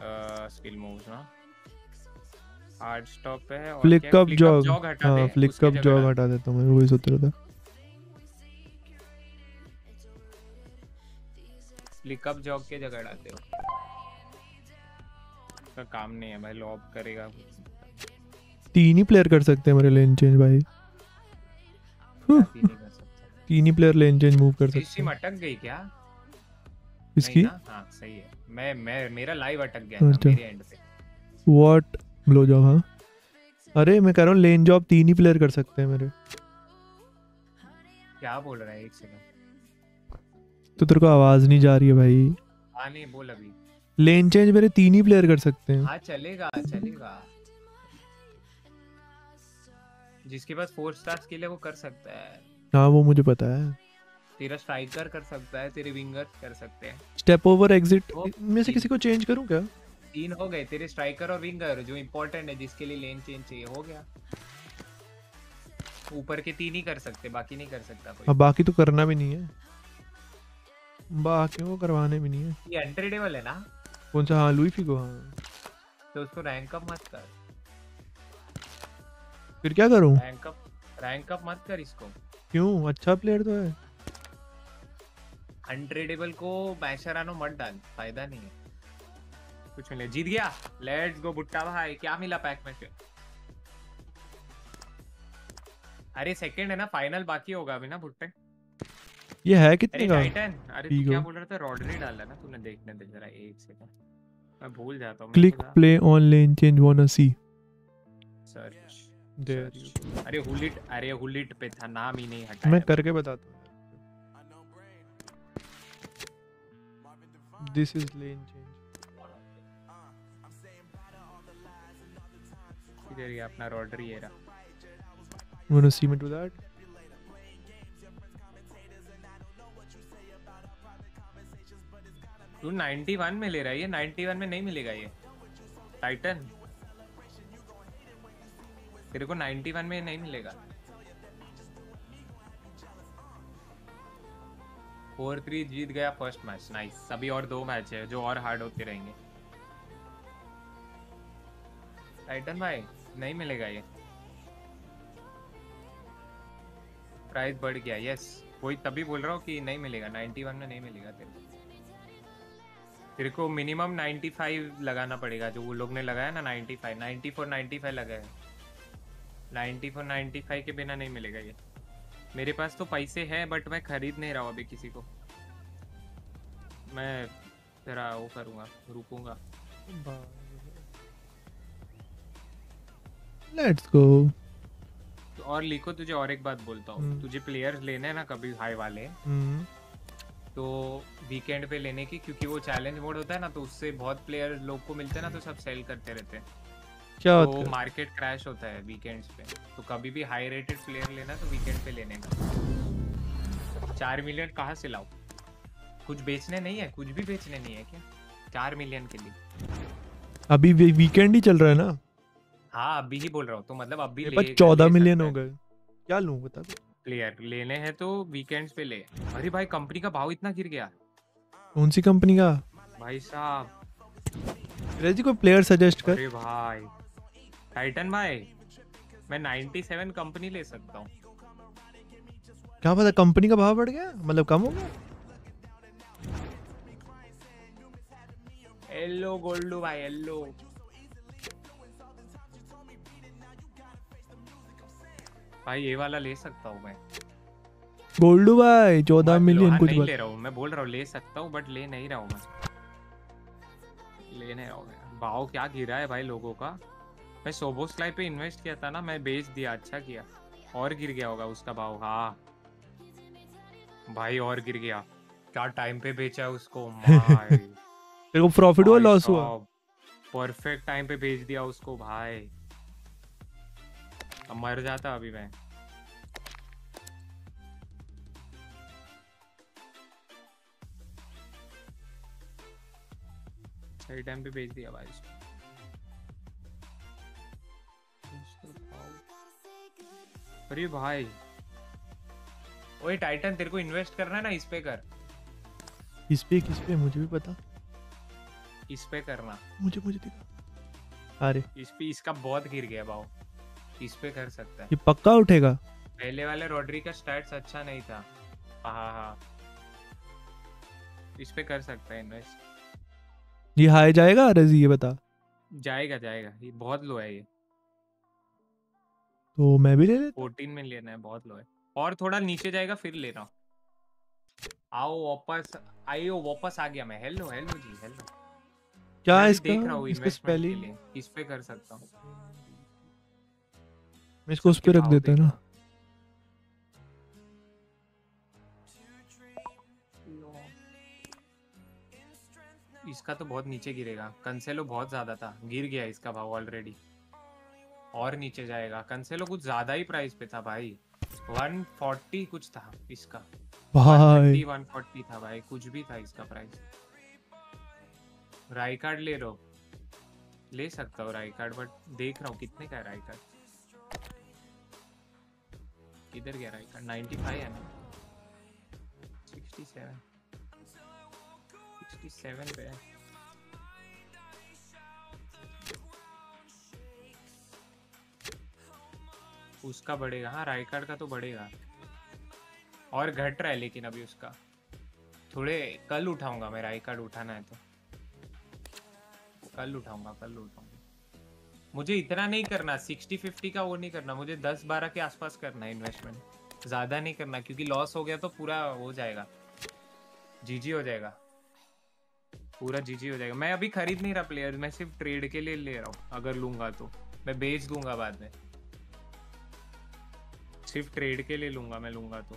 आ, स्किल मूव्स ना हार्ड स्टॉप है और फ्लिक अप जॉग हटा हाँ दे, फ्लिक अप जॉग हटा देता हूँ मैं वही सोच रहा था। फ्लिक अप जॉग के जगह डालते हो? उसका काम नहीं है भाई लॉब करेगा। तीन ही प्लेयर कर सकते हैं मेरे लेन चेंज भाई। तीन ही प्लेयर लेन चेंज मूव कर सकते हैं। अटक गई क्या? इसकी? हाँ सही है। मैं मैं मेरा लाइव अटक गया था अच्छा। मेरे एंड पे। व्हाट ब्लो जॉब हाँ। अरे मैं कह रहा हूँ लेन जॉब तीन ही प्लेयर कर सकते हैं मेरे। क्या बोल रहा है? एक सेकंड तो तेरे को आवाज़ नहीं जा रही है भाई। हाँ नहीं बोल अभी। लेन चेंज मेरे तीन ही प्लेयर कर सकते हैं। हाँ चलेगा चलेगा। जिसके पास फोर स्टार स्किल है वो कर सकता है। हाँ वो मुझे पता है। तेरा स्ट्राइकर कर सकता है तेरे विंगर कर सकते हैं। स्टेप ओवर एग्जिट में से किसी को चेंज करूँ क्या? तीन हो गए तेरे स्ट्राइकर और विंगर जो इम्पोर्टेंट है जिसके लिए लेन चेंज चाहिए हो गया। ऊपर के तीन ही कर सकते बाकी नहीं कर सकता कोई। बाकी तो करना भी नहीं है। बाकी वो करवाने भी नहीं है? ये अनट्रेडेबल है ना? कौन सा? हाँ लुई फिगो हाँ। तो उसको रैंक अप मत कर। फिर क्या करूँ? रैंक अप रैंक अप मत कर इसको। क्यों? अच्छा प्लेयर तो है। अनट्रेडेबल को बैशरानो मत डाल फ़ायदा नहीं है। कुछ मिले जीत गया। लेट्स गो बुट्टा भाई। क्या मिला पैक में फिर? अरे सेकंड है ना फाइनल बाकी होगा अभी ना बुट्टे। ये है कितने का? टाइटन अरे तू क्या बोल रहा था? रॉडरी डाला ना तूने देखने दे जरा एक सेकंड मैं भूल जाता हूँ click play on lane change wanna see search there अरे हुलिट अरे हुलिट पे था नाम ही नहीं हटाया। मैं करके बताता हूँ। दिस इज़ लेन चेंज इधर ये अपना रॉडरी है रहा wanna see me do that? तू 91 में ले रहा है, ये 91 में नहीं मिलेगा ये। टाइटन तेरे को 91 में नहीं मिलेगा। फोर थ्री जीत गया फ़र्स्ट मैच नाइस अभी और दो मैच है, जो और हार्ड होते रहेंगे। टाइटन भाई, नहीं मिलेगा ये। प्राइस बढ़ गया यस वही तभी बोल रहा हूँ कि नहीं मिलेगा 91 में नहीं मिलेगा तेरे को। तेरे को मिनिमम 95 लगाना पड़ेगा जो वो लोग ने लगाया ना 95 94 95 लगाया 94 95 के बिना नहीं मिलेगा ये। मेरे पास तो पैसे हैं बट मैं खरीद नहीं रहा हूँ अभी किसी को। मैं तेरा वो करूँगा रुकूँगा। लेट्स गो तो और लिखो तुझे और एक बात बोलता हूँ। हम्म। तुझे प्लेयर्स लेने हैं ना कभी हाई वाले। हम्म। तो वीकेंड पे लेने की क्योंकि वो चैलेंज मोड होता है ना तो उससे बहुत प्लेयर लोग को मिलते हैं ना तो सब सेल करते रहते हैं। क्या तो होता है? मार्केट क्रैश होता है वीकेंड्स पे। तो कभी भी हाई रेटेड प्लेयर लेना तो वीकेंड पे लेने का। चार मिलियन कहाँ से लाओ कुछ बेचने नहीं है कुछ भी बेचने नहीं है क्या? चार मिलियन के लिए। अभी वीकेंड ही चल रहा है ना? हाँ अभी ही बोल रहा हूँ तो मतलब अभी चौदह मिलियन हो गए। क्या लूँ बता प्लेयर लेने हैं तो वीकेंड्स पे ले। अरे भाई कंपनी का भाव इतना गिर गया। कौन सी कंपनी का? भाई साहब। रेजी कोई प्लेयर सजेस्ट कर। अरे भाई। टाइटन भाई मैं 97 कंपनी ले सकता हूँ। क्या पता कंपनी का भाव बढ़ गया? मतलब कम हो गया? येलो गोल्डू भाई येलो भाई ये वाला ले सकता हूँ मैं। गोल्डू भाई चौदह मिलियन कुछ नहीं ले रहा हूँ मैं बोल रहा हूँ ले सकता हूँ बट ले नहीं रहा हूँ मैं। ले नहीं रहा हूँ भाव क्या गिरा है भाई लोगों का। मैं सोबोस्लाई पे इन्वेस्ट किया था ना मैं बेच दिया अच्छा किया। और गिर गया होगा उसका भाव हाँ। भाई और गिर गया। क्या टाइम पे बेचा उसको तेरे को प्रॉफिट हुआ लॉस हुआ। परफेक्ट टाइम पे भेज दिया उसको भाई। अब मर जाता अभी मैं। सही टाइम पे भेज दिया भाई। अरे भाई। ओए टाइटन तेरे को इन्वेस्ट करना है ना इस पे कर। इस पे किस पे? मुझे भी पता। इस पे करना। मुझे मुझे दिखा। अरे। इस पे इसका बहुत गिर गया भाव। इस पे कर सकता है? ये पक्का उठेगा? पहले वाले रॉड्री का स्टैट्स अच्छा नहीं था। हाँ हाँ इस पे कर सकता है इन्वेस्ट ये हाई जाएगा रज़ी ये बता। जाएगा जाएगा। ये बहुत लो है ये। तो मैं भी ले लेता। 14 में लेना है बहुत लो है। और थोड़ा नीचे जाएगा फिर ले रहा हूँ। आओ वापस आइयो वापस आ गया मैं। हेलो हेलो जी हेलो क्या इसका? देख रहा हूँ इसका इन्वेस्टमेंट के लिए। इस पे कर सकता हूँ? इसको उस पे सबके रख देता है ना। इसका तो बहुत नीचे गिरेगा। कंसेलो बहुत ज़्यादा था। गिर गया इसका भाव ऑलरेडी और नीचे जाएगा। कंसेलो कुछ ज़्यादा ही प्राइस पे था भाई। 140 कुछ था इसका। भाई। 130 140 था भाई। कुछ भी था इसका प्राइस राई कार्ड ले लो ले सकता हूँ राई कार्ड बट देख रहा हूँ कितने का है राई कार्ड किधर गया राई कार्ड 95 है ना? 67 67 पे है। उसका बढ़ेगा हाँ राई कार्ड का तो बढ़ेगा। और घट रहा है लेकिन अभी उसका। थोड़े, कल उठाऊँगा मैं राई कार्ड उठाना है तो। कल उठाऊँगा कल उठाऊँगा। मुझे इतना नहीं करना, सिक्सटी फिफ्टी का वो नहीं करना, मुझे दस बारह के आसपास करना इन्वेस्टमेंट ज़्यादा नहीं करना, क्योंकि लॉस हो गया तो पूरा हो जाएगा। जीजी हो जाएगा। पूरा जीजी हो जाएगा। मैं अभी खरीद नहीं रहा प्लेयर मैं सिर्फ़ ट्रेड के लिए ले रहा हूँ, अगर लूँगा तो। मैं बेच दूँगा बाद में। सिर्फ़ ट्रेड के लिए लूँगा, मैं लूँगा तो।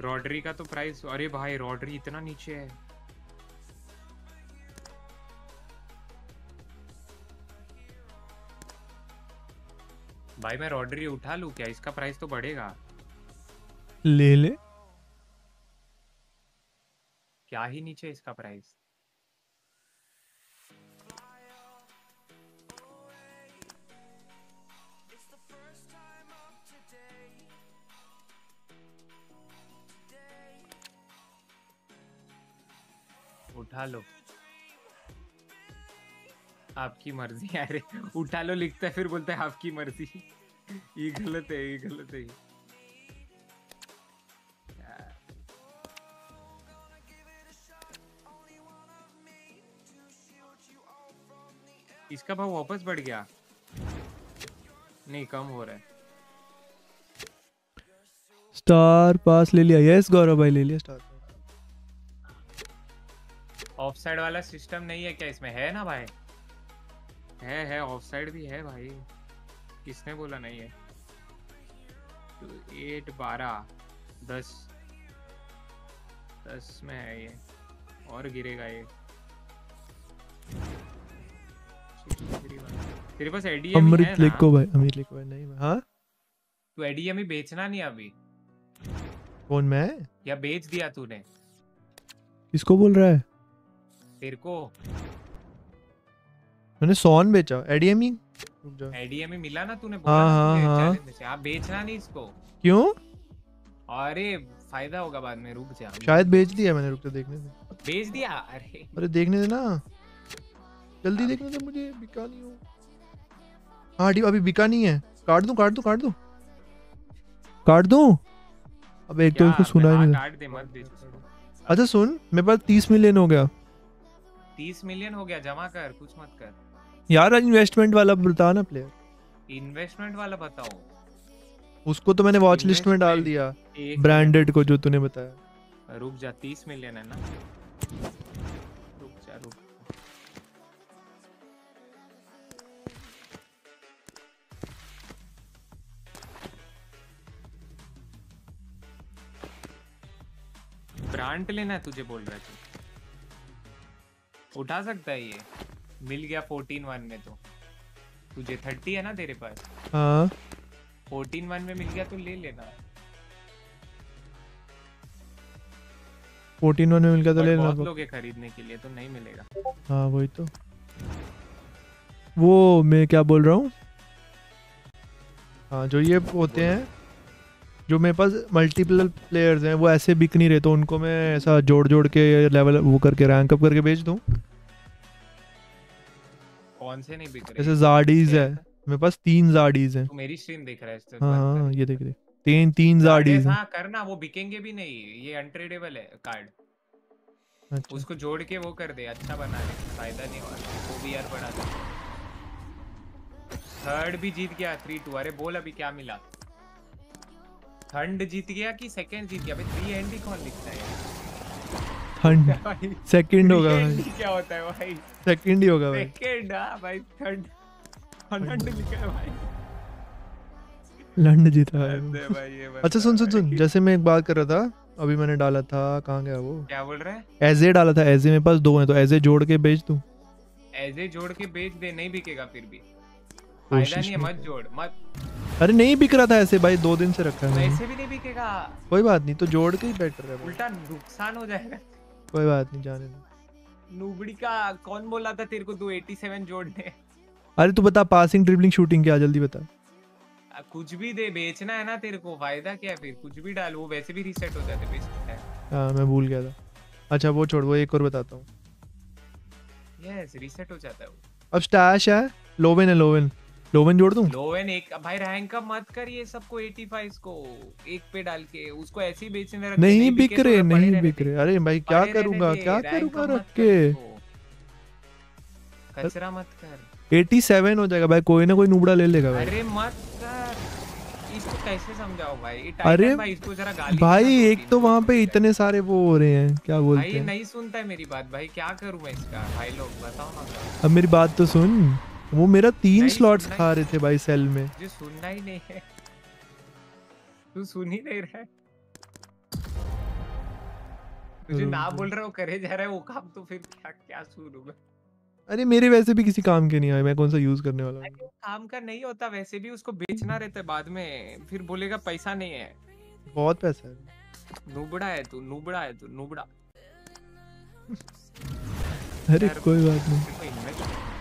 रॉडरी का तो प्राइस अरे भाई रॉडरी इतना नीचे है। भाई मैं रॉडरी उठा लूँ क्या? इसका प्राइस तो बढ़ेगा। ले ले। क्या ही नीचे इसका प्राइस उठा लो। आपकी मर्ज़ी अरे उठा लो लिखता है फिर बोलता है आपकी मर्ज़ी। ये गलत है ये गलत है। इसका भाव वापस बढ़ गया। नहीं कम हो रहा है। स्टार पास ले लिया। यस गौरव भाई ले लिया स्टार ऑफ़ साइड वाला सिस्टम नहीं है क्या इसमें? है ना भाई? है है ऑफ़ साइड भी है भाई। किसने बोला नहीं है? एट बारह दस। दस में है ये। और गिरेगा ये। तेरे पास एडीएम है अमृत लिखो भाई अमृत लिखो भाई नहीं हाँ? तू एडीएम ही बेचना नहीं अभी। कौन मैं? या बेच दिया तूने? किसको बोल रहा है? तेरे को। मैंने सोन बेचा एडीएमई? रुक जा एडीएम ही मिला ना तूने हाँ, बोला हाँ, हाँ। से आप बेचना नहीं इसको। क्यों? अरे फ़ायदा होगा बाद में रुक जा। शायद बेच दिया मैंने रुक जा देखने दे। बेच दिया? अरे। अरे देखने दे ना। जल्दी देखने दे मुझे बिका नहीं हो। हाँ डी अभी बिका नहीं है। काट दूँ काट दूँ काट दूँ? काट दूँ? अब एक तो इसको सुना ही हाँ, नहीं काट दे मत बेच अच्छा सुन मेरे पास तीस मिलियन हो गया। तीस मिलियन हो गया जमा कर कुछ मत कर। यार इन्वेस्टमेंट वाला बता ना प्लेयर इन्वेस्टमेंट वाला बताओ। उसको तो मैंने वॉच लिस्ट में डाल दिया। ब्रांडेड को जो तूने बताया। रुक जा तीस मिलियन है ना? रुक जा रुक ब्रांड लेना है तुझे बोल रहा है तू। उठा सकता है ये? मिल गया फोर्टीन वन में तो। तुझे थर्टी है ना तेरे पास? हाँ। फोर्टीन वन में मिल गया तो ले लेना। फोर्टीन वन में मिल गया तो ले लेना बहुत पड़ेगा। लोग खरीदने के लिए तो नहीं मिलेगा। हाँ वही तो। वो मैं क्या बोल रहा हूँ? हाँ जो ये होते हैं जो मेरे पास मल्टीपल प्लेयर्स हैं वो ऐसे बिक नहीं रहे तो उनको मैं ऐसा जोड़ जोड़ के लेवल वो करके रैंक अप करके भेज दूँ? कौन से नहीं बिक रहे? जैसे जाडीज है। मेरे पास तीन जाडीज हैं। तू मेरी स्ट्रीम देख रहा है हाँ बात हाँ ये देख देख। तीन तीन जाडीज हैं। हाँ करना वो बिकेंगे भी नहीं। ये अनट्रेडेबल है कार्ड अच्छा। उसको जोड़ के वो कर दे अच्छा बना दे। फ़ायदा नहीं हुआ। वो भी यार बढ़ा दे। थर्ड भी जीत गया थ्री टू अरे बोल अभी क्या मिला? थर्ड जीत गया कि सेकंड जीत गया? भाई थ्री एंड ही कौन लिखता है? भाई सेकंड होगा भाई। क्या होता है भाई? सेकंड ही होगा भाई। सेकंड हाँ भाई थर्ड हंड्रेड लिखा है भाई। लंड जीता है भाई ये अच्छा सुन सुन सुन। जैसे मैं एक बात कर रहा था अभी मैंने डाला था कहाँ गया वो? क्या बोल रहे हैं? एजे डाला था एजे मेरे पास दो हैं तो एजे जोड़ के बेच दूँ? ऐसे जोड़ के बेच दे नहीं बिकेगा फिर भी। फ़ायदा नहीं है मत जोड़ मत। अरे नहीं बिक रहा था ऐसे भाई दो दिन से रखा है मैंने। वैसे भी नहीं बिकेगा। कोई बात नहीं तो जोड़ के ही बेटर है उल्टा नुकसान हो जाएगा। कोई बात नहीं जाने दो। नूबड़ी का कौन बोला था तेरे को तू 87 जोड़ने? अरे तू बता पासिंग ड्रिबलिंग शूटिंग क्या जल्दी बता। आ, कुछ भी दे बेचना है ना तेरे को फ़ायदा क्या है फिर? कुछ भी डाल वो वैसे भी रीसेट हो जाते बेचना है। हाँ मैं भूल गया था। अच्छा वो छोड़ वो एक और बताता हूँ। यस रीसेट हो जाता है वो। अब स्टैश है लोवेन है लोवेन लोवेन जोड़ दूँ? लोवेन एक भाई रैंक अप मत कर ये सबको 85 को एक पे डाल के उसको ऐसे ही बेचने रख नहीं बिक तो रहे नहीं बिक रहे। अरे भाई क्या करूँगा क्या करूँगा रख के? कचरा मत कर। 87 हो जाएगा भाई कोई ना कोई नुबड़ा ले लेगा भाई। अरे मत कर। इसको कैसे समझाओ भाई? अरे भाई इसको जरा गाली भाई एक तो वहाँ पे इतने सारे वो हो रहे हैं क्या भाई बोलते हैं? नहीं सुनता है मेरी बात भाई क्या करूँ मैं इसका? भाई लोग बताओ ना। अब मेरी बात तो सुन। वो मेरा तीन स्लॉट्स खा रहे थे भाई सेल में। मुझे सुनना ही नहीं है। तू सुन ही नहीं रहा तुझे ना बोल रहा हो करे जा रहा है वो काम तो फिर क्या क्या सुनूं मैं? अरे मेरे वैसे भी किसी काम के नहीं आए मैं कौन सा यूज़ करने वाला हूँ? काम का नहीं होता वैसे भी उसको बेचना रहता है बाद में फिर बोलेगा पैसा नहीं है। बहुत पैसा है। नुबड़ा है तू नुबड़ा है तू नुबड़ा। अरे कोई बात नहीं।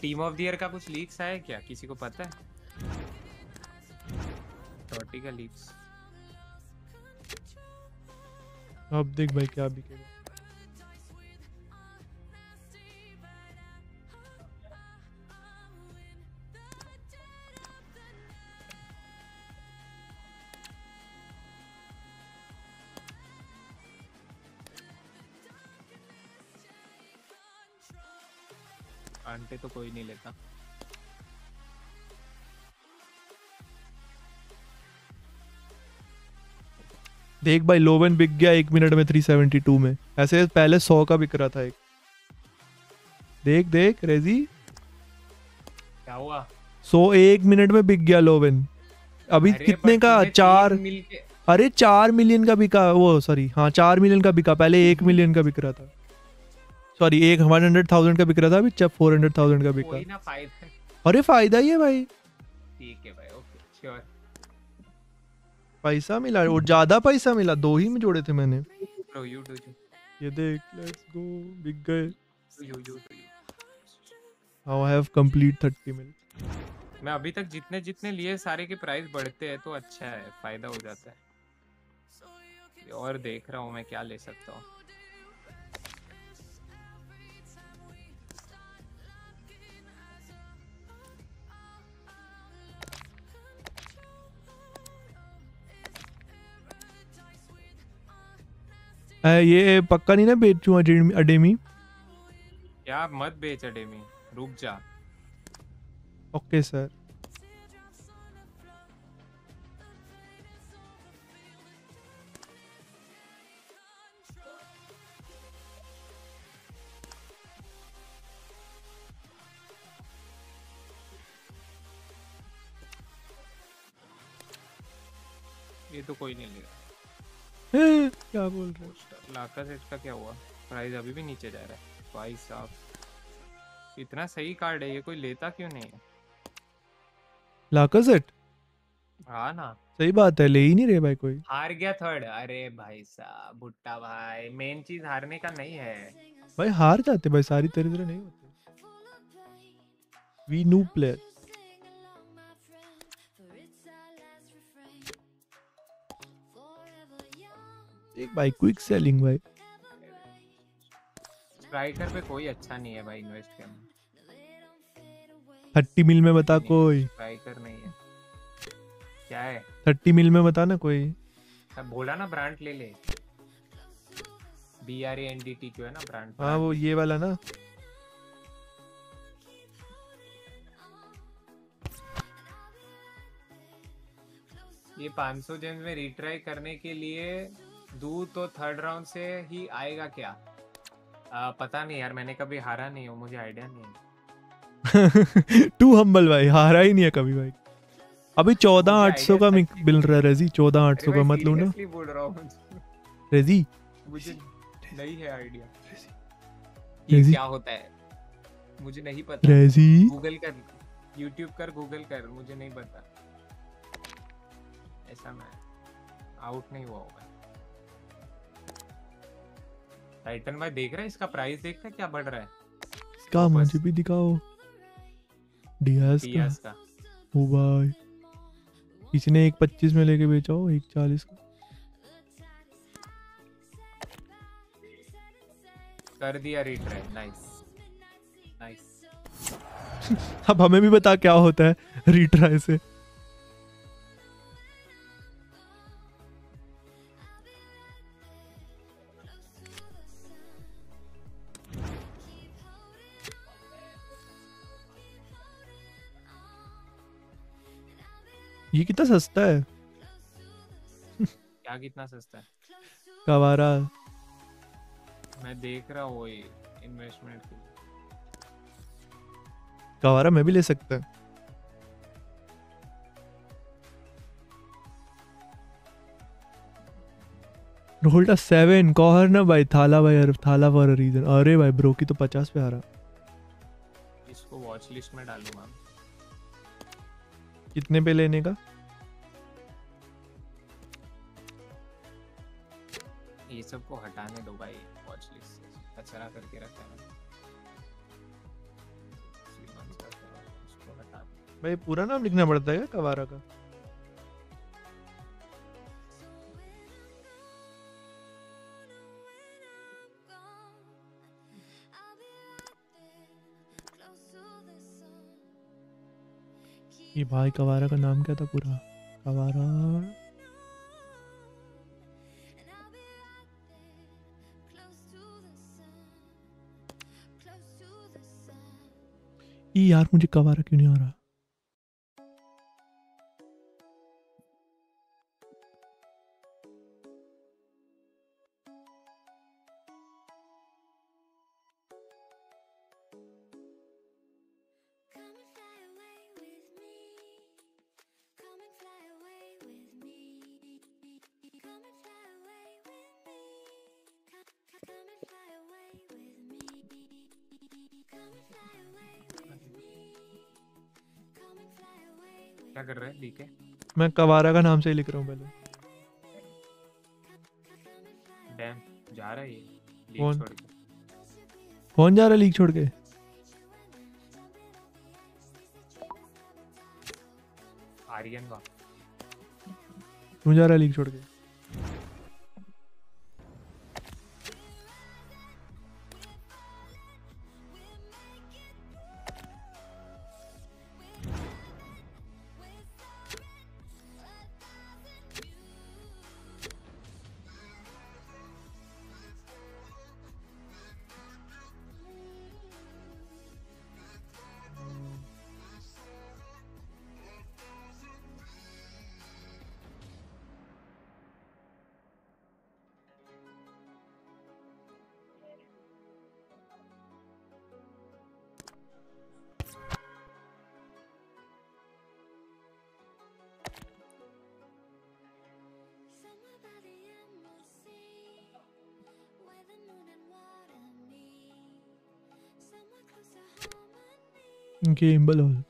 टीम ऑफ़ द का कुछ लीक्स आया क्या? किसी को पता है? टॉटी का लीक्स अब देख भाई क्या बिकेगा। आंटे तो कोई नहीं लेता। देख भाई लोवन बिक गया एक मिनट में 372 में। ऐसे पहले 100 का बिक रहा था एक। देख देख रेजी क्या हुआ? सो एक मिनट में बिक गया लोवन अभी कितने का? चार अरे चार मिलियन का बिका। वो सॉरी हाँ चार मिलियन का बिका। पहले एक मिलियन का बिक रहा था। सॉरी एक वन हंड्रेड थाउज़ेंड का बिक रहा था अभी जब फोर हंड्रेड थाउज़ेंड का बिका। है। अरे फ़ायदा ही है भाई। ठीक है भाई ओके श्योर पैसा मिला और ज़्यादा पैसा मिला दो ही में जोड़े थे मैंने। ब्रो यू डू ये देख लेट्स गो बिक गए। You you how I have complete 30 मिल मैं अभी तक जितने जितने लिए सारे के प्राइस बढ़ते हैं तो अच्छा है फ़ायदा हो जाता है। और देख रहा हूँ मैं क्या ले सकता हूँ। ये पक्का नहीं ना बेचूं अडेमी क्या मत बेच अडेमी रुक जा। Okay sir. ये तो कोई नहीं लेगा क्या बोल रहे हो? लाका सेट का क्या हुआ? प्राइस अभी भी नीचे जा रहा है। भाई साहब इतना सही कार्ड है ये कोई लेता क्यों नहीं है? लाकाजेट हाँ ना। सही बात है ले ही नहीं रहे भाई कोई। हार गया थर्ड अरे भाई साहब भुट्टा भाई मेन चीज़ हारने का नहीं है। भाई हार जाते भाई सारी तरह तरह नहीं होते। वी न्यू प्लेयर एक भाई क्विक सेलिंग भाई। स्ट्राइकर पे कोई अच्छा नहीं है भाई इन्वेस्ट करना। थर्टी मिल में बता कोई। स्ट्राइकर नहीं है। क्या है? थर्टी मिल में बता ना कोई। अब बोला ना ब्रांड ले ले। B R N D T Q है ना ब्रांड हाँ वो ये वाला ना। ये 500 जेम्स में रिट्राई करने के लिए दू तो थर्ड राउंड से ही आएगा क्या? आ, पता नहीं यार मैंने कभी हारा नहीं हूँ मुझे आइडिया नहीं टू हम्बल भाई हारा ही नहीं है कभी भाई। अभी चौदह आठ सौ का मिल रहा है रेजी चौदह आठ सौ का मत लूँ ना बोल रहा हूँ। रेजी मुझे नहीं है आइडिया ये क्या होता है? मुझे नहीं पता। रेजी गूगल कर यूट्यूब कर गूगल कर मुझे नहीं पता। ऐसा मैं आउट नहीं हुआ होगा। टाइटन भाई देख रहा है? इसका प्राइस देख रहा है? क्या बढ़ रहा है? इसका मुझे भी दिखाओ। का। पियास का। ओ भाई। किसी ने एक पच्चीस में लेके बेचा हो एक चालीस का। कर दिया रिट्राई नाइस नाइस अब हमें भी बता क्या होता है रिट्राई से। ये कितना सस्ता है? क्या कितना सस्ता है? कवारा मैं देख रहा हूँ वही इन्वेस्टमेंट कवारा मैं भी ले सकता है। रोल्टा सेवन कौहर ना भाई थाला भाई अरे थाला फॉर अ रीजन अरे भाई ब्रो की तो पचास पे आ रहा इसको वॉच लिस्ट में डालूँगा। कितने पे लेने का? ये सबको हटाने दो भाई वॉच लिस्ट से। कचरा करके रखा है। भाई पूरा नाम लिखना पड़ता है क्या? कवारा का? ये भाई कवारा का नाम क्या था पूरा? कवारा। यार, मुझे कवारा क्यों नहीं आ रहा? रहा है। मैं कवारा का नाम से ही लिख रहा हूँ पहले। डैम जा रहा है ये? कौन? कौन जा रहा है लीग छोड़ के? आर्यन वा क्यों जा रहा है लीग छोड़ के? Bring the change.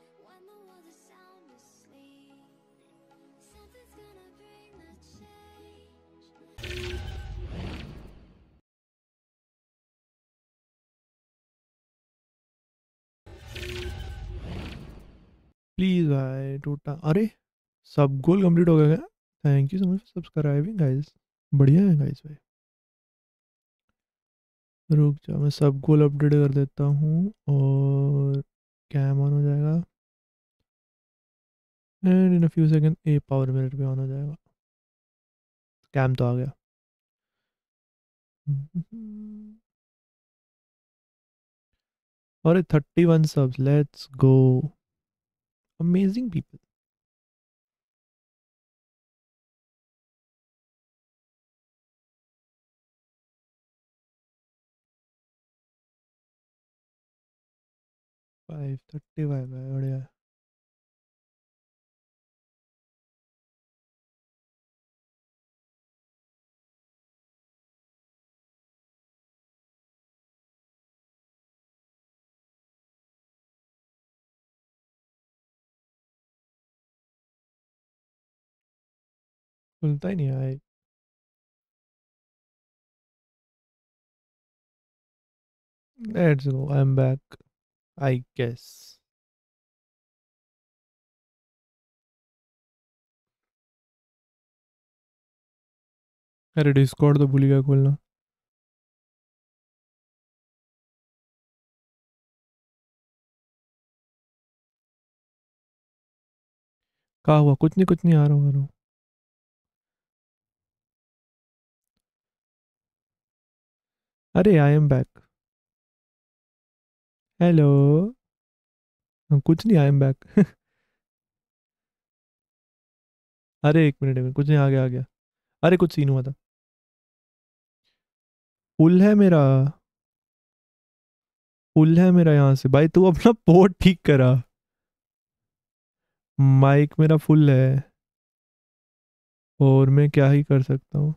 प्लीज़ भाई, टोटा। अरे, सब गोल कंप्लीट हो गया thank you so much for subscribing guys बढ़िया है गाइस भाई। रुक जा मैं सब गोल अपडेट कर देता हूँ और कैम ऑन हो जाएगा। And in a few second a power minute भी ऑन हो जाएगा। कैम तो आ गया। और thirty one subs let's go amazing people five thirty five है बढ़िया है। खुलता ही नहीं है let's go I am I guess अरे डिस्कॉर्ड तो भूल गया खोलना क्या हुआ, कुछ नहीं कुछ नहीं, आ रहा हूँ, आ रहा हूँ। अरे आई एम बैक हेलो कुछ नहीं आई एम बैक अरे, एक मिनट मिनट, कुछ नहीं आ गया आ गया अरे, कुछ सीन हुआ था। पुल है मेरा। पुल है मेरा यहाँ से। भाई, तू अपना पोर्ट ठीक करा। माइक मेरा फुल है। और मैं क्या ही कर सकता हूँ?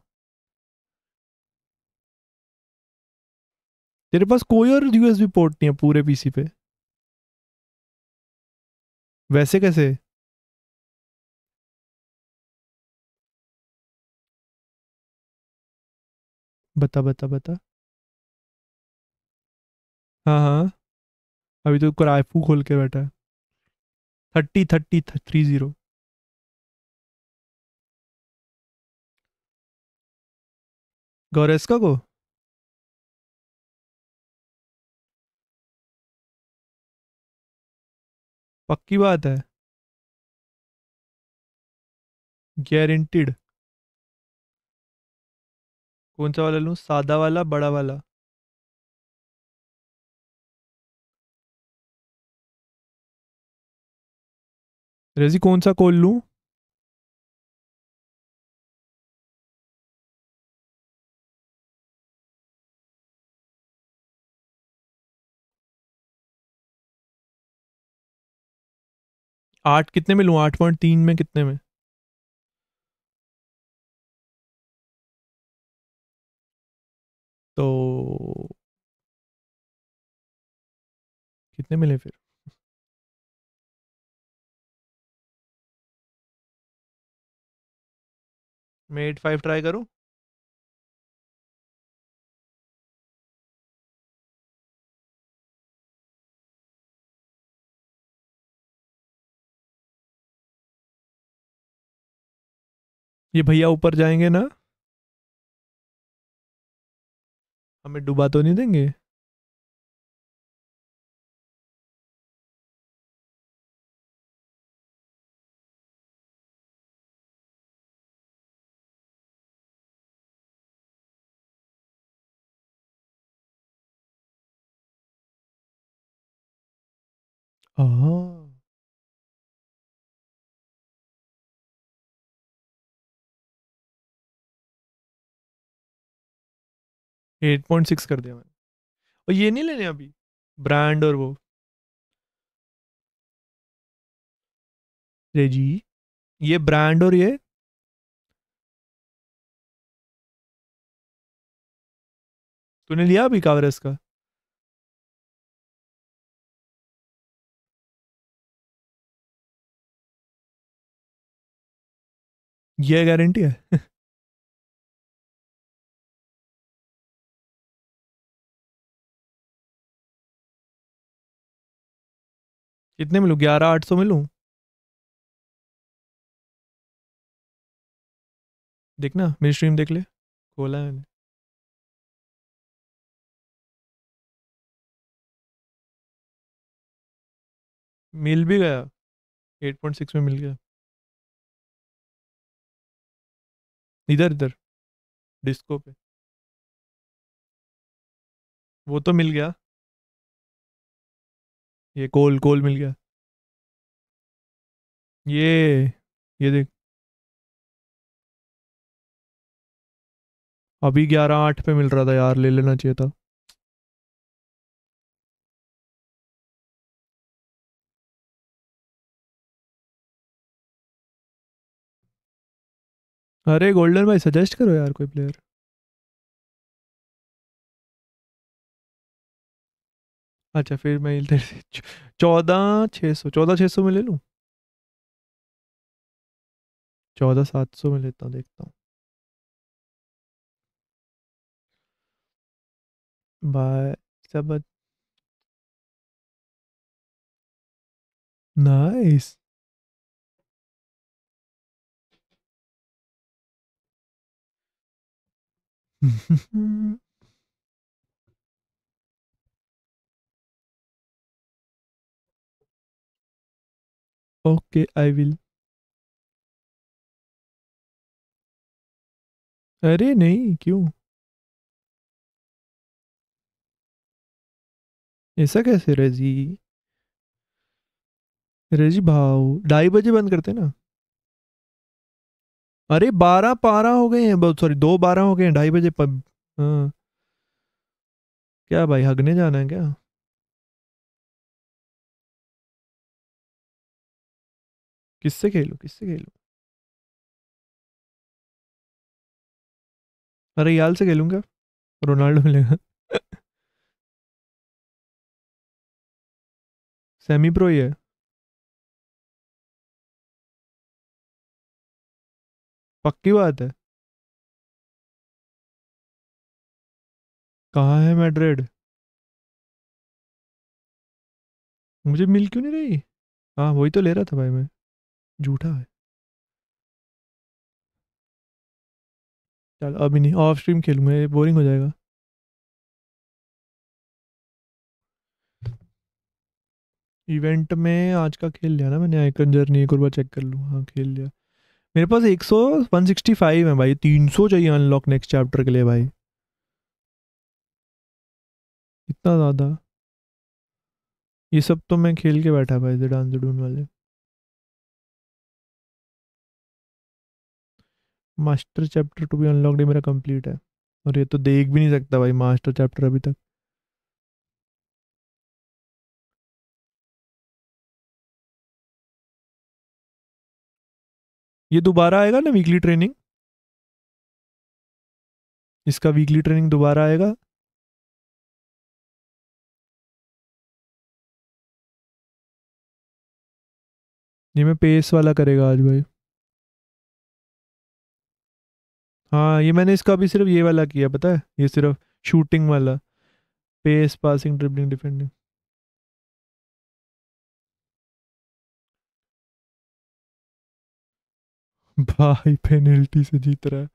तेरे पास कोई और यूएसबी पोर्ट नहीं है पूरे पीसी पे। वैसे कैसे? बता बता बता। हाँ हाँ। अभी तो क्राइफू खोल के बैठा है। Thirty thirty three zero Goretzka को? पक्की बात है। गारंटीड कौन सा वाला लू? सादा वाला, बड़ा वाला? रेजी, कौन सा कॉल लूँ? आठ कितने में लूँ? आठ पॉइंट तीन में कितने में? तो कितने मिले फिर? मैं एट फाइव ट्राई करूँ? ये भैया ऊपर जाएँगे ना? हमें डुबा तो नहीं देंगे? हाँ एट पॉइंट सिक्स कर दिया मैंने। और ये नहीं लेने अभी? ब्रांड और वो। रेजी ये ब्रांड और ये। तूने लिया अभी कावरेस का? ये गारंटी है। कितने मिलूँ? ग्यारह, आठ सौ मिलूँ? देखना, मेरी स्ट्रीम देख ले। खोला है मैंने। मिल भी गया। एट पॉइंट सिक्स में मिल गया। इधर इधर। डिस्को पे। वो तो मिल गया। ये कोल कोल मिल गया। ये ये देख। अभी ग्यारह आठ पे मिल रहा था यार, ले लेना चाहिए था। अरे, गोल्डन भाई सजेस्ट करो यार कोई प्लेयर अच्छा फिर मैं इधर से चौदह छः सौ, चौदह छः सौ में ले लूँ? चौदह सात सौ में लेता हूँ, देखता हूँ। बाय, सब नाइस। ओके आई विल अरे नहीं, क्यों? ऐसा कैसे रज़ी रज़ी भाव। ढाई बजे बंद करते ना? अरे, बारह बारह हो गए हैं, बहुत सॉरी दो बारह हो गए हैं, ढाई बजे पब हाँ। क्या भाई, हगने जाना है क्या? किससे खेलूं किससे खेलूं? अरे याल से खेलूँगा रोनाल्डो मिलेगा सेमी प्रो ही है। पक्की बात है। कहाँ है मैड्रिड? मुझे मिल क्यों नहीं रही? हाँ वही तो ले रहा था भाई मैं। झूठा है। चल, अभी नहीं ऑफ़ स्ट्रीम खेलूँगा, ये बोरिंग हो जाएगा। इवेंट में आज का खेल लिया ना मैंने आइकन जर्नी एक और बार चेक कर लूँ। हाँ खेल लिया। मेरे पास 100 165 है भाई 300 चाहिए अनलॉक नेक्स्ट चैप्टर के लिए भाई। इतना ज़्यादा? ये सब तो मैं खेल के बैठा भाई जिडान जिडून वाले। Master chapter to be unlocked मेरा कंप्लीट है। और ये तो देख भी नहीं सकता भाई, मास्टर चैप्टर अभी तक। ये दोबारा आएगा ना वीकली ट्रेनिंग इसका वीकली ट्रेनिंग दोबारा आएगा? ये मैं पेस वाला करेगा आज भाई। हाँ ये मैंने इसका अभी सिर्फ़ ये वाला किया, पता है? ये सिर्फ़ शूटिंग वाला। पेस पासिंग ड्रिबलिंग डिफेंडिंग भाई पेनल्टी से जीत रहा है।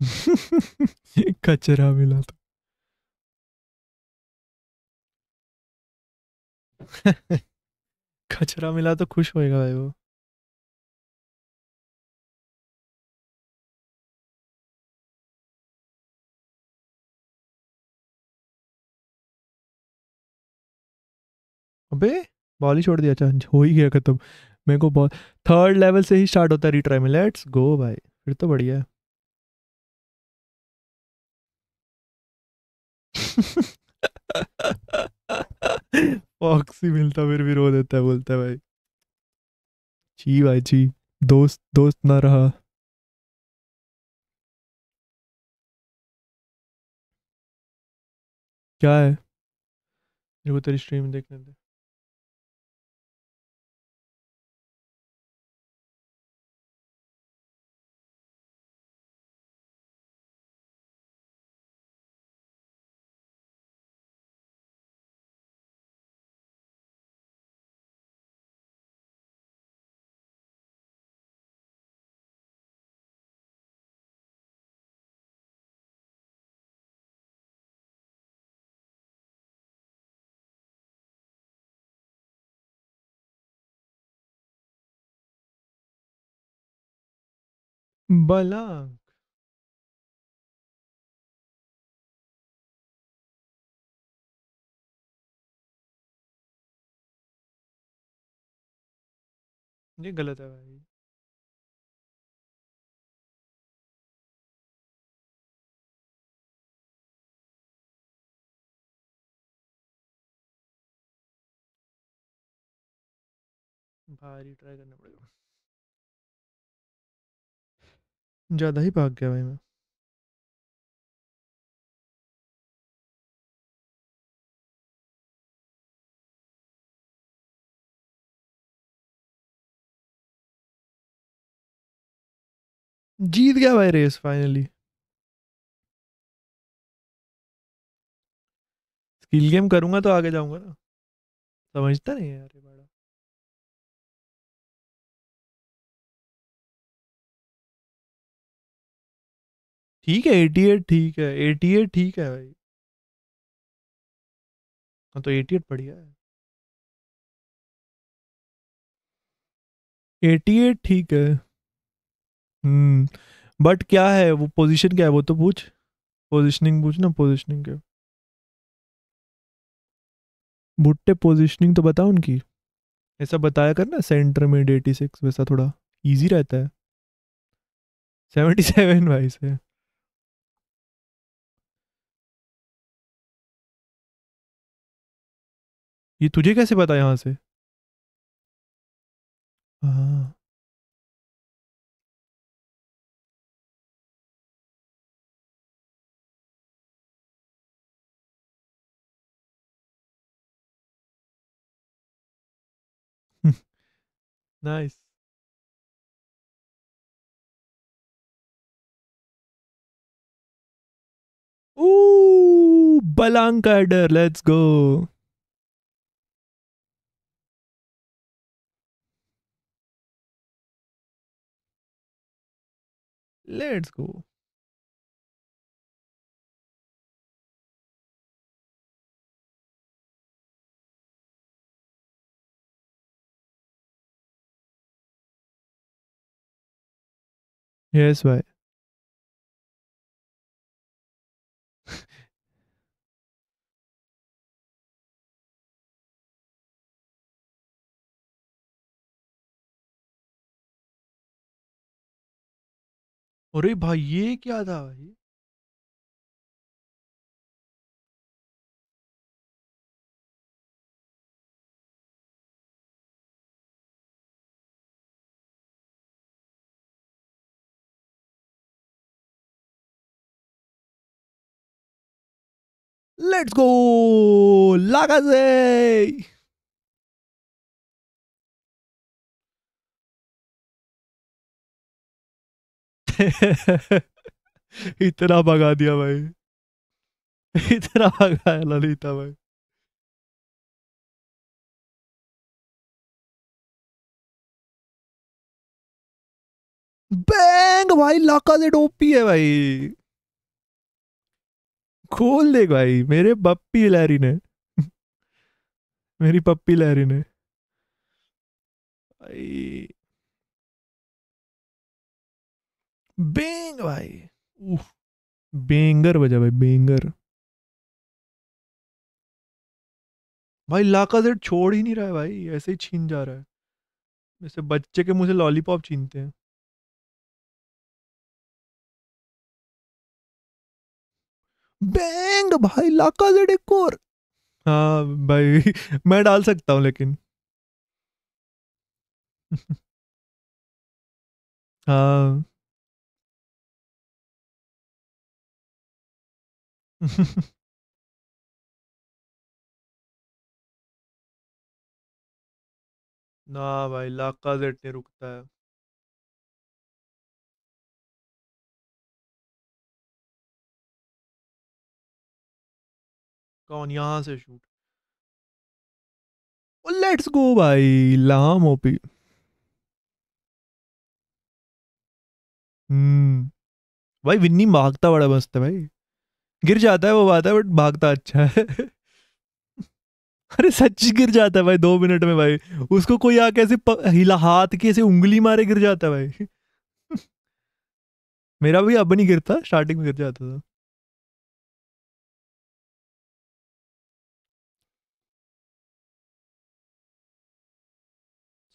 कचरा मिला तो कचरा मिला तो खुश होएगा भाई वो। अबे, बॉल ही छोड़ दिया अच्छा हो ही गया खत्म। मेरे को बॉल थर्ड लेवल से ही स्टार्ट होता है रिट्राई में। लेट्स गो भाई। फिर तो बढ़िया है। फॉक्सी मिलता, फिर भी रो देता है, बोलता है, भाई। ची भाई ची दोस्त दोस्त ना रहा। क्या है? मेरे को तेरी स्ट्रीम देखने दे। बलांक ये गलत है भाई। भारी ट्राई करना पड़ेगा। ज़्यादा ही भाग गया भाई मैं। जीत गया भाई रेस फाइनली। स्किल गेम करूँगा तो आगे जाऊँगा ना। समझता नहीं यार ये बड़ा। ठीक है 88 ठीक है 88 ठीक है भाई। हाँ तो 88 बढ़िया है। 88 ठीक है। हम्म बट क्या है, वो पोजीशन क्या है, वो तो पूछ। पोजीशनिंग पूछ ना पोजीशनिंग क्या भुट्टे पोजीशनिंग तो बताओ उनकी। ऐसा बताया कर ना सेंटर में एटी सिक्स वैसा थोड़ा इजी रहता है। सेवेंटी सेवन भाई से। ये तुझे कैसे पता यहाँ से? नाइस ओ बलांग का डर let's go Let's go. Yes, भाई अरे भाई ये क्या था भाई? लेट्स गो लागाजे इतना भगा दिया भाई। इतना भगाया ललिता भाई। बैंग भाई, लाका से टोपी है भाई। खोल दे भाई, मेरे पप्पी लहरी ने। मेरी पप्पी लहरी ने। भाई बेंग भाई। उफ बेंगर बजा भाई बेंगर भाई लाका जेड छोड़ ही नहीं रहा है भाई ऐसे ही छीन जा रहा है। जैसे बच्चे के मुँह से लॉलीपॉप छीनते हैं। बैंग भाई लाका जेड एक और। हाँ भाई मैं डाल सकता हूँ लेकिन। हाँ। ना भाई लाका जेड नहीं रुकता है। कौन? यहाँ से शूट लेट्स गो भाई, लाम ओपी हम्म। भाई, विन्नी भागता बड़ा मस्त है भाई। गिर जाता है, वो बात है बट भागता अच्छा है। अरे सच गिर जाता है भाई, दो मिनट में भाई। उसको कोई आके ऐसे हिला, हाथ की ऐसे उंगली मारे गिर जाता है भाई। मेरा भी अब नहीं गिरता स्टार्टिंग में गिर जाता था।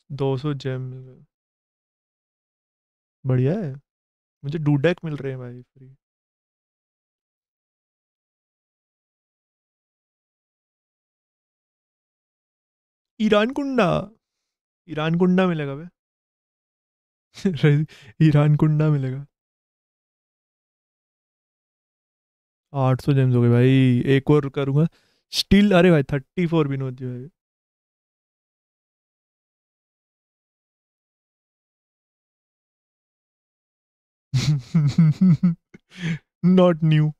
दो सौ जेम मिल गए बढ़िया है। मुझे डूडेक मिल रहे हैं भाई फ्री ईरान कुंडा। ईरान कुंडा मिलेगा बे। ईरान कुंडा मिलेगा। आठ सौ जेम्स हो गए भाई। एक और करूँगा। स्टिल अरे भाई थर्टी फोर विनोद जी भाई नॉट न्यू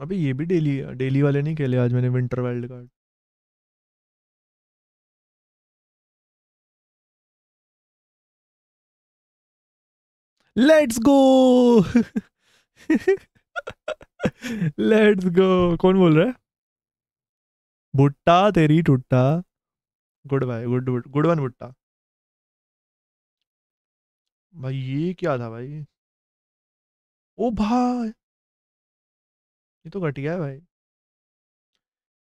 अबे ये भी डेली डेली वाले नहीं खेले आज मैंने winter wild card let's go let's go कौन बोल रहा है? भुट्टा तेरी टुट्टा। गुड भाई गुड गुड वन भुट्टा भाई ये क्या था भाई? ओ भाई! ये तो घटिया है भाई।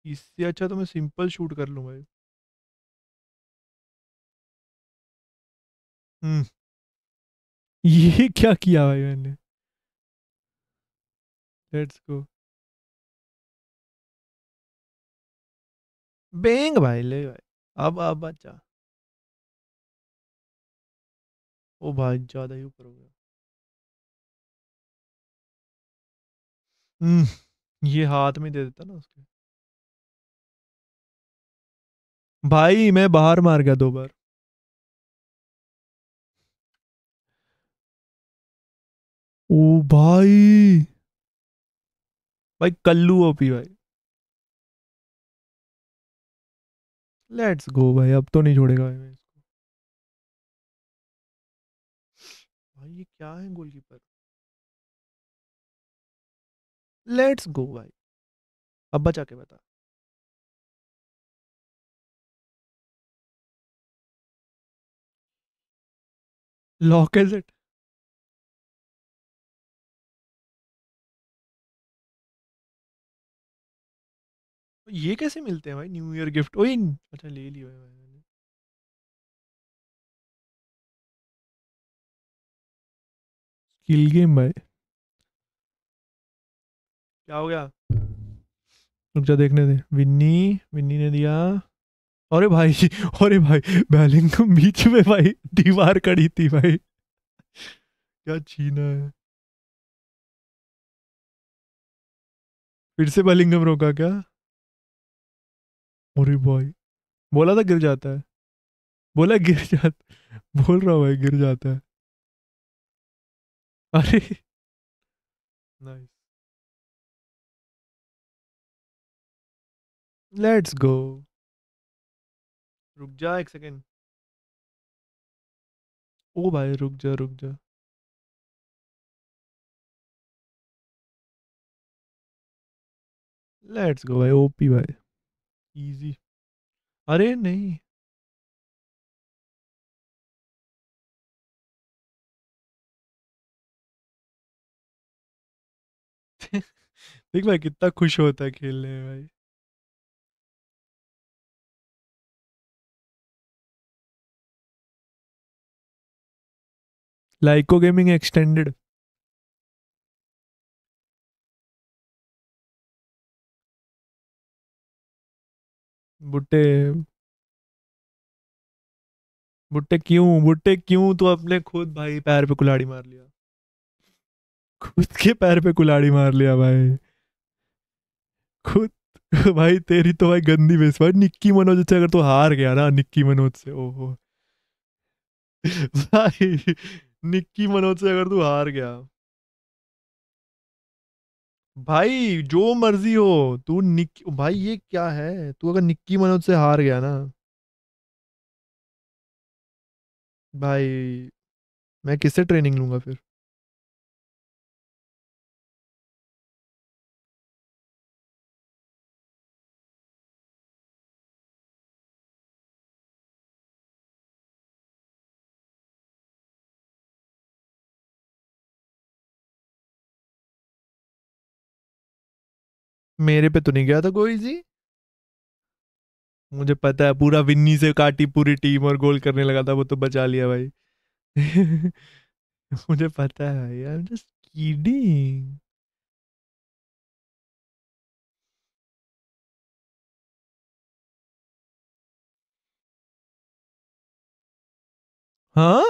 इससे अच्छा तो मैं सिंपल शूट कर लूँ भाई। हम्म। ये क्या किया भाई मैंने? Let's go. बेंग भाई, ले भाई। अब अब अच्छा। ओ भाई, ज़्यादा ही ऊपर हो गया। हम्म ये हाथ में दे देता ना उसके। भाई, मैं बाहर मार गया दो बार। ओ भाई। भाई, कल्लू ओपी भाई। लेट्स गो भाई, अब तो नहीं छोड़ेगा भाई मैं इसको। भाई, ये क्या है गोलकीपर? लेट्स गो भाई। अब बचा के बता। Lock is it. ये कैसे मिलते हैं भाई? न्यू ईयर गिफ्ट ओए अच्छा ले लिया भाई मैंने। स्किल गेम भाई। क्या हो गया? रुक जा देखने दे। विन्नी विन्नी ने दिया। अरे भाई अरे भाई बैलिंगम बीच में भाई दीवार कड़ी थी भाई। क्या छीना है? फिर से बैलिंगम रोका क्या? अरे भाई बोला था गिर जाता है। बोला गिर जाता बोल रहा भाई गिर जाता है। अरे। Nice let's go. रुक जा एक सेकेंड। ओ भाई, रुक जा रुक जा। लेट्स गो भाई, ओपी भाई। इजी। अरे नहीं। देख भाई, कितना खुश होता है खेलने में भाई। लाइको गेमिंग एक्सटेंडेड बुट्टे। बुट्टे क्यों? बुट्टे क्यों? तो अपने खुद भाई पैर पे कुल्हाड़ी मार लिया। खुद के पैर पे कुल्हाड़ी मार लिया भाई। खुद। भाई तेरी तो भाई गंदी बेस भाई निक्की मनोज से अगर तू हार गया ना, निक्की मनोज से, ओहो। भाई। निक्की मनोज से अगर तू हार गया। भाई, जो मर्ज़ी हो, तू निक, भाई ये क्या है? तू अगर निक्की मनोज से हार गया ना। भाई, मैं किससे ट्रेनिंग लूँगा फिर? मेरे पे तो नहीं गया था कोई जी। मुझे पता है पूरा विन्नी से काटी पूरी टीम और गोल करने लगा था, वो तो बचा लिया भाई। मुझे पता है भाई आई एम जस्ट किडिंग हाँ?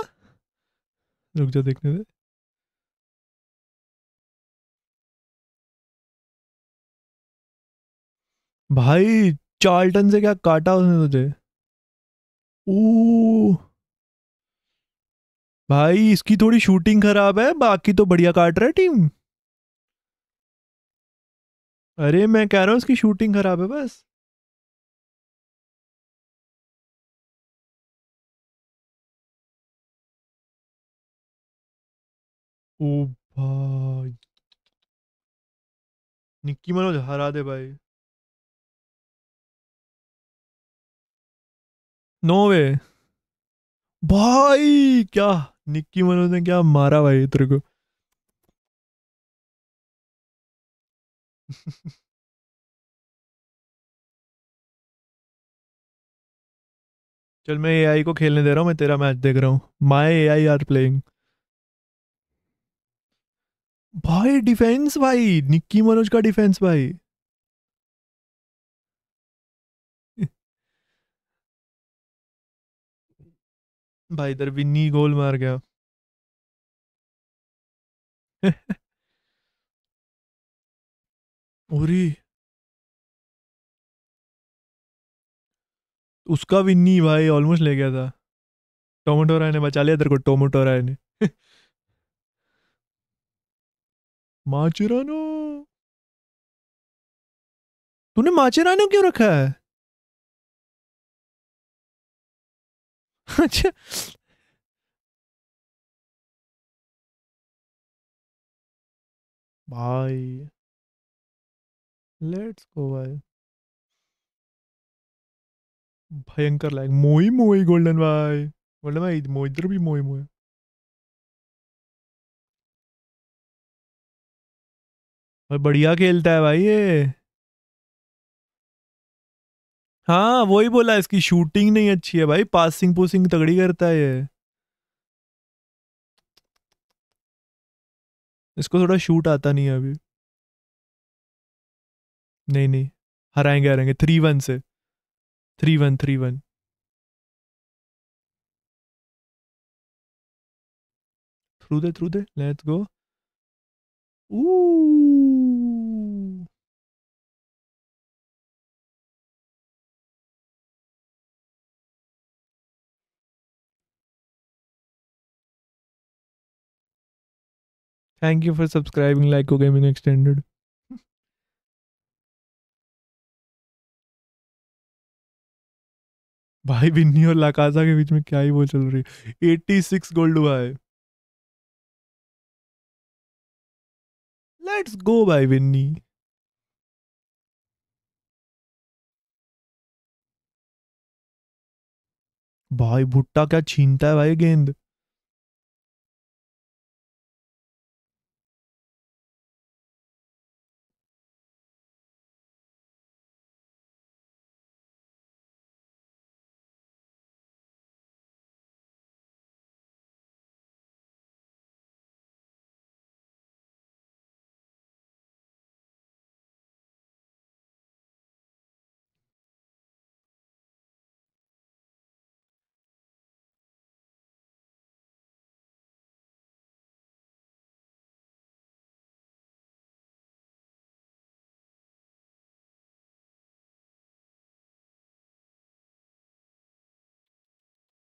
रुक जा देखने दे। भाई चार्ल्टन से क्या काटा उसने तुझे? ओ भाई, इसकी थोड़ी शूटिंग खराब है, बाकी तो बढ़िया काट रहा है टीम अरे, मैं कह रहा हूँ, इसकी शूटिंग खराब है बस। ओ भाई। निक्की मनोज, हरा दे भाई। नो वे भाई, क्या निक्की मनोज ने क्या मारा भाई तेरे को? चल, मैं एआई को खेलने दे रहा हूँ, मैं तेरा मैच देख रहा हूँ। माई एआई आर प्लेइंग भाई डिफेंस भाई, निक्की मनोज का डिफेंस भाई। भाई इधर विन्नी गोल मार गया। ओरी उसका विन्नी भाई ऑलमोस्ट ले गया था। टोमेटो राय ने बचा लिया तेरे को टोमेटो राय ने। माचेरानो। तूने माचेरानो क्यों रखा है? अच्छा भाई लेट्स गो भाई भयंकर लाइक मोई मोई गोल्डन भाई गोल्डन भाई मो इधर भी मोई मोई. भाई बढ़िया खेलता है भाई ये। हाँ वही बोला, इसकी शूटिंग नहीं अच्छी है भाई पासिंग पुसिंग तगड़ी करता है इसको थोड़ा शूट आता नहीं है अभी। नहीं नहीं, हराएँगे हराएँगे थ्री वन से। Three one three one through they through they let's go thank you for subscribing Lico gaming extended भाई, बिन्नी और लाकाजा के बीच में क्या ही वो चल रही है? 86 गोल्ड हुआ है। लेट्स गो भाई विन्नी भाई, भुट्टा क्या छीनता है भाई, गेंद?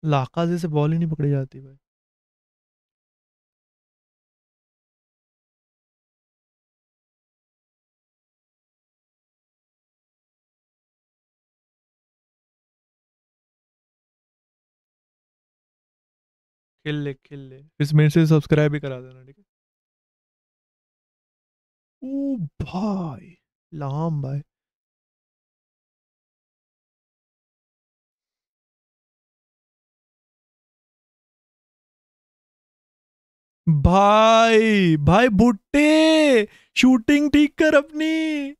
लाकाजे से बॉल ही नहीं पकड़ी जाती भाई। खेल ले खेल ले। इस मेरे से सब्सक्राइब भी करा देना ठीक है। ओ भाई लाम भाई। भाई भाई भुट्टे शूटिंग ठीक कर अपनी।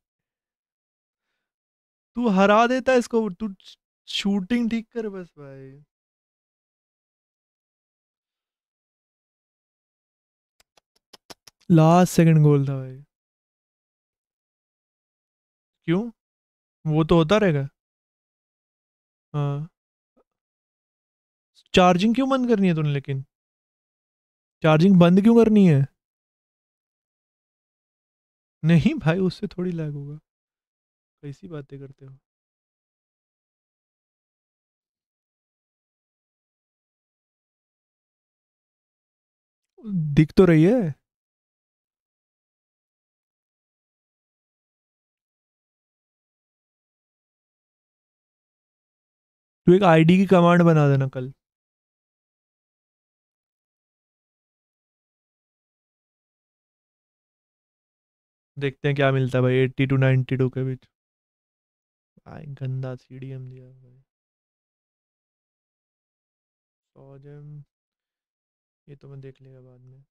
तू हरा देता इसको, तू शूटिंग ठीक कर बस भाई। लास्ट सेकंड गोल था भाई। क्यों? वो तो होता रहेगा। हाँ। चार्जिंग क्यों बंद करनी है तूने लेकिन? चार्जिंग बंद क्यों करनी है? नहीं भाई, उससे थोड़ी लैग होगा। कैसी बातें करते हो? दिख तो रही है। तू एक आईडी की कमांड बना देना कल। देखते हैं क्या मिलता है भाई, एट्टी टू नाइन्टी टू के बीच। भाई, गंदा सीडीएम दिया है भाई। सौ जेम ये तो मैं देख लेगा बाद में।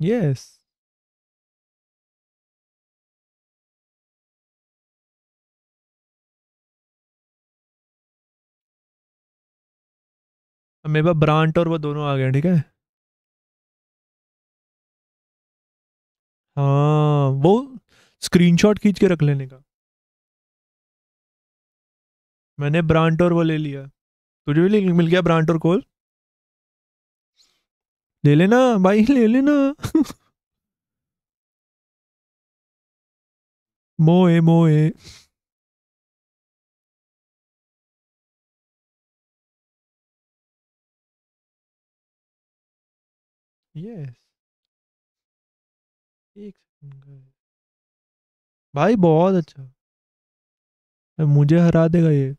यस मेरे पास ब्रांट और वो दोनों आ गए ठीक है? हाँ वो स्क्रीनशॉट खींच के रख लेने का। मैंने ब्रांट और वो ले लिया। तुझे भी मिल गया ब्रांट और कोल ले लेना, भाई, ले लेना। मोए मोए। यस एक सेकंड का है। भाई बहुत अच्छा। मुझे हरा देगा ये।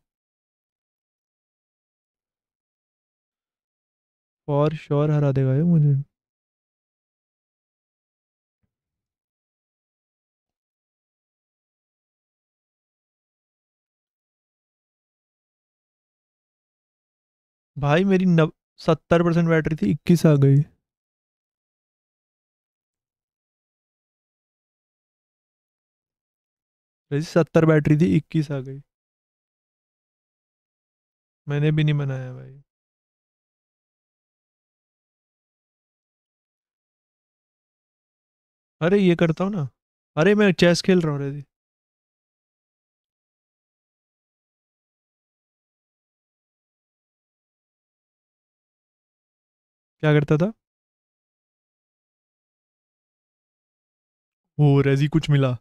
फॉर श्योर हरा देगा ये मुझे। भाई मेरी नब सत्तर परसेंट बैटरी थी, इक्कीस आ गई। वैसे सत्तर बैटरी थी, इक्कीस आ गई। मैंने भी नहीं बनाया भाई। अरे, ये करता हूँ ना। अरे, मैं चेस खेल रहा हूँ रे क्या करता था? ओ रेजी कुछ मिला।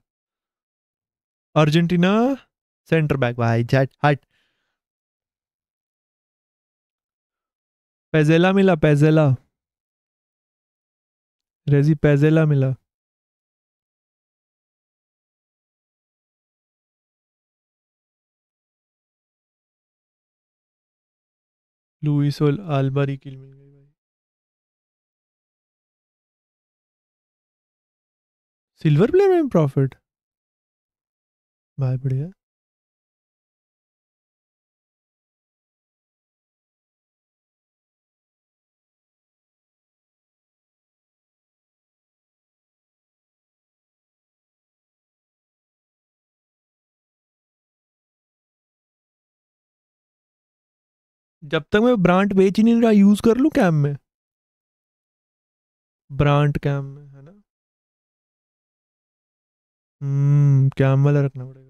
Argentina centre back. भाई जट हट। पेजेला मिला, पेजेला। रेजी, पेजेला मिला। लुइस और आल्बारी किल मिल गई भाई। सिल्वर प्लेयर में प्रॉफिट? भाई बढ़िया। जब तक मैं ब्रांड बेच ही नहीं रहा, यूज़ कर लूँ कैम में? ब्रांड कैम में, है ना? हम्म कैम वाला रखना पड़ेगा।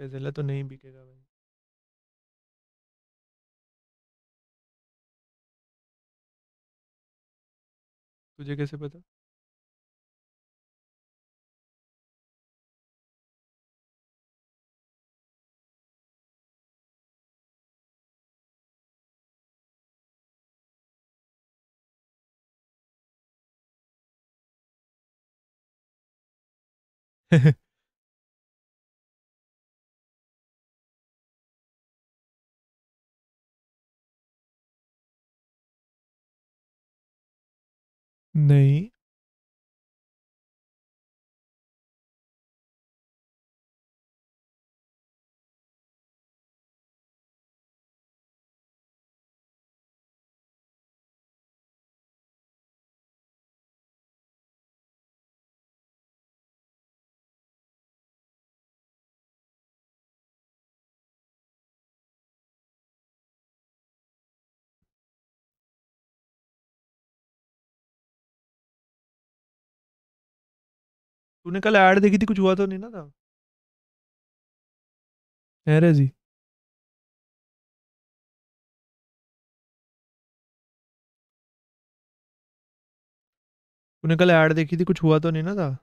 पेजेला तो नहीं बिकेगा भाई। तुझे कैसे पता? नहीं तूने कल ऐड देखी थी, कुछ हुआ तो नहीं ना था? है जी। तूने कल ऐड देखी थी, कुछ हुआ तो नहीं ना था?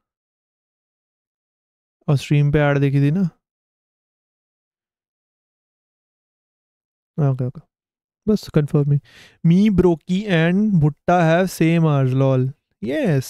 और स्ट्रीम पे ऐड देखी थी ना? ओके ओके बस कंफर्म मी ब्रोकी एंड भुट्टा हैव सेम आर्स लॉल यस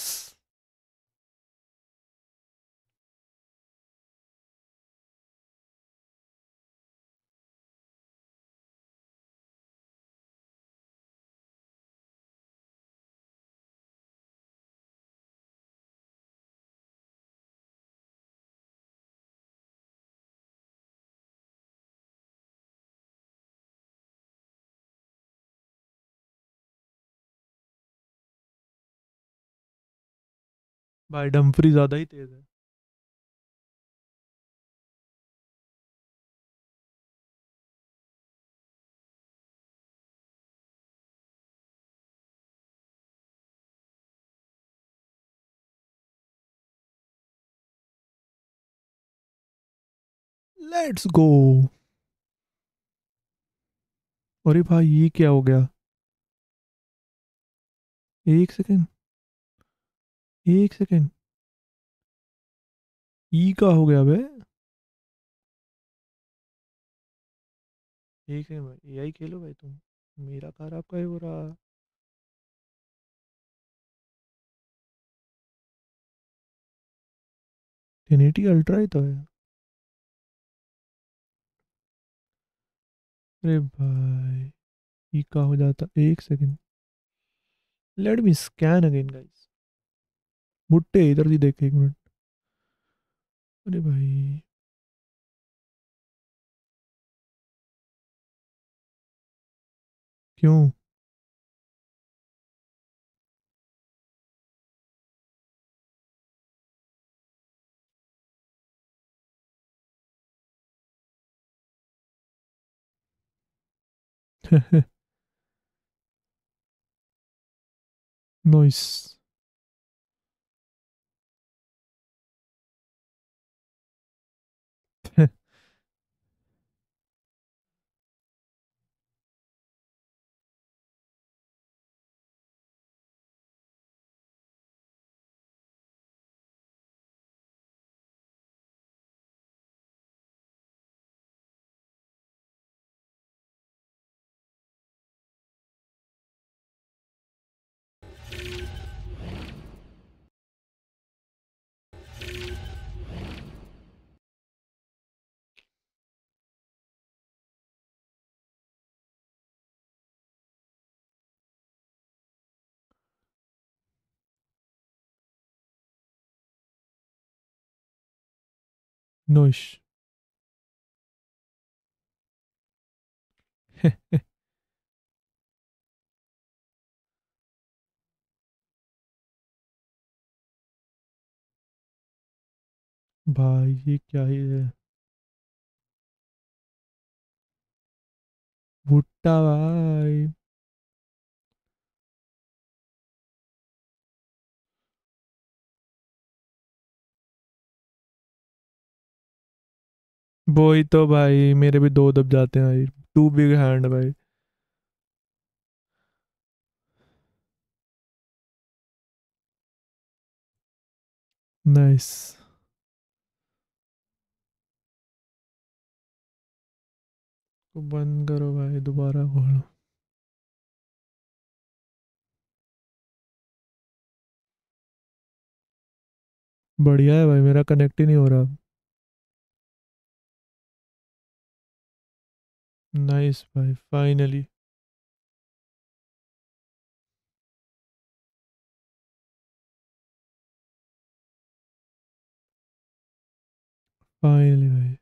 भाई डम्फरी ज़्यादा ही तेज है। लेट्स गो अरे भाई, ये क्या हो गया? एक सेकेंड। एक सेकेंड। ई का हो गया बे एक सेकेंड भाई यही खेलो भाई तुम। मेरा खराब का हो रहा। टेन एटी अल्ट्रा ही तो है। अरे भाई ई का हो जाता। एक second. Let me scan again guys भुट्टे इधर भी देखे एक मिनट। अरे भाई। क्यों? Nice. Nice. भाई ये क्या ही है भुट्टा भाई वही तो भाई, मेरे भी दो दब जाते हैं भाई। टू बिग हैंड भाई। नाइस तो बंद करो भाई, दोबारा खोलो बढ़िया है भाई, मेरा कनेक्ट ही नहीं हो रहा। नाइस भाई फाइनली फाइनली भाई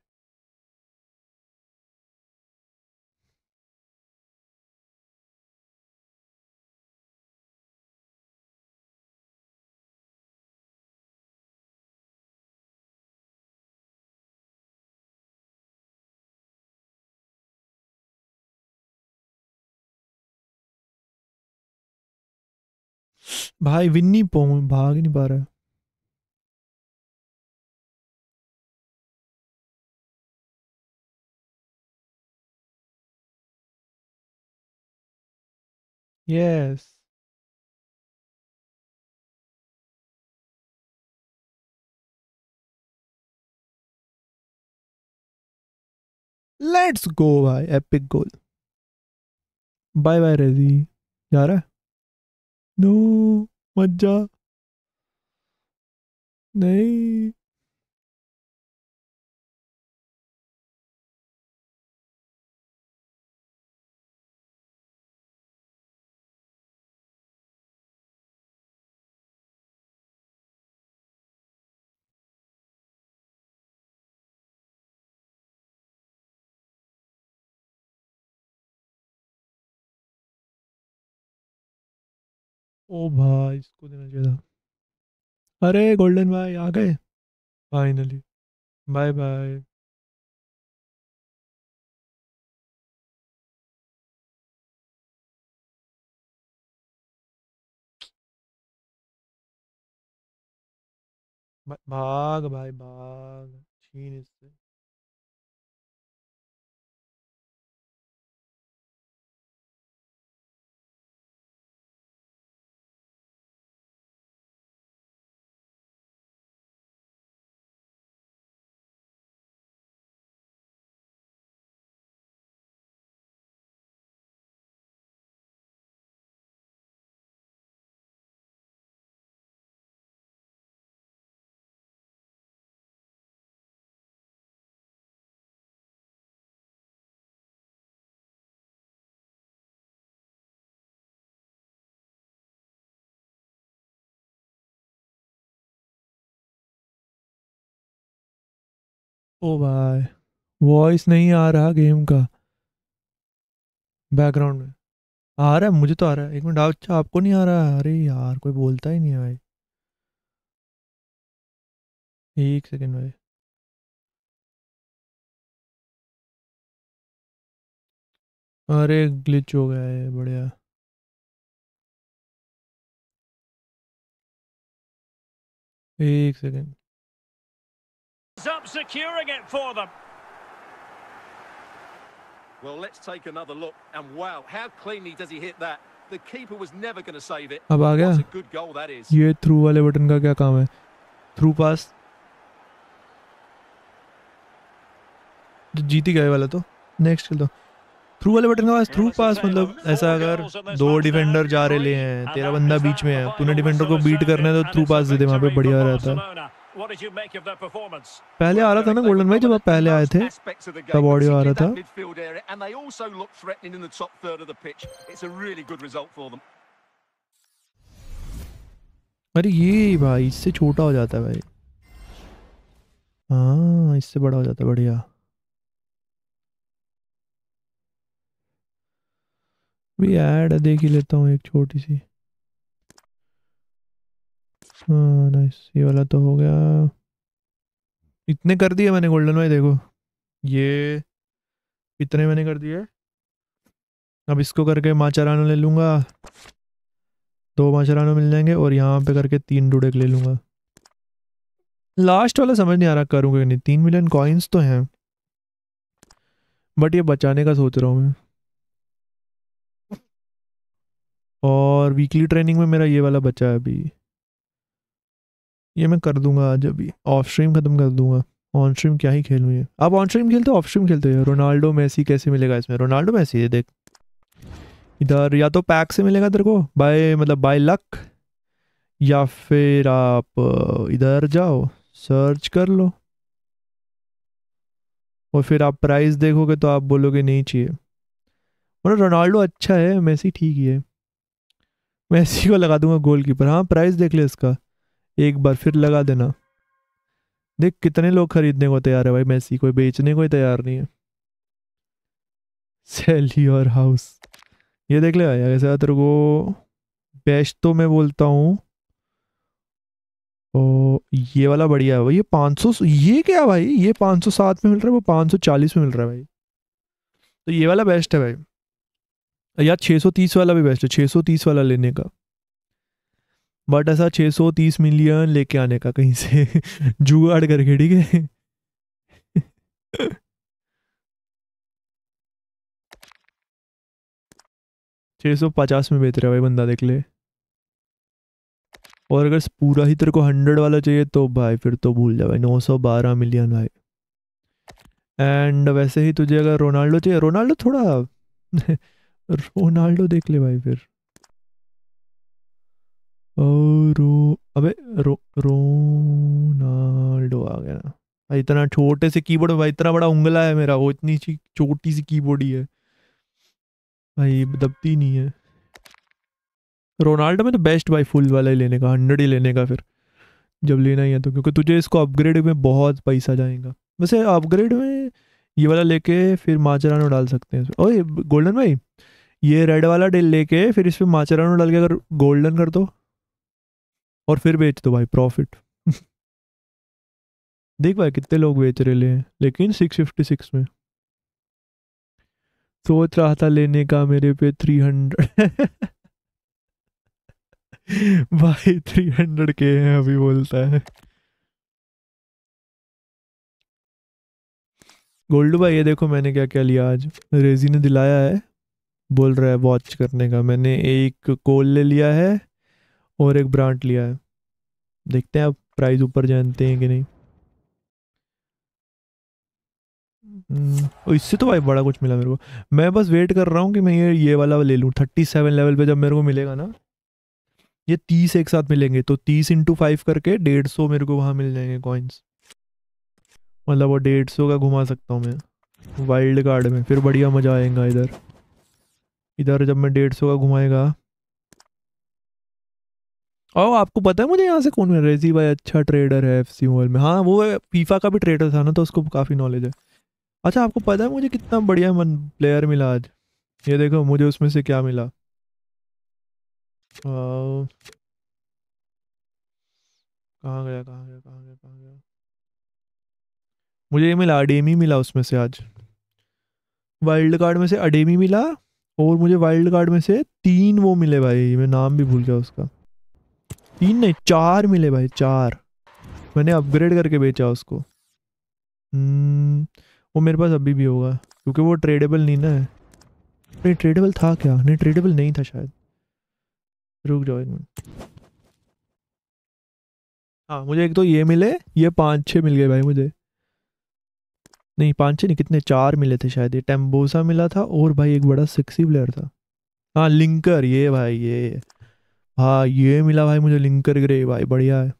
भाई विन्नी पो, भाग नहीं पा रहा। यस लेट्स गो भाई एपिक गोल बाय बाय रेजी जा रहा है? नो मत जा नहीं ओ भाई, इसको देना चाहिए था अरे गोल्डन भाई, आ गए। फाइनली बाय बाय भाग भाई, भाग। छीन इससे। ओ भाई वॉइस नहीं आ रहा गेम का। बैकग्राउंड में। आ रहा है, मुझे तो आ रहा है। एक मिनट अच्छा आपको नहीं आ रहा है? अरे यार, कोई बोलता ही नहीं है भाई। एक सेकेंड भाई। अरे ग्लिच हो गया है बढ़िया। एक second Up securing it for them. Well, let's take another look. And wow, how cleanly does he hit that? The keeper was never going to save it. अब आ गया What a good goal that is. ये through वाले button का क्या काम है through pass तो जीत ही गए वाला तो नेक्स्ट खेल दो थ्रू वाले बटन का पास थ्रू पास मतलब ऐसा अगर दो डिफेंडर जा रहे ले हैं तेरा बंदा बीच में है तूने डिफेंडर को बीट करना है तो थ्रू पास दे दे वहाँ पे बढ़िया रहता है What did you make of their performance? पहले आ रहा था ना गोल्डन भाई जब आप पहले आए थे तब ऑडियो आ रहा था. अरे ये भाई इससे छोटा हो जाता है भाई हाँ इससे बड़ा हो जाता है बढ़िया भी ऐड देख ही लेता हूँ एक छोटी सी हाँ नाइस ये वाला तो हो गया। इतने कर दिए मैंने गोल्डन भाई देखो। ये इतने मैंने कर दिए। अब इसको करके माचारानो ले लूँगा। दो माचारानो मिल जाएँगे और यहाँ पे करके तीन डुडेक ले लूँगा। लास्ट वाला समझ नहीं आ रहा करूँगा नहीं। तीन मिलियन कॉइन्स तो हैं। बट ये बचाने का सोच रहा हूँ मैं। और वीकली ट्रेनिंग में मेरा ये वाला बचा है अभी। ये मैं कर दूँगा आज अभी। ऑफ़ स्ट्रीम खत्म कर दूँगा। ऑन स्ट्रीम क्या ही खेलूँ ये। आप ऑन स्ट्रीम खेलते हो ऑफ़ स्ट्रीम खेलते हो रोनाल्डो, मैसी कैसे मिलेगा इसमें? रोनाल्डो, मैसी है देख। इधर या तो पैक से मिलेगा तेरे को, बाय मतलब बाय लक या फिर आप इधर जाओ सर्च कर लो। और फिर आप प्राइस देखोगे तो आप बोलोगे नहीं चाहिए। मतलब रोनाल्डो अच्छा है, मैसी ठीक ही है। मैसी को लगा दूँगा गोल कीपर हाँ प्राइस देख ले इसका। एक बार फिर लगा देना। देख, कितने लोग खरीदने को तैयार है भाई? मैसी कोई बेचने को ही तैयार नहीं है। Sell your house. ये देख ले भाई तेरे को बेस्ट तो मैं बोलता हूँ, ओ, ये वाला बढ़िया है भाई, ये 500 ये क्या भाई? ये 507 में मिल रहा है, वो 540 में मिल रहा है भाई। तो ये वाला बेस्ट है भाई। यार 630 वाला भी बेस्ट है 630 वाला लेने का। बट ऐसा 630 मिलियन लेके आने का कहीं से जुगाड़ करके, ठीक है? छः सौ पचास में रहा है भाई बंदा, देख ले। और अगर पूरा ही तेरे को हंड्रेड वाला चाहिए तो भाई फिर तो भूल जा भाई, नौ सौ बारह मिलियन भाई। एंड वैसे ही तुझे अगर रोनाल्डो चाहिए, रोनाल्डो थोड़ा रोनाल्डो देख ले भाई फिर। रो, अबे रो, रोनाल्डो आ गया ना। भाई इतना छोटे से कीबोर्ड में भाई इतना बड़ा उंगला है मेरा, वो इतनी सी छोटी सी कीबोर्ड ही है। भाई दबती नहीं है। रोनाल्डो में तो बेस्ट भाई फुल वाला ही लेने का हंड्रेड ही लेने का फिर। जब लेना ही है तो क्योंकि तुझे इसको अपग्रेड में बहुत पैसा जाएगा। वैसे अपग्रेड में ये वाला लेके फिर माचरानो डाल सकते हैं। ओए, गोल्डन भाई, ये रेड वाला डे लेके फिर इस पर माचरानो डाल के अगर गोल्डन कर दो। और फिर बेच दो भाई प्रॉफिट देख भाई कितने लोग बेच रहे हैं लेकिन सिक्स फिफ्टी सिक्स में। सोच रहा था लेने का मेरे पे थ्री हंड्रेड भाई थ्री हंड्रेड के हैं अभी बोलता है। गोल्डू भाई, ये देखो मैंने क्या क्या लिया आज। रेजी ने दिलाया है, बोल रहा है वॉच करने का। मैंने एक कोल ले लिया है और एक ब्रांड लिया है। देखते हैं अब प्राइस ऊपर जानते हैं कि नहीं। हम्म, इससे तो भाई बड़ा कुछ मिला मेरे को। मैं बस वेट कर रहा हूँ कि मैं ये ये वाला ले लूँ। थर्टी सेवन लेवल पे जब मेरे को मिलेगा ना ये तीस एक साथ मिलेंगे। तो तीस इंटू फाइव करके डेढ़ सौ मेरे को वहाँ मिल जाएँगे कॉइन्स मतलब वो डेढ़ सौ का घुमा सकता हूँ मैं। वाइल्ड कार्ड में फिर बढ़िया मज़ा आएगा इधर। इधर जब मैं डेढ़ सौ का घुमाएगा और आपको पता है, मुझे यहाँ से कौन मिल रेजी भाई अच्छा ट्रेडर है एफ़ सी मोबाइल में। हाँ वो फीफा का भी ट्रेडर था ना तो उसको काफ़ी नॉलेज है। अच्छा आपको पता है, मुझे कितना बढ़िया मन प्लेयर मिला आज। ये देखो, मुझे उसमें से क्या मिला? कहाँ गया कहाँ गया कहाँ गया कहाँ गया? मुझे ये मिला अडेमी मिला उसमें से आज। वाइल्ड कार्ड में से अडेमी मिला, और मुझे वाइल्ड कार्ड में से तीन वो मिले भाई, मैं नाम भी भूल गया उसका। तीन नहीं चार मिले भाई चार। मैंने अपग्रेड करके बेचा उसको। हम्म, वो मेरे पास अभी भी होगा क्योंकि वो ट्रेडेबल नहीं ना है। नहीं ट्रेडेबल था क्या? नहीं ट्रेडेबल नहीं था शायद। रुक जाओ एक मिनट। हाँ मुझे एक तो ये मिले ये पाँच छः मिल गए भाई मुझे। नहीं पाँच छः नहीं कितने? चार मिले थे शायद ये टेम्बोसा मिला था और भाई एक बड़ा सिक्सी प्लेयर था। हाँ लिंकर ये भाई ये। हाँ ये मिला भाई मुझे लिंकर ग्रे, भाई बढ़िया है।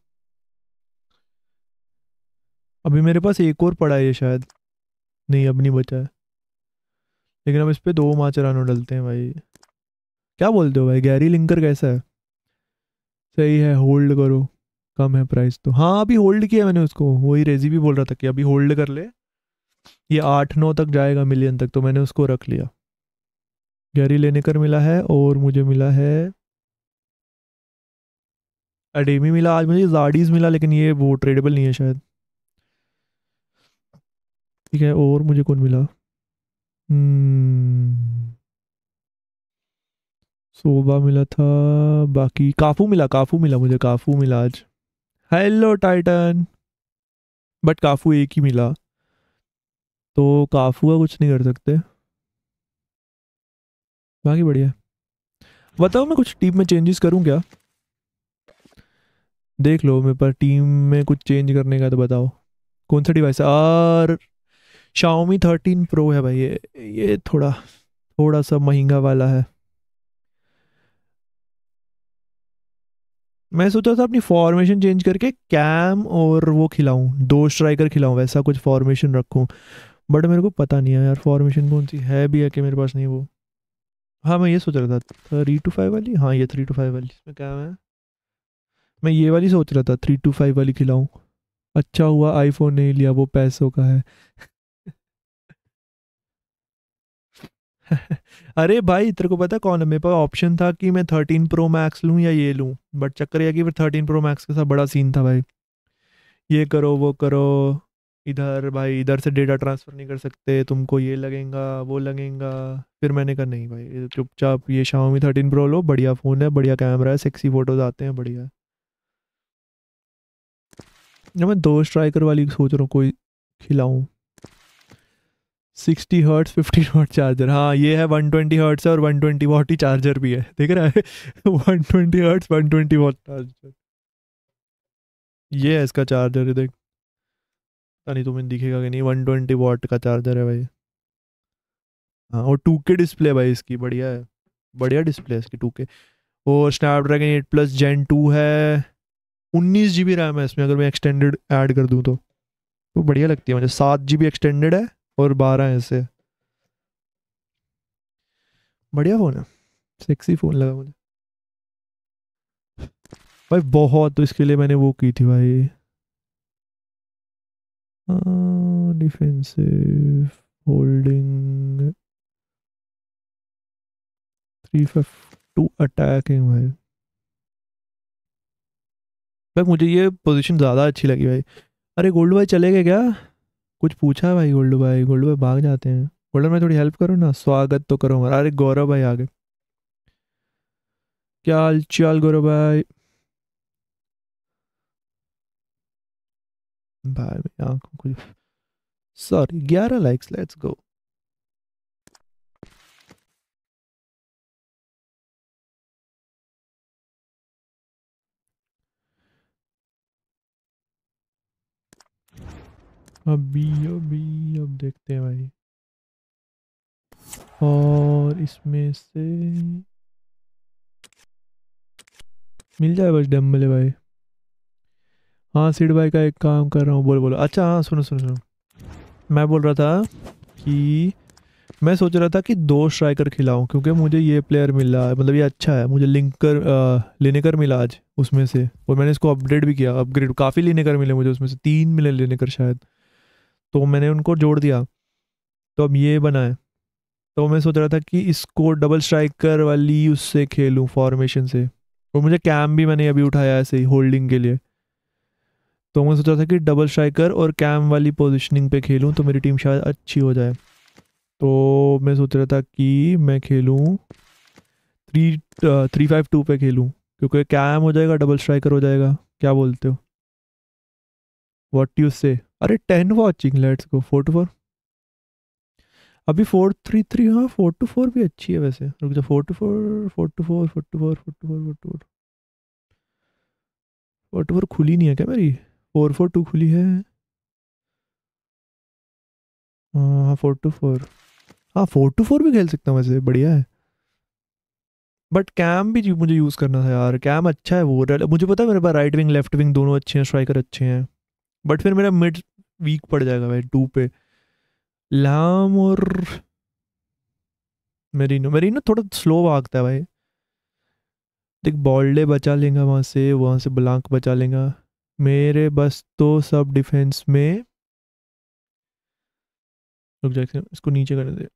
अभी मेरे पास एक और पड़ा है ये शायद। नहीं, अब नहीं बचा है। लेकिन अब इस पर दो माचरानो डलते हैं भाई। क्या बोलते हो भाई? गैरी लिंकर कैसा है? सही है, होल्ड करो। कम है प्राइस तो। हाँ अभी होल्ड किया मैंने उसको। वही रेजी भी बोल रहा था कि अभी होल्ड कर ले। ये आठ नौ तक जाएगा मिलियन तक तो मैंने उसको रख लिया। गैरी लेने कर मिला है और मुझे मिला है अडेमी मिला, आज मुझे जाडीज मिला, लेकिन ये वो ट्रेडेबल नहीं है शायद। ठीक है, और मुझे कौन मिला? हम्म सोबा मिला था, बाकी काफू मिला काफू मिला मुझे, काफू मिला आज। हेलो टाइटन बट काफू एक ही मिला। तो काफू का कुछ नहीं कर सकते। बाकी बढ़िया। बताओ मैं कुछ टीम में चेंजेस करूँ क्या? देख लो मेरे पर टीम में कुछ चेंज करने का तो बताओ। कौन सा डिवाइस है और Xiaomi 13 प्रो है भाई, ये ये थोड़ा थोड़ा सा महँगा वाला है। मैं सोचा था अपनी फॉर्मेशन चेंज करके कैम और वो खिलाऊं, दो स्ट्राइकर खिलाऊं, वैसा कुछ फॉर्मेशन रखूँ। बट मेरे को पता नहीं है यार फॉर्मेशन कौन सी है भी है कि मेरे पास नहीं वो। हाँ मैं ये सोच रहा था थ्री टू फाइव वाली? हाँ ये थ्री टू फाइव वाली, इसमें क्या है? मैं ये वाली सोच रहा था थ्री टू फाइव वाली खिलाऊं। अच्छा हुआ आईफोन नहीं लिया, वो पैसों का है। अरे भाई, तेरे को पता कौन है? मेरे पास ऑप्शन था कि मैं थर्टीन प्रो मैक्स लूँ या ये लूँ बट चक्कर यह कि फिर थर्टीन प्रो मैक्स के साथ बड़ा सीन था भाई। ये करो, वो करो, इधर भाई, इधर से डेटा ट्रांसफ़र नहीं कर सकते, तुमको ये लगेगा, वो लगेगा। फिर मैंने कहा, नहीं भाई चुपचाप, ये Xiaomi थर्टीन प्रो लो, बढ़िया फ़ोन है, बढ़िया कैमरा है सेक्सी फ़ोटोज़ आते हैं, बढ़िया मैं दो स्ट्राइकर वाली सोच रहा हूँ, कोई खिलाऊँ। Sixty hertz fifty watt charger हाँ ये है वन ट्वेंटी हर्ट्स और वन ट्वेंटी वॉट ही चार्जर भी है देख रहा है one twenty hertz one twenty watt charger ये है इसका चार्जर देख। पता नहीं तुम्हें दिखेगा कि नहीं वन ट्वेंटी वॉट का चार्जर है भाई। हाँ और टू के डिस्प्ले भाई इसकी, बढ़िया है। बढ़िया डिस्प्ले है इसकी टू के और Snapdragon eight plus gen two है। उन्नीस जी बी रैम है इसमें, अगर मैं एक्सटेंडेड ऐड कर दूँ तो। तो बढ़िया लगती है, मुझे सात जी बी एक्सटेंडेड है और बारह है इससे बढ़िया फ़ोन है। सेक्सी फ़ोन लगा मुझे। भाई, बहुत तो इसके लिए मैंने वो की थी भाई। Defensive holding three five two attacking भाई। भाई मुझे ये पोजीशन ज़्यादा अच्छी लगी भाई। अरे गोल्ड भाई चले गए क्या? कुछ पूछा भाई गोल्डू भाई? गोल्डू भाई भाग जाते हैं। गोल्ड भाई, थोड़ी हेल्प करो ना। स्वागत तो करो हमारा। अरे गौरव भाई आ गए। क्या हाल चाल गौरव भाई? भाई, आँखों को सॉरी ग्यारह लाइक्स लेट्स गो अभी अभी, अब देखते हैं भाई। और इसमें से मिल जाए बस डम्बले भाई। हाँ सिड भाई का एक काम कर रहा हूँ, बोलो बोलो। अच्छा हाँ सुनो सुनो सुनो। मैं बोल रहा था कि मैं सोच रहा था कि दो स्ट्राइकर खिलाऊं, क्योंकि मुझे ये प्लेयर मिला है मतलब ये अच्छा है। मुझे लिंकर लेनेकर मिला आज उसमें से, और मैंने इसको अपडेट भी किया अपग्रेड काफ़ी लेने कर मिले मुझे उसमें से, तीन मिले लेनेकर शायद। तो मैंने उनको जोड़ दिया। तो अब ये बना है तो मैं सोच रहा था कि इसको डबल स्ट्राइकर वाली उससे खेलूँ फॉर्मेशन से। और मुझे कैम भी मैंने अभी उठाया ऐसे ही होल्डिंग के लिए। तो मैं सोचा था कि डबल स्ट्राइकर और कैम वाली पोजीशनिंग पे खेलूँ तो मेरी टीम शायद अच्छी हो जाए। तो मैं सोच रहा था कि मैं खेलूँ थ्री थ्री फाइव टू पे खेलूँ। क्योंकि कैम हो जाएगा डबल स्ट्राइकर हो जाएगा। क्या बोलते हो? वॉट यू से अरे ten watching let's go four two four अभी फोर थ्री थ्री हाँ फोर टू फोर भी अच्छी है वैसे। रुक four two four four two four four two four four two four four two four four two four खुली नहीं है क्या मेरी? फोर फोर टू खुली है। हाँ फोर टू फोर हाँ फोर टू फोर भी खेल सकता हूँ वैसे, बढ़िया है। बट कैम भी मुझे यूज़ करना था यार। कैम अच्छा है, वो मुझे पता है मेरे पास राइट विंग लेफ़्ट विंग दोनों अच्छे हैं स्ट्राइकर अच्छे हैं। बट फिर मेरा मिड वीक पड़ जाएगा भाई टू पे। लाम और मेरीनो मेरीनो थोड़ा स्लो भागता है भाई। देख बॉल्डे बचा लेगा वहाँ से वहाँ से ब्लांक बचा लेगा। मेरे बस तो सब डिफेंस में रुक जाए इसको नीचे करने दे।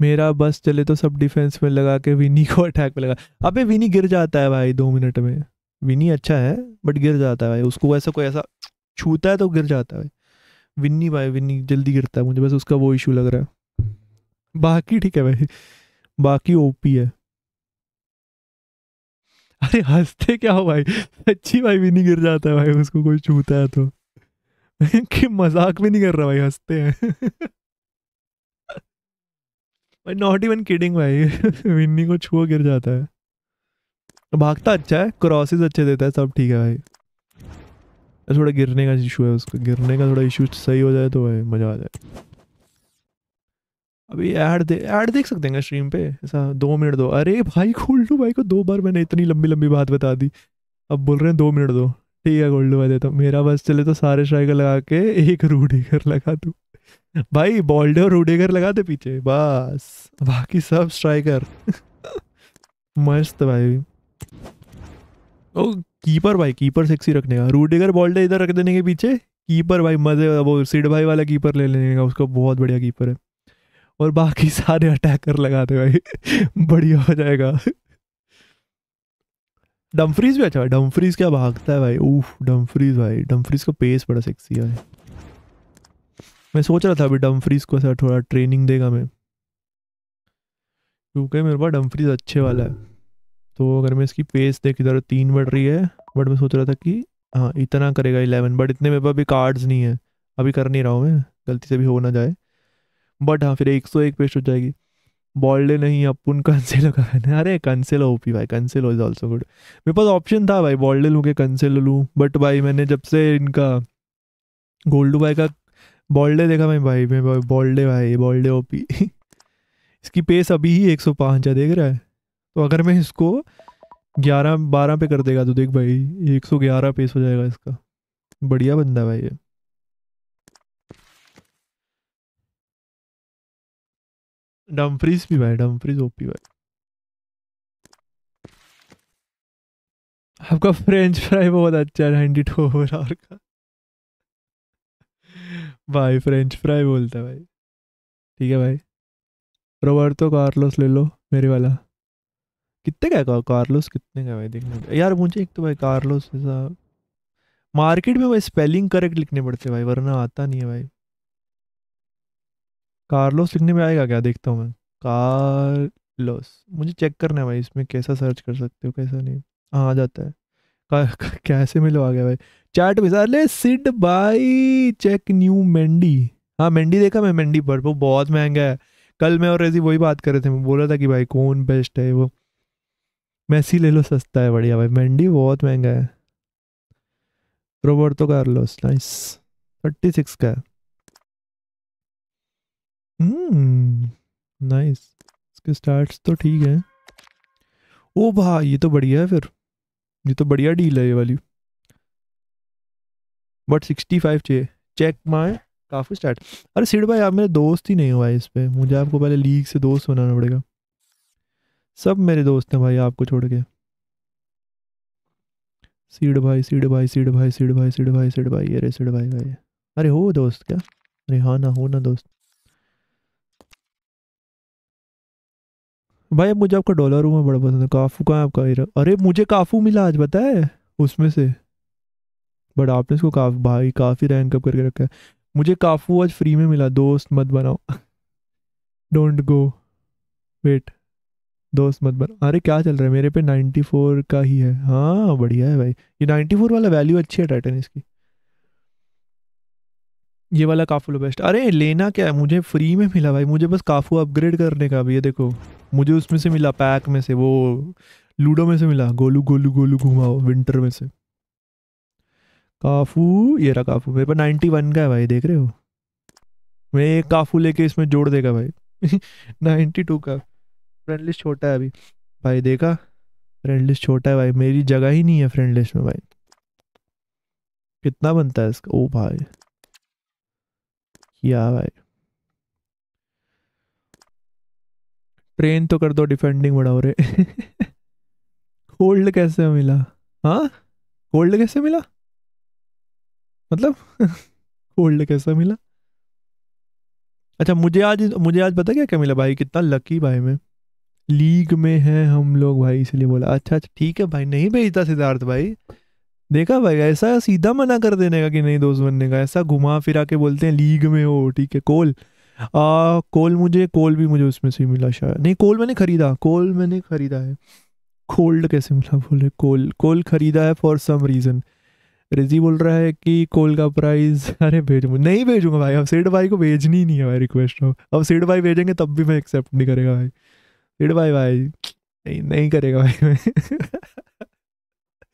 मेरा बस चले तो सब डिफेंस में लगा के विनी को अटैक पे लगा। अबे विनी गिर जाता है भाई दो मिनट में। विनी अच्छा है बट गिर जाता है भाई। उसको ऐसा कोई ऐसा छूता है तो गिर जाता है भाई। विन्नी भाई, विन्नी जल्दी गिरता है मुझे, बस उसका वो इशू लग रहा है। बाकी ठीक है भाई। बाकी ओपी है। अरे हँसते क्या हो भाई? सच्ची भाई विनी गिर जाता है भाई, उसको कोई छूता है तो। कि मज़ाक भी नहीं कर रहा भाई, हँसते हैं। नॉट इवन किडिंग भाई। विन्नी को छुआ गिर जाता है। भागता अच्छा है क्रॉसेस अच्छे देता है, सब ठीक है भाई। थोड़ा गिरने का इशू है उसको, गिरने का थोड़ा इशू सही हो जाए तो भाई मज़ा आ जाए। अभी ऐड दे ऐड देख सकते हैं स्ट्रीम पे? ऐसा दो मिनट दो। अरे भाई, गोल्डू भाई को दो बार मैंने इतनी लंबी लंबी बात बता दी। अब बोल रहे हैं दो मिनट दो। ठीक है गोल्डू भाई, देता मेरा बस चले तो सारे स्ट्राइकर लगा के एक रूडेगर लगा दूँ। भाई बॉल्डे और रूडेगर लगा दे पीछे, बस। बाकी सब स्ट्राइकर मस्त भाई। ओ कीपर भाई कीपर सेक्सी रखने का। रूडेगर बॉल्डे इधर रख देने के पीछे। कीपर भाई, मज़े वो सिड भाई वाला कीपर ले लेने का, उसका बहुत बढ़िया कीपर है। और बाकी सारे अटैकर लगा दे भाई। बढ़िया हो जाएगा। डम्फ्रीज भी अच्छा है। डम्फ्रीज क्या भागता है भाई। ऊफ डम्फ्रीज भाई। डम्फ्रीज का पेस बड़ा सेक्सी है। मैं सोच रहा था अभी डम्फ्रीज को ऐसा थोड़ा ट्रेनिंग देगा मैं। क्योंकि मेरे पास डम्फ्रीज अच्छे वाला है। तो अगर मैं इसकी पेस देख इधर तीन बढ़ रही है बट मैं सोच रहा था कि हाँ इतना करेगा इलेवन बट इतने मेरे पास अभी कार्ड्स नहीं है। अभी कर नहीं रहा हूँ मैं, गलती से भी हो ना जाए। बट हाँ फिर एक सौ एक पेस्ट हो जाएगी। बॉल्डे नहीं, अपुन कंसेलो है अरे कंसेलो ओपी भाई कंसेलो इज़ ऑल्सो गुड मेरे पास ऑप्शन था भाई बॉल्डे लूँ के कंसेलो लूँ बट भाई मैंने जब से इनका गोल्डू भाई का बॉल्डे देखा मैं, भाई, मैं बॉल्डे भाई बॉल्डे ओपी इसकी पेस अभी ही एक सौ पाँच है, देख रहा है? तो अगर मैं इसको ग्यारह, बारह पे कर देगा तो देख भाई, एक सौ ग्यारह पेस हो जाएगा इसका। बढ़िया बंदा भाई ये। डम्फ्रीज भी भाई डम्फ्रीज ओपी भाई। आपका फ्रेंच फ्राई बहुत अच्छा है, नाइनटी टू ओवर का। भाई फ्रेंच फ्राई बोलता है भाई। ठीक है भाई। रोबर्टो कार्लोस ले लो, मेरे वाला। कितने का है कार्लोस कितने का भाई? देखने। यार मुझे एक तो भाई कार्लोस ऐसा मार्केट में भाई स्पेलिंग करेक्ट लिखने पड़ते भाई, वरना आता नहीं है भाई। कार्लोस लिखने में आएगा क्या? देखता हूँ मैं। कार्लोस। मुझे चेक करना है भाई इसमें कैसा सर्च कर सकते हो, कैसा नहीं। हाँ आ जाता है। कैसे मिलो आ गया भाई? चैट में अरे Sid by check new Mendy. हाँ मेंडी देखा मैं मेंडी पर। वो बहुत महँगा है। कल मैं और रेजी वही बात कर रहे थे, मैं बोल था कि भाई कौन बेस्ट है वो? मैसी ले लो सस्ता है, बढ़िया भाई। मेंडी बहुत महँगा है। Roberto Carlos nice thirty six का है। नाइस इसके स्टार्ट्स तो ठीक है। ओ भाई, ये तो बढ़िया है फिर। ये तो बढ़िया डील है ये वाली। बट सिक्सटी फाइव चाहिए चेक माए काफ़ी स्टार्ट अरे सिड भाई, आप मेरे दोस्त ही नहीं हुआ है इस पर मुझे आपको पहले लीग से दोस्त बनाना पड़ेगा। सब मेरे दोस्त हैं भाई आपको छोड़ के। सीड भाई सीड भाई सीड भाई सीड भाई सीड भाई सीड भाई, अरे सीड भाई भाई। अरे हो दोस्त क्या? अरे हाँ ना, हो ना दोस्त। भाई अब मुझे आपका डॉलर में बड़ा पसंद है। काफू का है आपका इरा- अरे मुझे काफू मिला आज, पता है? उसमें से। बट आपने इसको काफ, भाई काफ़ी रैंक अप करके रखा है। मुझे काफू आज फ्री में मिला। दोस्त मत बनाओ। डोंट गो वेट दोस्त मत बना। अरे, क्या चल रहा है? मेरे पे 94 का ही है। हाँ बढ़िया है भाई। ये 94 वाला वैल्यू अच्छी है टाइटन इसकी। ये वाला काफू बेस्ट अरे, लेना क्या है? मुझे फ्री में मिला भाई। मुझे बस काफू अपग्रेड करने का भी ये देखो। मुझे उसमें से मिला पैक में से, वो लूडो में से मिला। गोलू गोलू गोलू घुमाओ विंटर में से। काफू, ये रहा काफू। मेरे पास नाइन्टी वन का है भाई, देख रहे हो? मैं एक काफू लेके इसमें जोड़ देगा भाई। नाइन्टी टू का। फ्रेंड लिस्ट छोटा है अभी। भाई देखा? फ्रेंड लिस्ट छोटा है भाई। मेरी जगह ही नहीं है फ्रेंड लिस्ट में भाई। कितना बनता है इसका? ओ भाई। क्या भाई? ट्रेन तो कर दो डिफेंडिंग बढ़ाओ रे। होल्ड कैसे मिला? हाँ? होल्ड कैसे मिला? मतलब? होल्ड कैसे मिला? अच्छा मुझे आज मुझे आज पता क्या क्या मिला भाई? कितना लकी भाई मैं। लीग में है हम लोग भाई इसलिए बोला अच्छा अच्छा ठीक है भाई नहीं भेजता सिद्धार्थ भाई। देखा भाई ऐसा सीधा मना कर देने का कि नहीं दोस्त बनने का ऐसा घुमा फिरा के बोलते हैं लीग में हो ठीक है कोल। आ, कोल मुझे कोल भी मुझे उसमें से मिला शायद। नहीं कोल मैंने खरीदा कोल मैंने खरीदा है। कोल्ड कैसे मिला बोले कोल कोल खरीदा है फॉर सम रीज़न रिजी बोल रहा है कि कोल का प्राइस अरे भेजूँगा नहीं भेजूँगा भाई अब सेठ भाई को भेजनी नहीं है भाई रिक्वेस्ट अब सेठ भाई भेजेंगे तब भी मैं एक्सेप्ट नहीं करेगा भाई। सेठ भाई भाई, नहीं नहीं करेगा भाई मैं।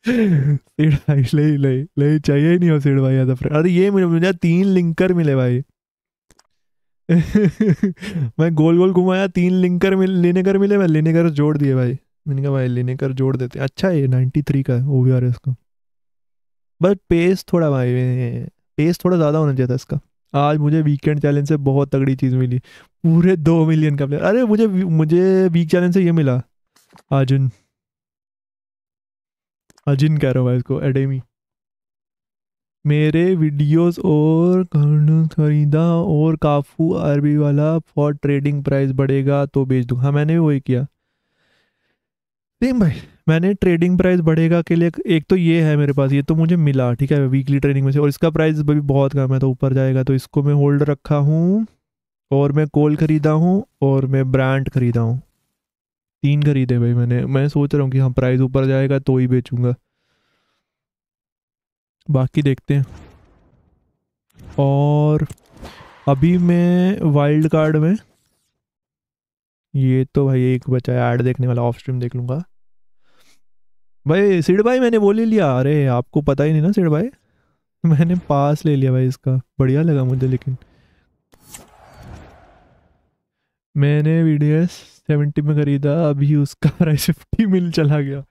सेठ भाई ले ले ले चाहिए ही नहीं हो सेठ भाई फ्रेंड अरे ये मुझे मुझे तीन लिंकर मिले भाई। मैं गोल गोल घुमाया, तीन लिंकर मिल लेने कर मिले, मैं लेने कर जोड़ दिए भाई। मैंने कहा, भाई लेने कर जोड़ देते अच्छा ये नाइन्टी थ्री का है ओ वी आर एस का। बट पेस थोड़ा भाई पेस थोड़ा ज़्यादा होना चाहिए था इसका। आज मुझे वीकेंड चैलेंज से बहुत तगड़ी चीज़ मिली। पूरे दो मिलियन का प्लेयर अरे मुझे मुझे वीक चैलेंज से ये मिला। अर्जुन। अर्जुन कह रहा हूँ भाई इसको एडेमी मेरे वीडियोस और खरीदा और काफू अरबी वाला फॉर ट्रेडिंग प्राइस बढ़ेगा तो बेच दूँ हाँ मैंने भी वही किया। भाई। मैंने ट्रेडिंग प्राइस बढ़ेगा के लिए एक तो ये है मेरे पास, ये तो मुझे मिला, ठीक है वीकली ट्रेडिंग में से, और इसका प्राइस भी बहुत कम है तो ऊपर जाएगा तो इसको मैं होल्ड रखा हूँ, और मैं कोल खरीदा हूँ, और मैं ब्रांड खरीदा हूँ। तीन खरीदे भाई मैंने, मैं सोच रहा हूँ कि हाँ प्राइस ऊपर जाएगा तो ही बेचूँगा। बाकी देखते हैं। और अभी मैं वाइल्ड कार्ड में, ये तो भाई एक बचा है ऐड देखने वाला ऑफ़ स्ट्रीम देख लूँगा। भाई, सिड भाई मैंने वो ले लिया। अरे, आपको पता ही नहीं ना सिड भाई? मैंने पास ले लिया भाई इसका। बढ़िया लगा मुझे, लेकिन। मैंने वीडियोस सेवेंटी में खरीदा, अभी उसका प्राइस फिफ्टी मिल चला गया।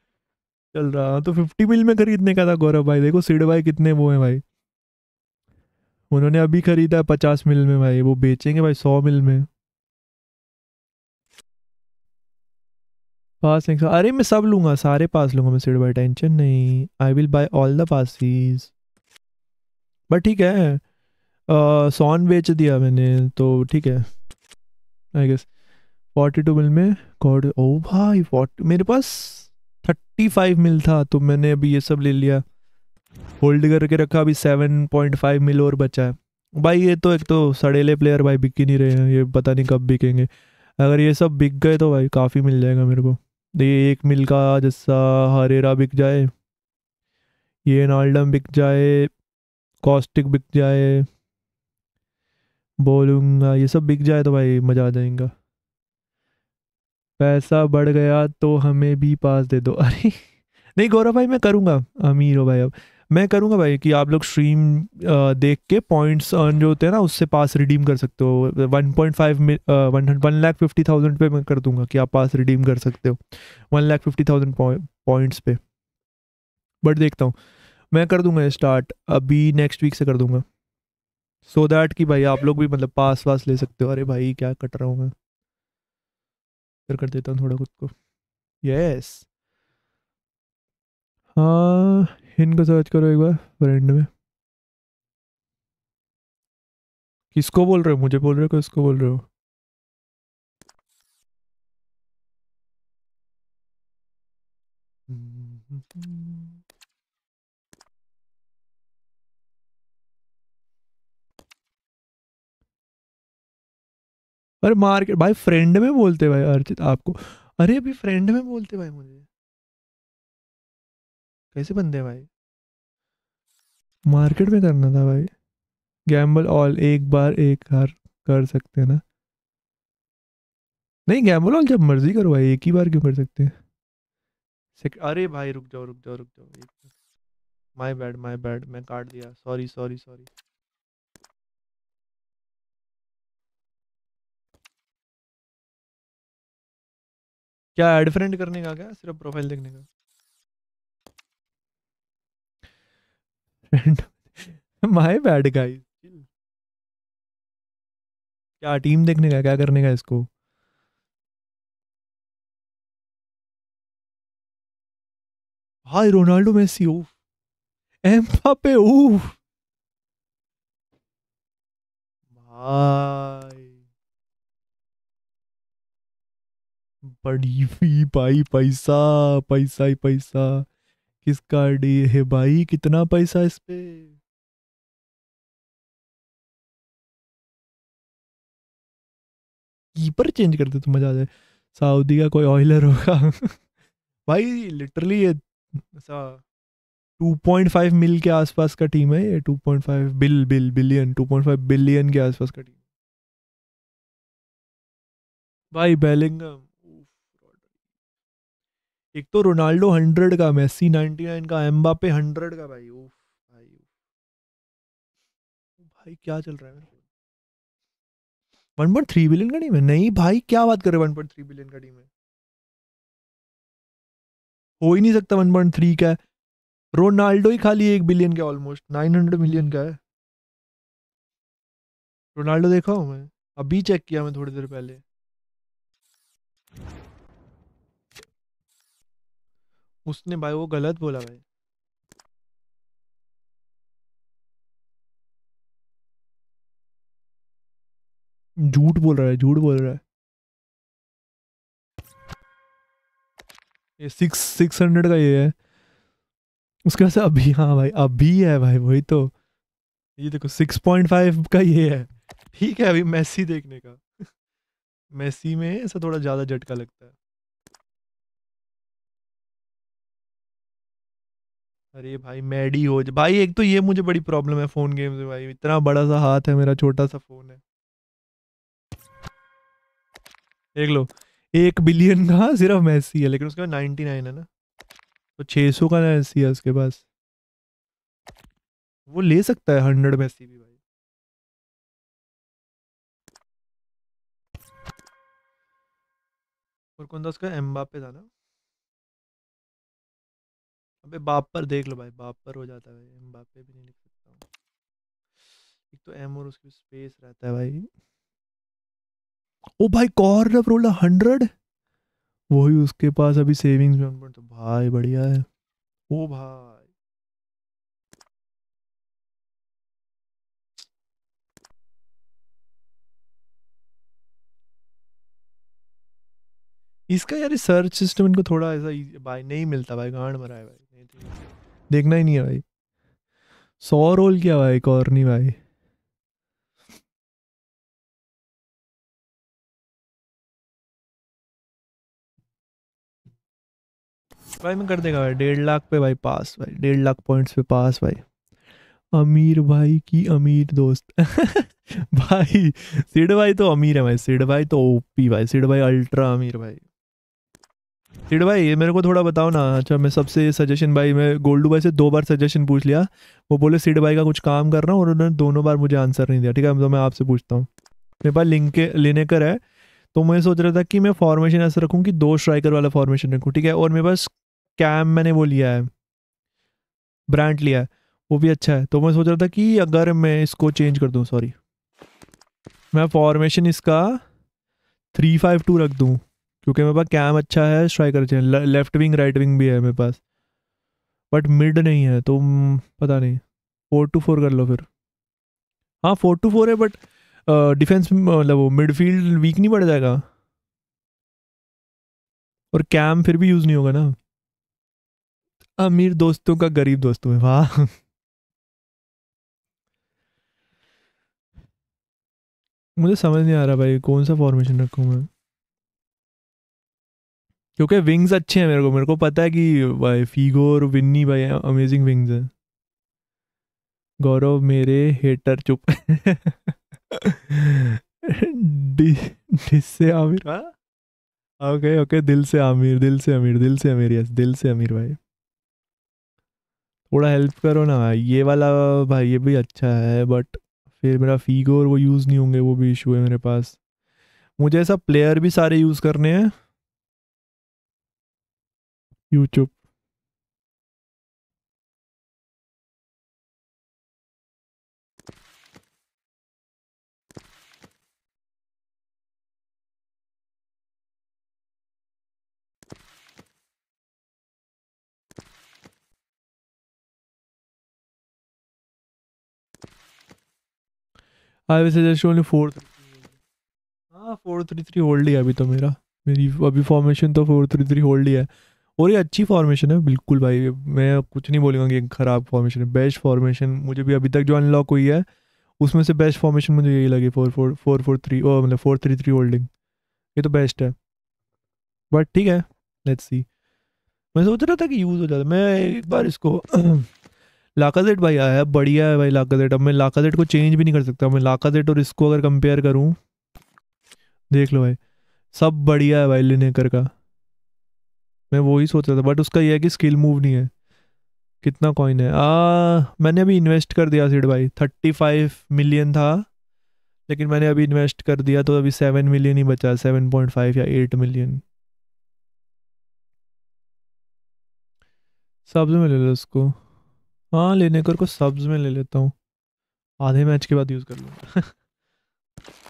चल रहा तो फिफ्टी मिल में खरीदने का था, गौरव भाई। देखो सिड भाई कितने वो हैं भाई। उन्होंने अभी खरीदा पचास मिल में भाई। वो बेचेंगे भाई सौ मिल में। पास अरे मैं सब लूँगा, सारे पास लूँगा, मैं सिड भाई टेंशन नहीं I will buy all the passes but ठीक है सॉन बेच दिया मैंने तो ठीक है I guess forty two mil में गॉड ओ भाई फोर्टी मेरे पास थर्टी फाइव मिल था तो मैंने अभी ये सब ले लिया। होल्ड करके रखा, अभी सेवन पॉइंट फाइव मिल और बचा है। भाई, ये तो एक तो सड़ेले प्लेयर भाई बिक ही नहीं रहे हैं, ये पता नहीं कब बिकेंगे। अगर ये सब बिक गए तो भाई काफ़ी मिल जाएगा मेरे को। एक मिल का जैसा हरेरा बिक जाए, ये नाल्डम बिक जाए, कॉस्टिक बिक जाए, बोलूँगा ये सब बिक जाए तो भाई मज़ा आ जाएगा। पैसा बढ़ गया तो हमें भी पास दे दो। अरे, नहीं गौरव भाई मैं करूँगा। अमीर हो भाई अब। मैं करूँगा भाई कि आप लोग स्ट्रीम देख के पॉइंट्स अर्न जो होते हैं ना, उससे पास रिडीम कर सकते हो। One point five one lakh fifty thousand पे मैं कर दूँगा कि आप पास रिडीम कर सकते हो। One lakh fifty thousand points पे। बट देखता हूँ। मैं कर दूँगा स्टार्ट अभी नेक्स्ट वीक से कर दूँगा। सो so दैट कि भाई आप लोग भी मतलब पास वास ले सकते हो। अरे भाई, क्या कट रहा हूँ मैं। फिर कर देता हूँ थोड़ा खुद को। यस हाँ इनको सर्च करो एक बार फ्रेंड में। किसको बोल रहे हो? मुझे बोल रहे हो किसको बोल रहे हो? अरे मार्केट भाई फ्रेंड में बोलते भाई अर्चित आपको। अरे अभी फ्रेंड में बोलते भाई मुझे। कैसे बंदे भाई? मार्केट में करना था भाई। गैम्बल ऑल एक बार एक हार कर सकते हैं ना? नहीं गैम्बल ऑल जब मर्ज़ी करो भाई, एक ही बार क्यों कर सकते हैं? अरे भाई, रुक जाओ रुक जाओ रुक जाओ माय बैड माय बैड मैं काट दिया। सॉरी सॉरी सॉरी क्या ऐड फ्रेंड करने का क्या? सिर्फ़ प्रोफ़ाइल देखने का? माय बैड गाइस क्या टीम देखने का क्या करने का इसको? भाई, रोनाल्डो मेसी, उफ। एम्बापे, उफ। भाई। बड़ी फ़ी भाई, पैसा पैसा ही पैसा। किसका डे है भाई? कितना पैसा इस पे? कीपर चेंज कर दे तो मज़ा आ जाए। सऊदी का कोई ऑयलर होगा। भाई लिटरली ये, ऐसा 2.5 मिल के आसपास का टीम है ये 2.5 बिल बिल बिलियन 2.5 बिलियन के आसपास का टीम भाई बेलिंगम एक तो रोनाल्डो हंड्रेड का मेसी 99 का, एम्बापे हंड्रेड का भाई, उफ भाई उफ। भाई, क्या चल रहा है वन पॉइंट थ्री बिलियन का टीम है? नहीं भाई, क्या बात कर रहे वन पॉइंट थ्री बिलियन का टीम है? हो ही नहीं सकता वन पॉइंट थ्री का। रोनाल्डो ही खाली एक बिलियन का, ऑलमोस्ट नाइन हंड्रेड मिलियन का है। रोनाल्डो देखा हूँ मैं। अभी चेक किया मैं थोड़ी देर पहले। उसने भाई वो गलत बोला भाई। झूठ बोल रहा है, झूठ बोल रहा है। ये सिक्स सिक्स हंड्रेड का ये है। उसके बाद अभी हाँ भाई, अभी है भाई, वही तो। ये देखो सिक्स पॉइंट फाइव का ये है। ठीक है, अभी मेसी देखने का। मेसी में ऐसा थोड़ा ज़्यादा झटका लगता है। अरे भाई मैडी हो भाई एक तो ये मुझे बड़ी प्रॉब्लम है फ़ोन गेम से भाई। इतना बड़ा सा हाथ है, मेरा छोटा सा फ़ोन है। देख लो, एक बिलियन का सिर्फ़ मैसी है, लेकिन उसके पास नाइनटी नाइन है ना। तो छः सौ का मैसी है उसके पास। वो ले सकता है हंड्रेड मैसी भी भाई। और कौन था उसका? एम्बापे था ना? अबे बाप पर देख लो भाई, बाप पर हो जाता है भाई। एम्बापे भी नहीं लिख सकता हूँ। एक तो एम और उसकी स्पेस रहता है भाई। ओ भाई कॉर्नर रोला हंड्रेड वही उसके पास अभी सेविंग्स में तो भाई बढ़िया है। ओ भाई। इसका यार सर्च सिस्टम इनको थोड़ा ऐसा भाई नहीं मिलता भाई, गांड मरा है भाई। देखना ही नहीं है भाई। सौ रोल क्या भाई और नहीं भाई। भाई मैं कर देगा भाई, डेढ़ लाख पे भाई पास भाई, डेढ़ लाख पॉइंट्स पे पास भाई। अमीर भाई की अमीर दोस्त। भाई, सिड भाई तो अमीर है भाई, सिड भाई तो ओपी भाई, सिड भाई अल्ट्रा अमीर भाई। सिड भाई, ये मेरे को थोड़ा बताओ ना। अच्छा मैं सबसे सजेशन भाई, मैं गोल्डू भाई से दो बार सजेशन पूछ लिया। वो बोले सिड भाई का कुछ काम कर रहा हूँ और उन्होंने दोनों बार मुझे आंसर नहीं दिया। ठीक है तो मैं आपसे पूछता हूँ। मेरे पास लिंक के लिनेकर है। तो मैं सोच रहा था कि मैं फॉर्मेशन ऐसा रखूँ कि दो स्ट्राइकर वाला फॉर्मेशन रखूँ, ठीक है? और मेरे पास कैम मैंने वो लिया है। ब्रांड लिया है। वो भी अच्छा है। तो मैं सोच रहा था कि अगर मैं इसको चेंज कर दूँ सॉरी मैं फॉर्मेशन इसका थ्री फाइव टू रख दूँ। क्योंकि मेरे पास कैम अच्छा है स्ट्राइकर अच्छा है। लेफ़्ट विंग राइट विंग भी है मेरे पास। बट मिड नहीं है तो पता नहीं। फोर टू फोर कर लो फिर। हाँ फोर टू फोर है बट डिफेंस मतलब वो मिडफील्ड वीक नहीं पड़ जाएगा। और कैम फिर भी यूज़ नहीं होगा ना। अमीर दोस्तों का गरीब दोस्तों में वाह। मुझे समझ नहीं आ रहा भाई, कौन सा फॉर्मेशन रखूँ मैं? क्योंकि विंग्स अच्छे हैं मेरे को। मेरे को पता है कि भाई फीगो और विन्नी भाई अमेजिंग विंग्स हैं। गौरव मेरे हेटर चुप। डिस से आमिर। हाँ? ओके ओके दिल से आमिर दिल से अमीर दिल से अमीर यस दिल से अमीर भाई। थोड़ा हेल्प करो ना भाई। ये वाला भाई ये भी अच्छा है बट फिर मेरा फीगो और वो यूज़ नहीं होंगे वो भी इशू है मेरे पास। मुझे ऐसा प्लेयर भी सारे यूज़ करने हैं। YouTube I suggest only four हाँ फोर थ्री थ्री होल्ड ही है अभी तो मेरा। मेरी, अभी फॉर्मेशन तो फोर थ्री थ्री होल्ड ही है। और ये अच्छी फॉर्मेशन है, बिल्कुल भाई। मैं कुछ नहीं बोलूँगा कि खराब फॉर्मेशन है। बेस्ट फॉर्मेशन मुझे भी अभी तक जो अनलॉक हुई है, उसमें से बेस्ट फॉर्मेशन मुझे यही लगी four four four four three ओ मतलब फोर थ्री थ्री होल्डिंग ये तो बेस्ट है। बट ठीक है लेट्स सी मैं सोच रहा था कि यूज़ हो जाता मैं एक बार इसको लाकाजेट भाई आया है, बढ़िया है भाई लाकाजेट अब मैं लाकाजेट को चेंज भी नहीं कर सकता। मैं लाकाजेट और इसको अगर कंपेयर करूँ, देख लो भाई। सब बढ़िया है भाई लिनेकर का। मैं वही सोच रहा था बट उसका ये है कि स्किल मूव नहीं है। कितना कॉइन है? आ, मैंने अभी इन्वेस्ट कर दिया सिड भाई थर्टी फाइव मिलियन था, लेकिन मैंने अभी इन्वेस्ट कर दिया तो अभी सेवन मिलियन ही बचा सेवन पॉइंट फाइव या एट मिलियन सब्ज में ले लो उसको हाँ लेने कर को सब्ज में ले लेता हूँ। आधे मैच के बाद यूज़ कर लूँगा।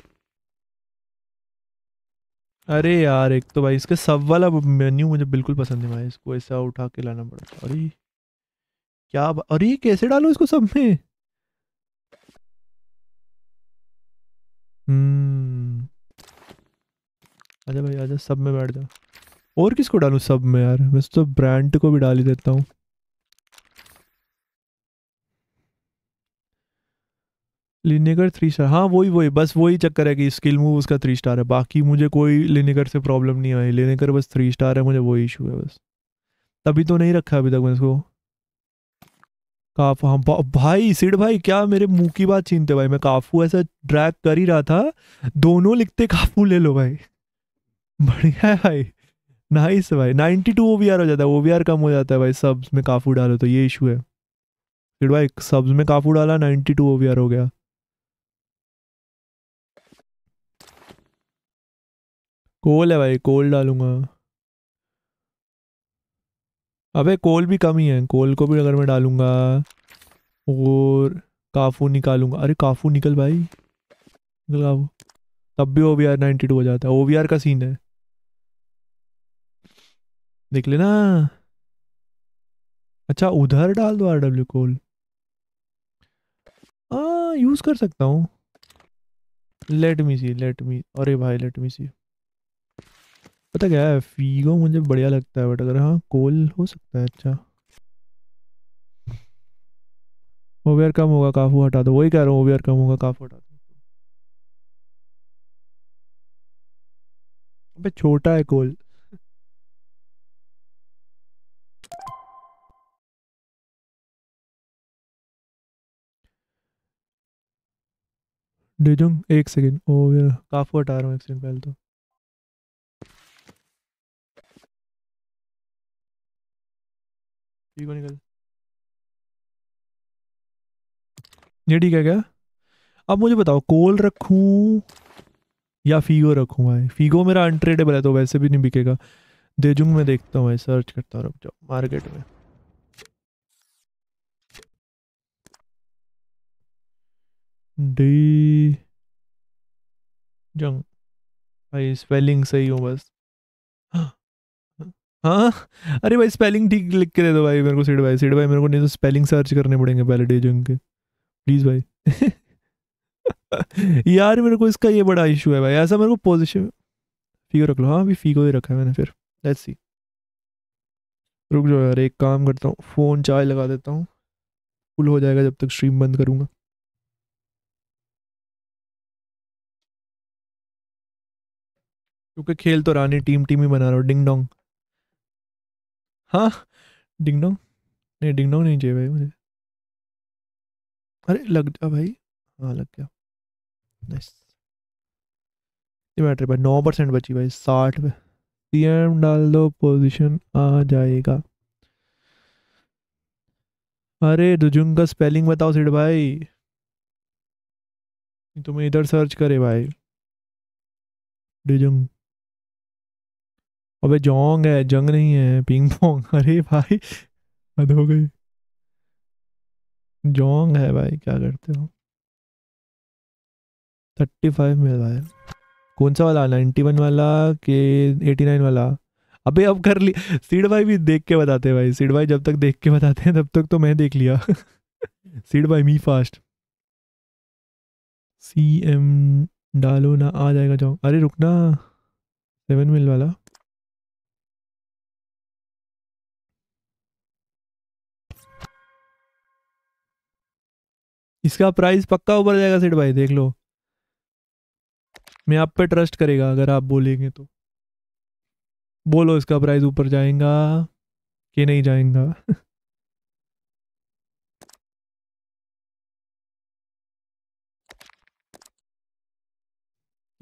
अरे यार, एक तो भाई इसके सब वाला मेन्यू मुझे बिल्कुल पसंद नहीं भाई। इसको ऐसा उठा के लाना पड़ता अरे, क्या अरे कैसे डालो इसको सब में? हम्म। आजा भाई, आजा, सब में बैठ जा। और किसको डालूं सब में यार? मैं तो ब्रांड को भी डाल ही देता हूँ। लिनेकर थ्री स्टार हाँ वही वही, बस वही चक्कर है कि स्किल मूव उसका थ्री स्टार है। बाकी मुझे कोई लिनेगर से प्रॉब्लम नहीं आई। लिनेकर बस थ्री स्टार है, मुझे वही इशू है बस। तभी तो नहीं रखा अभी तक मैं इसको। काफू हाँ भाई, सिड भाई, क्या मेरे मुँह की बात छीनते भाई? मैं काफू ऐसा ड्रैग कर ही रहा था। दोनों लिखते काफू ले लो भाई। बढ़िया है भाई। नाइस भाई। 92 टू ओवीआर हो जाता है। ओवीआर कम हो जाता है भाई। सब्स में काफू डालो तो ये इशू है। सिड भाई सब्स में काफू डाला 92 टू ओवीआर हो गया। कोल है भाई, कोल डालूँगा। अबे कोल भी कम ही है, कोल को भी अगर मैं डालूँगा और काफू निकालूँगा। अरे काफू निकल भाई, निकल काफू। तब भी ओवीआर 92 हो जाता है ओवीआर का सीन है। देख लेना। अच्छा उधर डाल दो आर डब्ल्यू कोल। हाँ यूज़ कर सकता हूँ। लेट मी सी लेट मी अरे भाई लेट मी सी पता क्या है फीगो मुझे बढ़िया लगता है बट अगर हाँ कोल हो सकता है अच्छा। ओवीआर कम होगा काफू हटा दो। वही कह रहा हूँ ओवीआर कम होगा काफू हटा दो। अबे छोटा है कोल डेजुंग एक सेकेंड ओवीआर काफू हटा रहा हूँ, एक सेकेंड पहले तो। फीगो निकल ये ठीक है क्या? अब मुझे बताओ, कोल रखूँ या फीगो रखूँ भाई? फीगो मेरा अनट्रेडेबल है तो वैसे भी नहीं बिकेगा। देजुंग में देखता हूँ भाई सर्च करता हूँ, रुक जाओ मार्केट में। डी जंग। भाई स्पेलिंग सही हो बस। हाँ? अरे भाई स्पेलिंग ठीक लिख के दे दो भाई, मेरे को सिड भाई सिड भाई मेरे को नहीं तो स्पेलिंग सर्च करने पड़ेंगे पहले डे जंग के। प्लीज़ भाई। यार मेरे को इसका ये बड़ा इशू है भाई, ऐसा मेरे को पोजीशन फीगो रख लो। हाँ अभी फीगो ही रखा है मैंने फिर। लेट्स सी रुक जाओ यार, एक काम करता हूँ फ़ोन चार्ज लगा देता हूँ। फुल हो जाएगा जब तक स्ट्रीम बंद करूँगा। क्योंकि खेल तो रानी टीम टीम ही बना रहा हूँ। डिंग डोंग हाँ डिंग डोंग। नहीं, डिंग डोंग नहीं चाहिए भाई मुझे। अरे, लग जा भाई। हाँ लग गया। नाइस बैटरी भाई नौ परसेंट बची भाई, साठ पे। पीएम डाल दो पोजीशन आ जाएगा। अरे दुजुंग का स्पेलिंग बताओ, सिड भाई। तुम्हें इधर सर्च करे भाई। डिजुंग अबे जोंग है, जंग नहीं है पिंग पोंग अरे भाई, हद हो गई। जोंग है भाई, क्या करते हो? थर्टी फाइव मिल रहा है। कौन सा वाला? नाइन्टी वन वाला के एटी नाइन वाला? अबे, अब कर ली। सीड भाई भी देख के बताते हैं भाई। सीड भाई जब तक देख के बताते हैं, तब तक तो मैं देख लिया। सीड भाई मी फास्ट सी एम डालो ना, आ जाएगा जाओ अरे रुकना। सेवन मिल वाला। इसका प्राइस पक्का ऊपर जाएगा सेठ भाई, देख लो। मैं आप पे ट्रस्ट करेगा, अगर आप बोलेंगे तो। बोलो, इसका प्राइस ऊपर जाएगा कि नहीं जाएगा?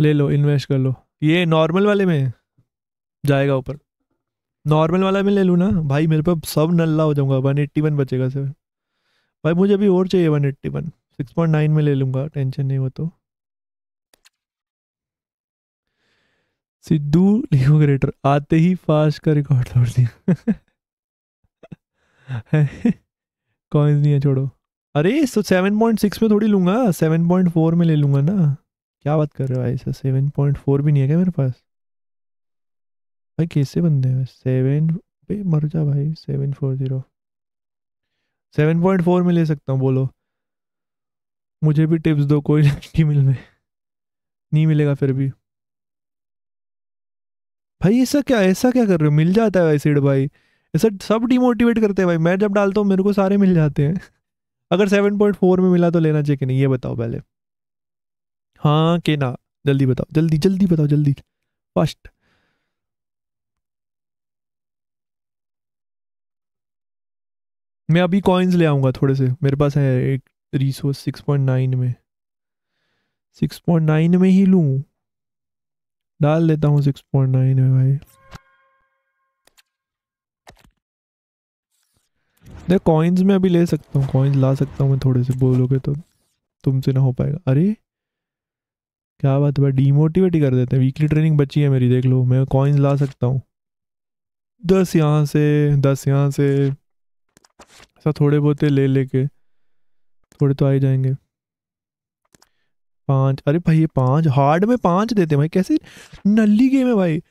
ले लो इन्वेस्ट कर लो। ये नॉर्मल वाले में जाएगा ऊपर। नॉर्मल वाला में ले लूँ ना? भाई, मेरे पे सब नल्ला हो जाऊँगा, वन एट्टी वन बचेगा सर भाई मुझे अभी और चाहिए one eighty one six point nine में ले लूँगा टेंशन नहीं हो तो। सिद्धू लियो ग्रेटर आते ही फास्ट का रिकॉर्ड तोड़ दिया। कॉइन्स नहीं है, छोड़ो। अरे सो सेवन पॉइंट सिक्स में थोड़ी लूँगा सेवन पॉइंट फोर में ले लूँगा ना। क्या बात कर रहे हो भाई, सर सेवन पॉइंट फोर भी नहीं है क्या मेरे पास? भाई, कैसे बंदे हैं? सेवन पे मर जा भाई seven four zero seven point four में ले सकता हूँ, बोलो। मुझे भी टिप्स दो, कोई नाइन्टी मिल में नहीं मिलेगा फिर भी। भाई, ऐसा क्या ऐसा क्या कर रहे हो? मिल जाता है सीड भाई। ऐसा सब डिमोटिवेट करते हैं भाई। मैं जब डालता हूँ, मेरे को सारे मिल जाते हैं। अगर सेवन पॉइंट फोर में मिला तो लेना चाहिए कि नहीं, ये बताओ पहले। हाँ के ना? जल्दी बताओ, जल्दी जल्दी बताओ, जल्दी। फ़र्स्ट मैं अभी कॉइन्स ले आऊँगा थोड़े से। मेरे पास है एक रिसोर्स सिक्स पॉइंट नाइन में। सिक्स पॉइंट नाइन में ही लूँ? डाल देता हूँ सिक्स पॉइंट नाइन में भाई। देख कॉइन्स में अभी ले सकता हूँ। कॉइन्स ला सकता हूँ मैं थोड़े से, बोलोगे तो तुमसे ना हो पाएगा। अरे, क्या बात है भाई डीमोटिवेट ही कर देते हैं। वीकली ट्रेनिंग बची है मेरी, देख लो। मैं कॉइन्स ला सकता हूँ। दस यहाँ से, दस यहाँ से। ऐसा थोड़े बहुत ले लेके, थोड़े तो आ ही जाएँगे। पाँच, अरे भाई ये पाँच, हार्ड में पाँच देते हैं भाई, कैसे नल्ली गेम है भाई।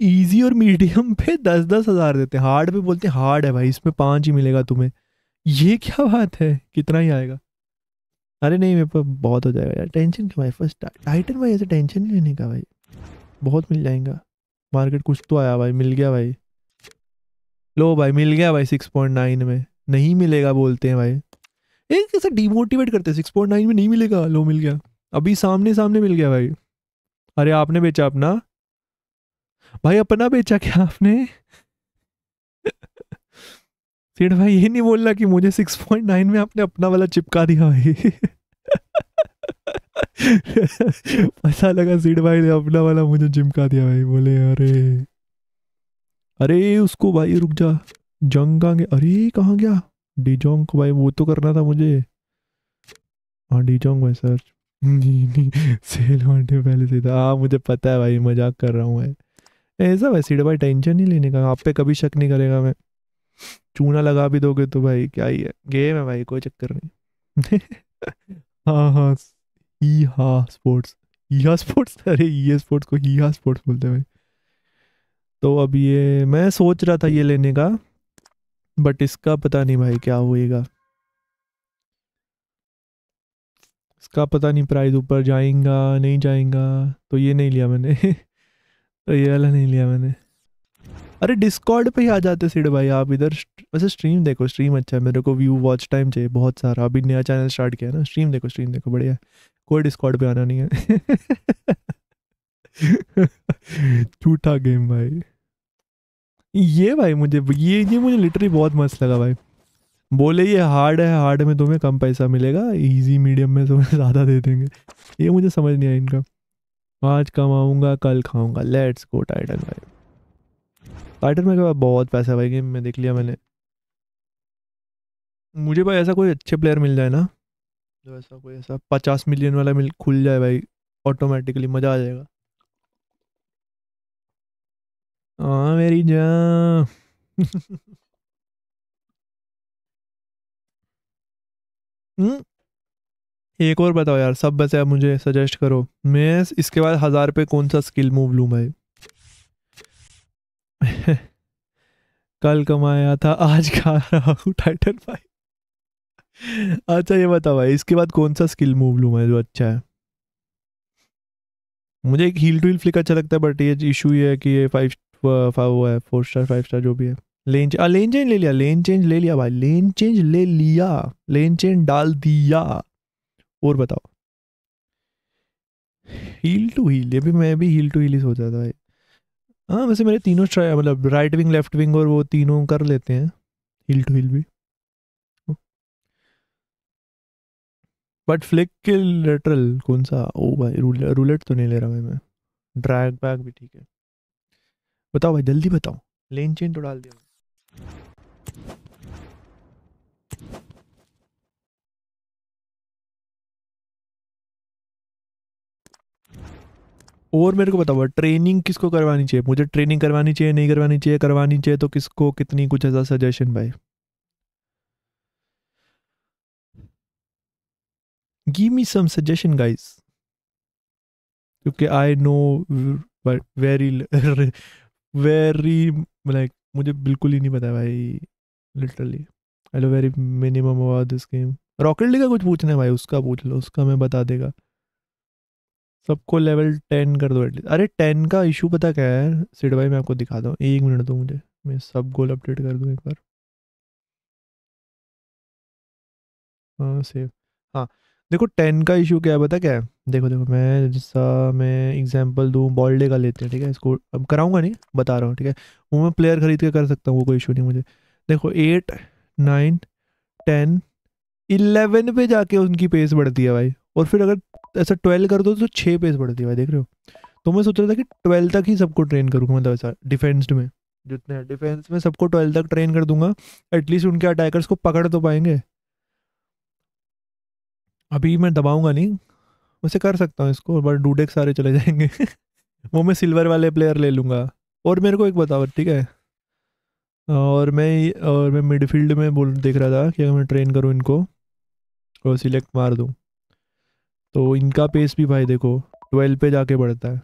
इजी और मीडियम पे दस दस हज़ार देते हैं, हार्ड पे बोलते हैं, हार्ड है भाई, इसमें पाँच ही मिलेगा तुम्हें। ये क्या बात है, कितना ही आएगा। अरे नहीं, मेरे पास बहुत हो जाएगा यार, टेंशन क्यों भाई, फ़र्स्ट टाइटन भाई, ऐसे टेंशन नहीं लेने का भाई। बहुत मिल जाएगा। मार्केट कुछ तो आया भाई, मिल गया भाई। लो भाई, मिल गया भाई सिक्स पॉइंट नाइन में। नहीं मिलेगा बोलते हैं भाई। एक कैसे डिमोटिवेट करते सिक्स पॉइंट नाइन में नहीं मिलेगा। लो, मिल गया। अभी सामने सामने मिल गया भाई। अरे, आपने बेचा अपना? भाई, अपना बेचा क्या आपने? सेठ भाई, ये नहीं बोलना कि मुझे सिक्स पॉइंट नाइन में आपने अपना वाला चिपका दिया भाई। पता लगा सीड भाई ने अपना वाला मुझे चिपका दिया भाई। बोले, अरे! अरे उसको भाई रुक जा। जंग कहाँ गया अरे कहाँ गया? डिजोंग को भाई वो तो करना था मुझे। हाँ डिजोंग भाई सर। नहीं नहीं, सेल घंटे पहले से था। हाँ मुझे पता है भाई, मज़ाक कर रहा हूँ मैं। ऐसा वैसे भाई टेंशन नहीं लेने का। आप पे कभी शक नहीं करेगा मैं। चूना लगा भी दोगे तो भाई क्या ही है। गेम है भाई, कोई चक्कर नहीं। हाँ हाँ ई हा स्पोर्ट्स। ई हा स्पोर्ट्स? अरे ई स्पोर्ट्स को ई हा स्पोर्ट्स बोलते हैं भाई। तो अब ये, मैं सोच रहा था ये लेने का बट इसका पता नहीं भाई क्या होएगा। इसका पता नहीं प्राइस ऊपर जाएगा, नहीं जाएगा तो ये नहीं लिया मैंने। तो ये वाला नहीं लिया मैंने। अरे डिस्कॉर्ड पे ही आ जाते सिड भाई आप, इधर वैसे स्ट्रीम देखो स्ट्रीम अच्छा है, मेरे को व्यू वॉच टाइम चाहिए बहुत सारा। अभी नया चैनल स्टार्ट किया ना स्ट्रीम देखो स्ट्रीम देखो, बढ़िया कोई डिस्कॉर्ड पे आना नहीं है। झूठा गेम भाई। ये भाई मुझे, ये ये मुझे लिटरली बहुत मस्त लगा भाई। बोले ये हार्ड है हार्ड में तुम्हें कम पैसा मिलेगा इजी मीडियम में तुम्हें ज़्यादा दे देंगे। ये मुझे समझ नहीं आया इनका। आज कमाऊँगा, कल खाऊँगा। लेट्स गो टाइटन भाई। टाइटन में के बाद बहुत पैसा भाई गेम में देख लिया मैंने। मुझे भाई ऐसा कोई अच्छे प्लेयर मिल जाए ना, जो ऐसा कोई ऐसा पचास मिलियन वाला मिल, खुल जाए भाई ऑटोमेटिकली मज़ा आ जाएगा। हाँ मेरी जान। हम्म एक और बताओ यार, सब बचे मुझे सजेस्ट करो। मैं इसके बाद हज़ार पे कौन सा स्किल मूव लूँ भाई? कल कमाया था, आज खा रहा हूँ टाइटन भाई अच्छा ये बताओ भाई, इसके बाद कौन सा स्किल मूव लूँ मैं जो अच्छा है? मुझे एक हील टू हील फ्लिक अच्छा लगता है बट ये इशू ये है कि ये five four star five star जो भी है। लेन आ, लेन चेंज ले लिया लेन चेंज ले लिया भाई। लेन चेंज ले लिया। लेन चेंज डाल दिया। और बताओ। हील टू हील ये भी मैं भी हील टू हील ही सोचा था भाई। हाँ वैसे मेरे तीनों ट्राई मतलब राइट विंग लेफ़्ट विंग और वो तीनों कर लेते हैं। हील टू हील भी। बट फ्लिक के लेटरल कौन सा? ओ भाई रूलेट तो नहीं ले रहा भाई मैं। ड्रैग बैग भी ठीक है। बताओ भाई, जल्दी बताओ। लेन चेन तो डाल दिया। और मेरे को बताओ ट्रेनिंग किसको करवानी चाहिए? मुझे ट्रेनिंग करवानी चाहिए, नहीं करवानी चाहिए करवानी चाहिए तो किसको, कितनी कुछ ऐसा सजेशन भाई? Give me some suggestion guys क्योंकि I know very very like मुझे बिल्कुल ही नहीं पता भाई literally I know very minimum about this game Rocket League का कुछ पूछना है भाई, उसका पूछ लो, उसका मैं बता देगा। सबको लेवल टेन कर दो एटलीस्ट अरे टेन का इशू पता क्या है? सिड भाई, मैं आपको दिखाता हूँ एक मिनट दो मुझे। मैं सब गोल अपडेट कर दूँ एक बार। हाँ सेव हाँ देखो टेन का इशू क्या है, पता क्या है? देखो देखो, मैं जैसा मैं एग्जांपल दूँ बॉलडे का लेते हैं, ठीक है? इसको अब कराऊँगा नहीं, बता रहा हूँ, ठीक है? वो मैं प्लेयर खरीद के कर सकता हूँ, वो कोई इशू नहीं मुझे। देखो एट नाइन टेन इलेवन पे जाके उनकी पेस बढ़ती है भाई। और फिर अगर ऐसा ट्वेल्व कर दो तो छः पेस बढ़ती है भाई, देख रहे हो? तो मैं सोच रहा था कि ट्वेल्व तक ही सबको ट्रेन करूँगा मतलब ऐसा डिफेंस में। जितने डिफेंस में सबको ट्वेल्व तक ट्रेन कर दूँगा एटलीस्ट उनके अटैकर्स को पकड़ तो पाएँगे। अभी मैं दबाऊँगा नहीं वैसे कर सकता हूँ इसको बट डूडेक सारे चले जाएँगे। वो मैं सिल्वर वाले प्लेयर ले लूँगा। और मेरे को एक बताओ, ठीक है? और मैं और मैं मिडफील्ड में बोल, देख रहा था कि अगर मैं ट्रेन करूँ इनको, और सिलेक्ट मार दूँ तो इनका पेस भी भाई देखो ट्वेल्व पे जाके बढ़ता है।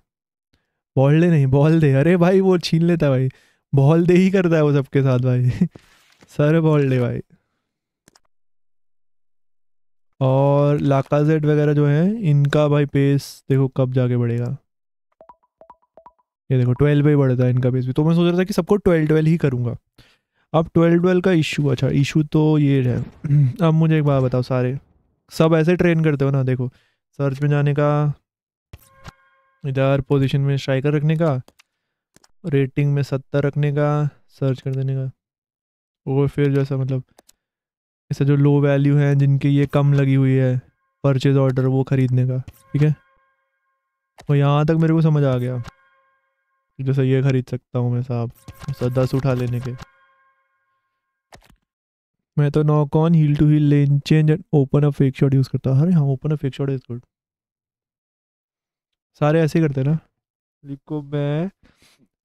बॉल दे नहीं बॉल दे। अरे भाई, वो छीन लेता है भाई। बॉल दे ही करता है वो सबके साथ भाई। सर बॉल दे भाई। और लाकाजेट वगैरह जो है, इनका भाई पेस देखो कब जाके बढ़ेगा। ये देखो ट्वेल्व ही बढ़ता है इनका पेस भी। तो मैं सोच रहा था कि सबको ट्वेल्व ट्वेल्व ही करूँगा। अब ट्वेल्व ट्वेल्व का इशू अच्छा इशू तो ये है। अब मुझे एक बात बताओ सारे। सब ऐसे ट्रेन करते हो ना, देखो सर्च में जाने का, इधर पोजीशन में स्ट्राइकर रखने का रेटिंग में सत्तर रखने का सर्च कर देने का। और फिर जैसा मतलब ऐसा जो लो वैल्यू हैं जिनकी ये कम लगी हुई है परचेज ऑर्डर वो खरीदने का ठीक है? और यहाँ तक मेरे को समझ आ गया जैसे ये खरीद सकता हूँ मैं साहब ऐसा दस उठा लेने के। मैं तो knock on heel to heel lane change and open a fake shot use करता हूँ। अरे हाँ open a fake shot is good सारे ऐसे करते हैं ना? लिखो मैं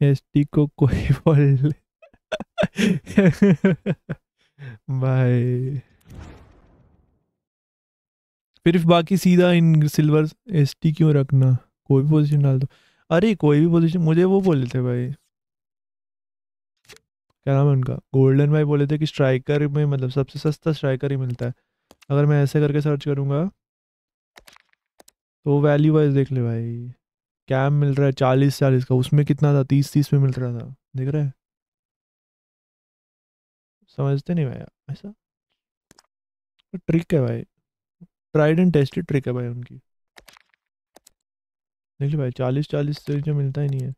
एस टी को कोई बोल भाई फिर बाकी सीधा इन सिल्वर एस टी क्यों रखना? कोई भी पोजीशन डाल दो। अरे, कोई भी पोजीशन मुझे वो बोले थे भाई। क्या नाम है उनका? गोल्डन भाई बोले थे कि स्ट्राइकर में मतलब सबसे सस्ता स्ट्राइकर ही मिलता है। अगर मैं ऐसे करके सर्च करूँगा तो वैल्यू वाइज देख ले भाई। कैम मिल रहा है चालीस चालीस का। उसमें कितना था? तीस तीस में मिल रहा था। देख रहे हैं? समझते नहीं भाई ऐसा? ट्रिक है भाई। ट्राइड एंड टेस्टेड ट्रिक है भाई उनकी। देखिए भाई चालीस चालीस से जो मिलता ही नहीं है।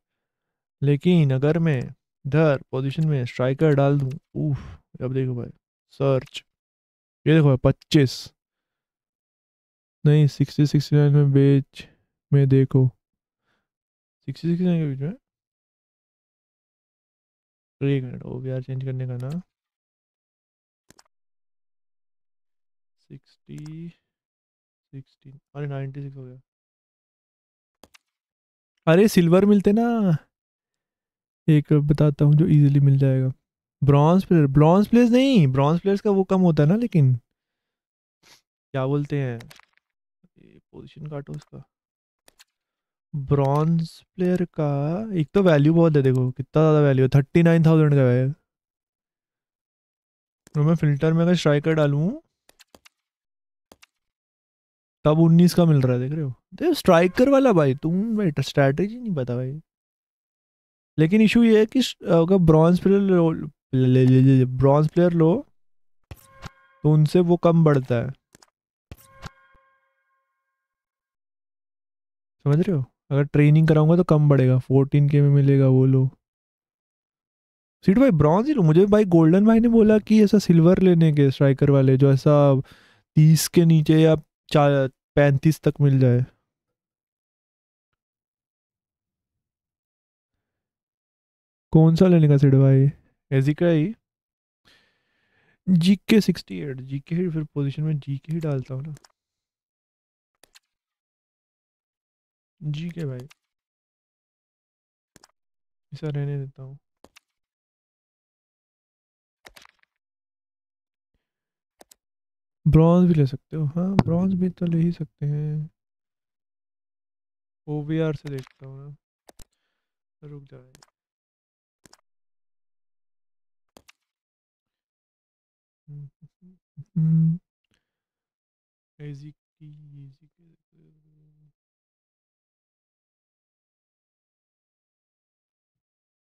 लेकिन अगर मैं इधर पोजीशन में स्ट्राइकर डाल दूँ ऊफ अब देखो भाई सर्च ये देखो भाई, पच्चीस। नहीं सिक्सटी सिक्सटी नाइन में बेच, में देखो। सिक्सटी सिक्सटी नाइन के बीच में? एक मिनट ओ चेंज करने का ना। अरे नाइन्टी सिक्स हो गया। अरे सिल्वर मिलते ना। एक बताता हूँ जो इजीली मिल जाएगा। ब्रॉन्ज प्लेयर ब्रॉन्ज प्लेयर्स नहीं ब्रॉन्ज प्लेयर्स का वो कम होता है ना, लेकिन क्या बोलते हैं? पोजीशन काटो उसका। ब्रॉन्ज प्लेयर का, एक तो वैल्यू बहुत है, देखो, कितना ज़्यादा वैल्यू है थर्टी नाइन थाउज़ेंड का है। तो मैं फ़िल्टर में अगर स्ट्राइकर डालूँ तब उन्नीस का मिल रहा है, देख रहे हो। देख स्ट्राइकर वाला भाई, तुम भाई स्ट्रैटेजी नहीं पता भाई। लेकिन इशू ये है कि अगर ब्रॉन्ज प्लेयर ब्रॉन्ज प्लेयर लो तो उनसे वो कम बढ़ता है। समझ रहे हो? अगर ट्रेनिंग कराऊँगा तो कम बढ़ेगा फोर्टीन के में मिलेगा वो लो। सीट भाई ब्रॉन्ज ही लो। मुझे भाई गोल्डन भाई ने बोला कि ऐसा सिल्वर लेने के स्ट्राइकर वाले, जो ऐसा तीस के नीचे या चार, पैंतीस तक मिल जाए। कौन सा लेने का सीट भाई? एजी का ही जी के सिक्सटी एट जी के ही फिर पोजीशन में जी के ही डालता हूँ ना। जी के भाई। ऐसा रहने देता हूँ। ब्रॉन्ज भी ले सकते हो। हाँ ब्रॉन्ज भी तो ले ही सकते हैं। ओ से देखता हूँ रुक एजी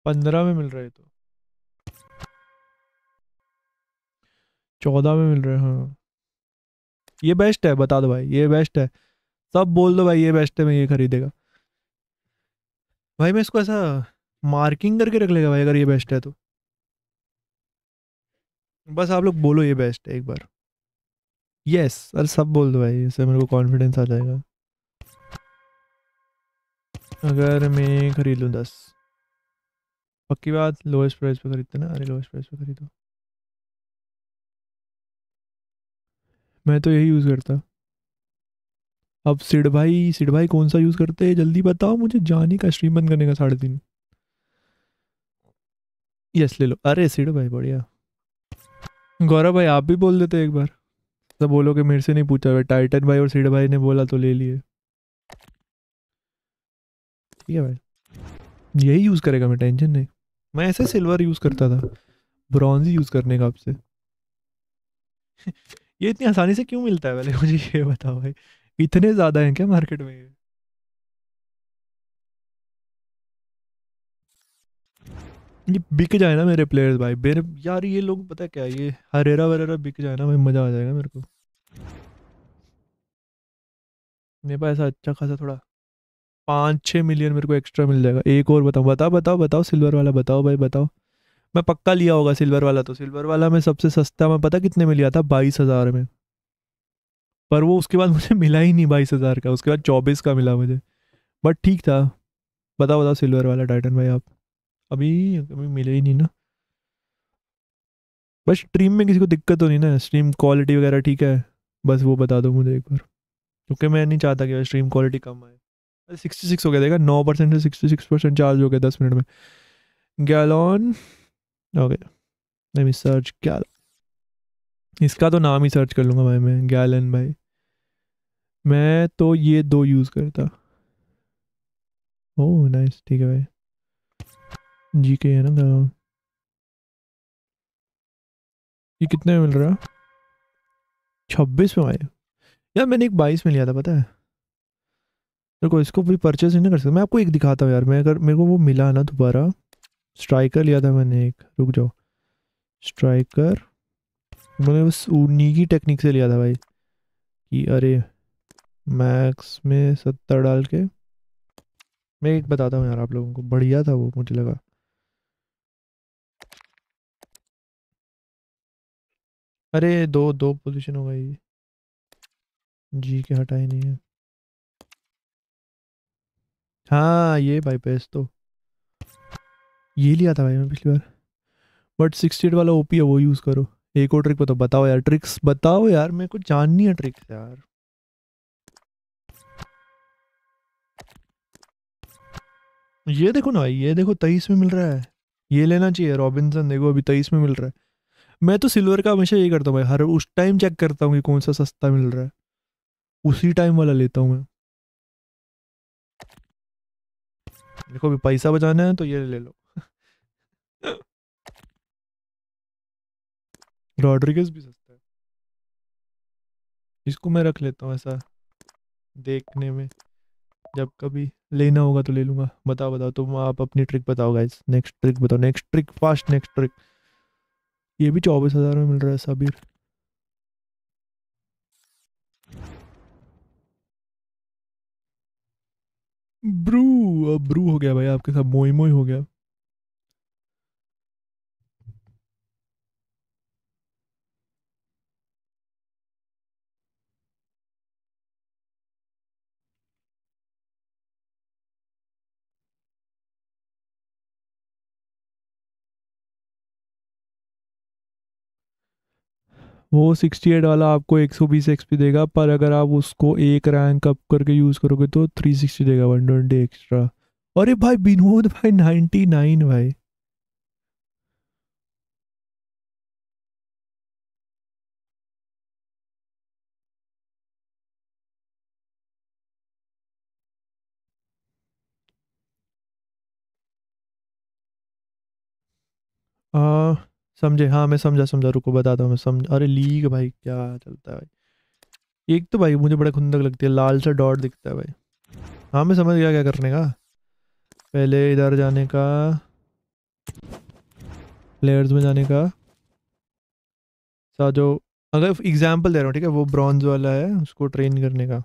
पंद्रह में मिल रहे तो। चौदह में मिल रहे हैं हाँ। ये बेस्ट है, बता दो भाई, ये बेस्ट है। सब बोल दो भाई, ये बेस्ट है, मैं ये खरीदेगा। भाई मैं इसको ऐसा मार्किंग करके रख लेगा भाई, अगर ये बेस्ट है तो। बस आप लोग बोलो ये बेस्ट है एक बार। यस अरे सब बोल दो भाई, इससे मेरे को कॉन्फिडेंस आ जाएगा। अगर मैं खरीद लूँ दस। पक्की बात लोएस्ट प्राइस पे खरीदते ना? अरे लोएस्ट प्राइस पे खरीदो। मैं तो यही यूज़ करता। अब सिड भाई सिड भाई कौन सा यूज़ करते हैं? जल्दी बताओ, मुझे जाने का स्ट्रीम बंद करने का साढ़े तीन। यस ले लो। अरे, सिड भाई, बढ़िया। गौरव भाई, आप भी बोल देते एक बार। सब बोलो कि मेरे से नहीं पूछा। भाई टाइटन भाई और सिड भाई ने बोला तो ले लिए। ठीक है भाई। यही यूज़ करेगा मैं टेंशन नहीं। मैं ऐसे सिल्वर यूज़ करता था। ब्रॉन्ज ही यूज़ करने का आपसे। ये इतनी आसानी से क्यों मिलता है पहले? मुझे ये बताओ भाई। इतने ज़्यादा हैं क्या मार्केट में ये? बिक जाए ना मेरे प्लेयर्स भाई। मेरे, यार ये लोग पता क्या ये हरेरा वरेरा बिक जाए ना भाई, मज़ा आ जाएगा मेरे को। मेरे पास ऐसा अच्छा खासा थोड़ा पाँच छः मिलियन मेरे को एक्स्ट्रा मिल जाएगा। एक और बताओ बताओ बताओ बताओ सिल्वर वाला बताओ भाई, बताओ। मैं पक्का लिया होगा सिल्वर वाला तो। सिल्वर वाला मैं सबसे सस्ता, मैं पता कितने में लिया था? बाईस हज़ार में। पर वो उसके बाद मुझे मिला ही नहीं बाईस हज़ार का, उसके बाद चौबीस का मिला मुझे। बट ठीक था। बताओ बताओ सिल्वर वाला टाइटन भाई आप। अभी अभी मिले ही नहीं ना। बस स्ट्रीम में किसी को दिक्कत तो नहीं ना। स्ट्रीम क्वालिटी वगैरह ठीक है। बस वो बता दो मुझे एक बार। क्योंकि मैं नहीं चाहता कि स्ट्रीम क्वालिटी कम आए। सिक्सटी सिक्स हो गया, देखा? नौ परसेंट से सिक्सटी सिक्स परसेंट चार्ज हो गया दस मिनट में। गैलॉन ओके नहीं मैं सर्च क्या इसका तो नाम ही सर्च कर लूँगा भाई मैं गैलन भाई। मैं तो ये दो यूज़ करता। ओह नाइस ठीक है भाई। जी के है ना गैलन ये कितने में मिल रहा? छब्बीस में आए यार मैंने एक बाईस में लिया था, पता है। देखो, इसको भी परचेज नहीं कर सकता। मैं आपको एक दिखाता हूँ यार, मैं अगर मेरे को वो मिला ना दोबारा स्ट्राइकर लिया था मैंने एक। रुक जाओ। स्ट्राइकर मैंने बस उन्हीं की टेक्निक से लिया था भाई। कि अरे मैक्स में सत्तर डाल के मैं एक बताता हूँ यार आप लोगों को। बढ़िया था वो, मुझे लगा। अरे, दो दो पोजीशन हो गई जी के हटाई नहीं है। हाँ ये भाई पेस तो। ये लिया था भाई मैं पिछली बार। बट सिक्सटी एट वाला ओपी है, वो यूज़ करो। एक और ट्रिक बताओ बताओ यार ट्रिक्स बताओ यार, मेरे को जाननी है ट्रिक्स यार। ये देखो ना भाई, ये देखो तेईस में मिल रहा है। ये लेना चाहिए रॉबिन्सन देखो अभी तेईस में मिल रहा है। मैं तो सिल्वर का हमेशा ये करता हूँ भाई, हर उस टाइम चेक करता हूँ कि कौन सा सस्ता मिल रहा है। उसी टाइम वाला लेता हूँ मैं। देखो अभी पैसा बचाना है तो ये ले लो। रॉड्रिगस भी सस्ता है। इसको मैं रख लेता हूँ ऐसा देखने में। जब कभी लेना होगा तो ले लूँगा। बताओ बताओ, तुम आप अपनी ट्रिक बताओ गाइस नेक्स्ट ट्रिक बताओ। Next trick fast next trick ये भी चौबीस हज़ार में मिल रहा है साबिर ब्रू, अब ब्रू हो गया भाई, आपके साथ मोई मोई हो गया। वो सिक्सटी एट वाला आपको एक सौ बीस एक्सपी देगा पर अगर आप उसको एक रैंक अप करके यूज़ करोगे तो थ्री सिक्सटी देगा वन ट्वेंटी एक्स्ट्रा अरे भाई विनोद भाई नाइन्टी नाइन भाई। आ, समझे हाँ मैं समझा समझा, रुको, बताता हूँ, मैं समझ, अरे, लीग भाई, क्या चलता है भाई? एक तो भाई, मुझे बड़ा खुंदक लगती है, लाल सा डॉट दिखता है भाई। हाँ मैं समझ गया क्या करने का। पहले इधर जाने का प्लेयर्स में जाने का। सा जो, अगर एग्ज़ाम्पल दे रहा हूँ, ठीक है, वो ब्रॉन्ज वाला है, उसको ट्रेन करने का।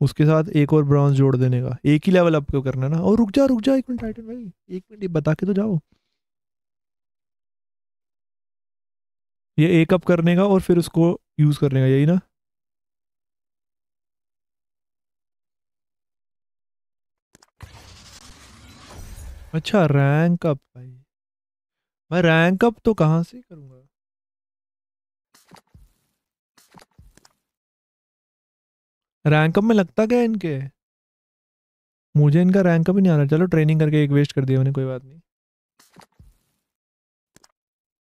उसके साथ एक और ब्रॉन्ज जोड़ देने का। एक ही लेवल अप करना है ना? और रुक जा रुक जा, एक मिनट टाइटन भाई, एक मिनट बता के तो जाओ। ये एक अप करने का और फिर उसको यूज़ करने का, यही ना? अच्छा रैंक अप भाई। मैं रैंक अप तो कहाँ से करूँगा? रैंक अप में लगता क्या इनके? मुझे इनका रैंक अप ही नहीं आ रहा चलो ट्रेनिंग करके एक वेस्ट कर दिया मैंने, कोई बात नहीं।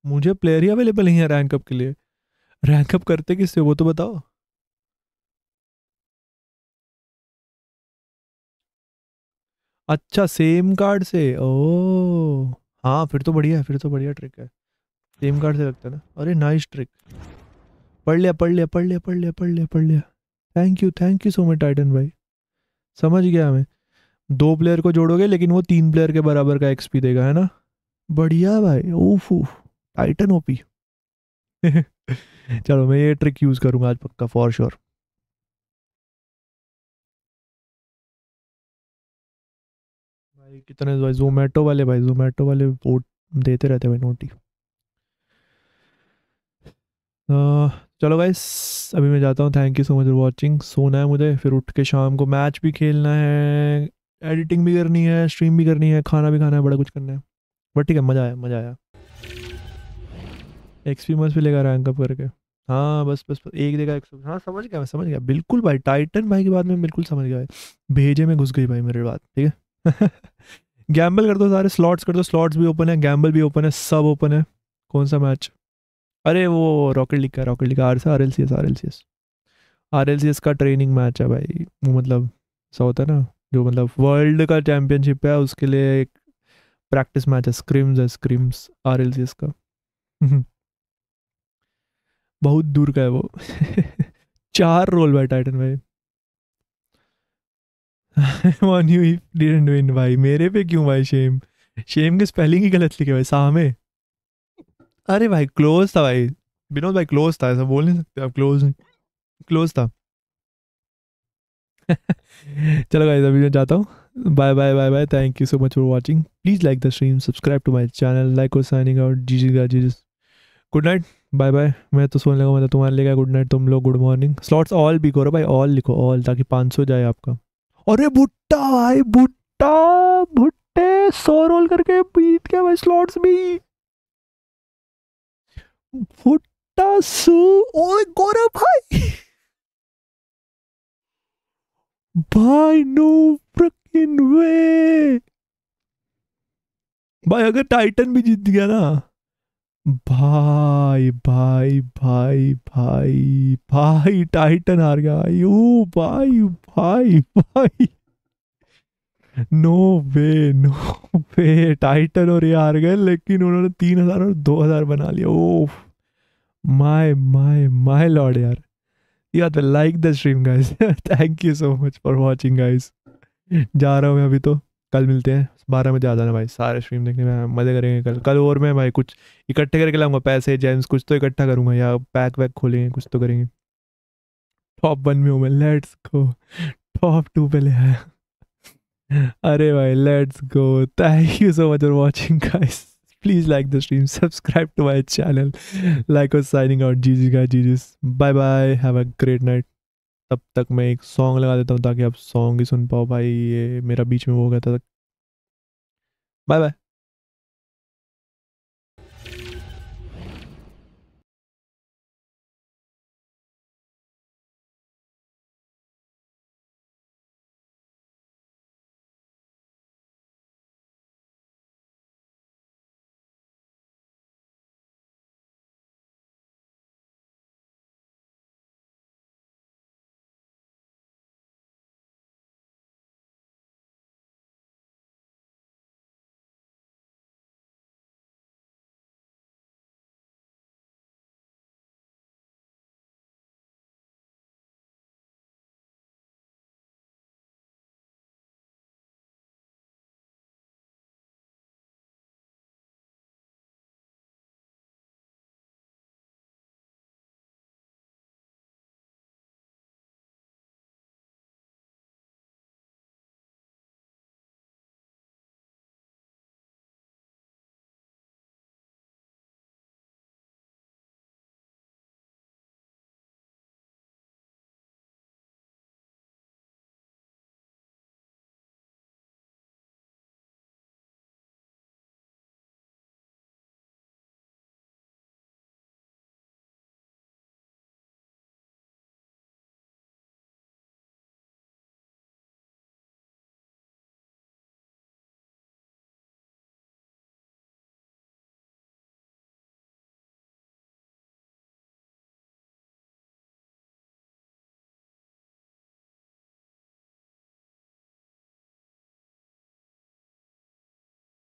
मुझे प्लेयर ही अवेलेबल नहीं है रैंक अप के लिए। रैंक अप करते किससे? वो तो बताओ। अच्छा सेम कार्ड से। ओ हाँ फिर तो बढ़िया है, फिर तो बढ़िया ट्रिक है। सेम कार्ड से लगता है ना। अरे नाइस ट्रिक पढ़ लिया पढ़ लिया पढ़ लिया पढ़ लिया पढ़ लिया पढ़ लिया। Thank you thank you so much Titan भाई। समझ गया मैं। दो प्लेयर को जोड़ोगे, लेकिन वो तीन प्लेयर के बराबर का एक्सपी देगा, है ना? बढ़िया भाई। ओफ उफ। टाइटन ओपी चलो, मैं ये ट्रिक यूज़ करूँगा आज पक्का फॉर श्योर भाई, कितने भाई जोमेटो वाले, भाई जोमेटो वाले वोट देते रहते भाई नोटी चलो भाई अभी मैं जाता हूँ thank you so much for watching सोना है मुझे, फिर उठ के शाम को मैच भी खेलना है एडिटिंग भी करनी है स्ट्रीम भी करनी है, खाना भी खाना है, बड़ा कुछ करना है. बट ठीक है, मज़ा आया मज़ा आया. एक्सपी मस्त भी लेगा रैंक अप करके। हाँ बस बस बस, एक देगा एक सौ हाँ समझ गया मैं, समझ गया। बिल्कुल भाई टाइटन भाई की बात में बिल्कुल समझ गया भेजे में घुस गई भाई मेरी बात, ठीक है? गैम्बल कर दो सारे स्लॉट्स कर दो स्लॉट्स भी ओपन है गैम्बल भी ओपन है, सब ओपन है। कौन सा मैच अरे वो रॉकेट लीग का रॉकेट का आर से R L C S R L C S R L C S का ट्रेनिंग मैच है भाई, वो मतलब ऐसा होता है ना, जो मतलब वर्ल्ड का चैम्पियनशिप है, उसके लिए एक प्रैक्टिस मैच है स्क्रिम्स है scrims R L C S का। बहुत दूर का है वो। चार रोल भाई टाइटन भाई वन यू डिडंट विन भाई। मेरे पे क्यों भाई शेम शेम के स्पेलिंग ही गलत लिखे भाई सामे अरे भाई क्लोज था भाई। विनोद भाई क्लोज था, ऐसा बोल नहीं सकते आप क्लोज क्लोज था। चलो गाइस अभी मैं जाता हूँ। Bye bye bye bye thank you so much for watching please like the stream subscribe to my channel like और signing out G G G good night bye bye मैं तो सोने लगा मतलब तुम्हारे क्या गुड नाइट तुम लोग गुड मॉर्निंग स्लॉट्स ऑल भी करो भाई ऑल लिखो ऑल ताकि 500 जाए आपका। अरे भुट्टा भाई, भुट्टा, भुट्टे, सौ रोल करके बीत गया भाई स्लॉट्स भी। भुट्टा सू, ओए गौरव भाई। भाई नो फ्रिकिंग वे भाई, अगर टाइटन भी जीत गया ना भाई भाई भाई भाई भाई टाइटन हार गया। ओ भाई भाई भाई। No way no way Titan और ये हार गए, लेकिन उन्होंने तीन हज़ार और दो हज़ार बना लिया। Oh my my my lord यार। या तो like the stream guys thank you so much for watching guys जा रहा हूँ मैं अभी तो। कल मिलते हैं। बारह बजे आ जाना भाई, सारे स्ट्रीम देखने में मज़े करेंगे कल। कल और मैं भाई कुछ इकट्ठे करके लाऊँगा, पैसे जेम्स कुछ तो इकट्ठा करूँगा या पैक वैक खोलेंगे, कुछ तो करेंगे। टॉप वन में हूँ मैं लेट्स गो टॉप टू पे ले आया। अरे भाई let's go thank you so much for watching guys please like the stream subscribe to my channel like और साइनिंग आउट जी जी का G G bye bye have a great night तब तक मैं एक सॉन्ग लगा देता हूँ ताकि आप सॉन्ग ही सुन पाओ। भाई ये मेरा बीच में वो हो गया था बाय बाय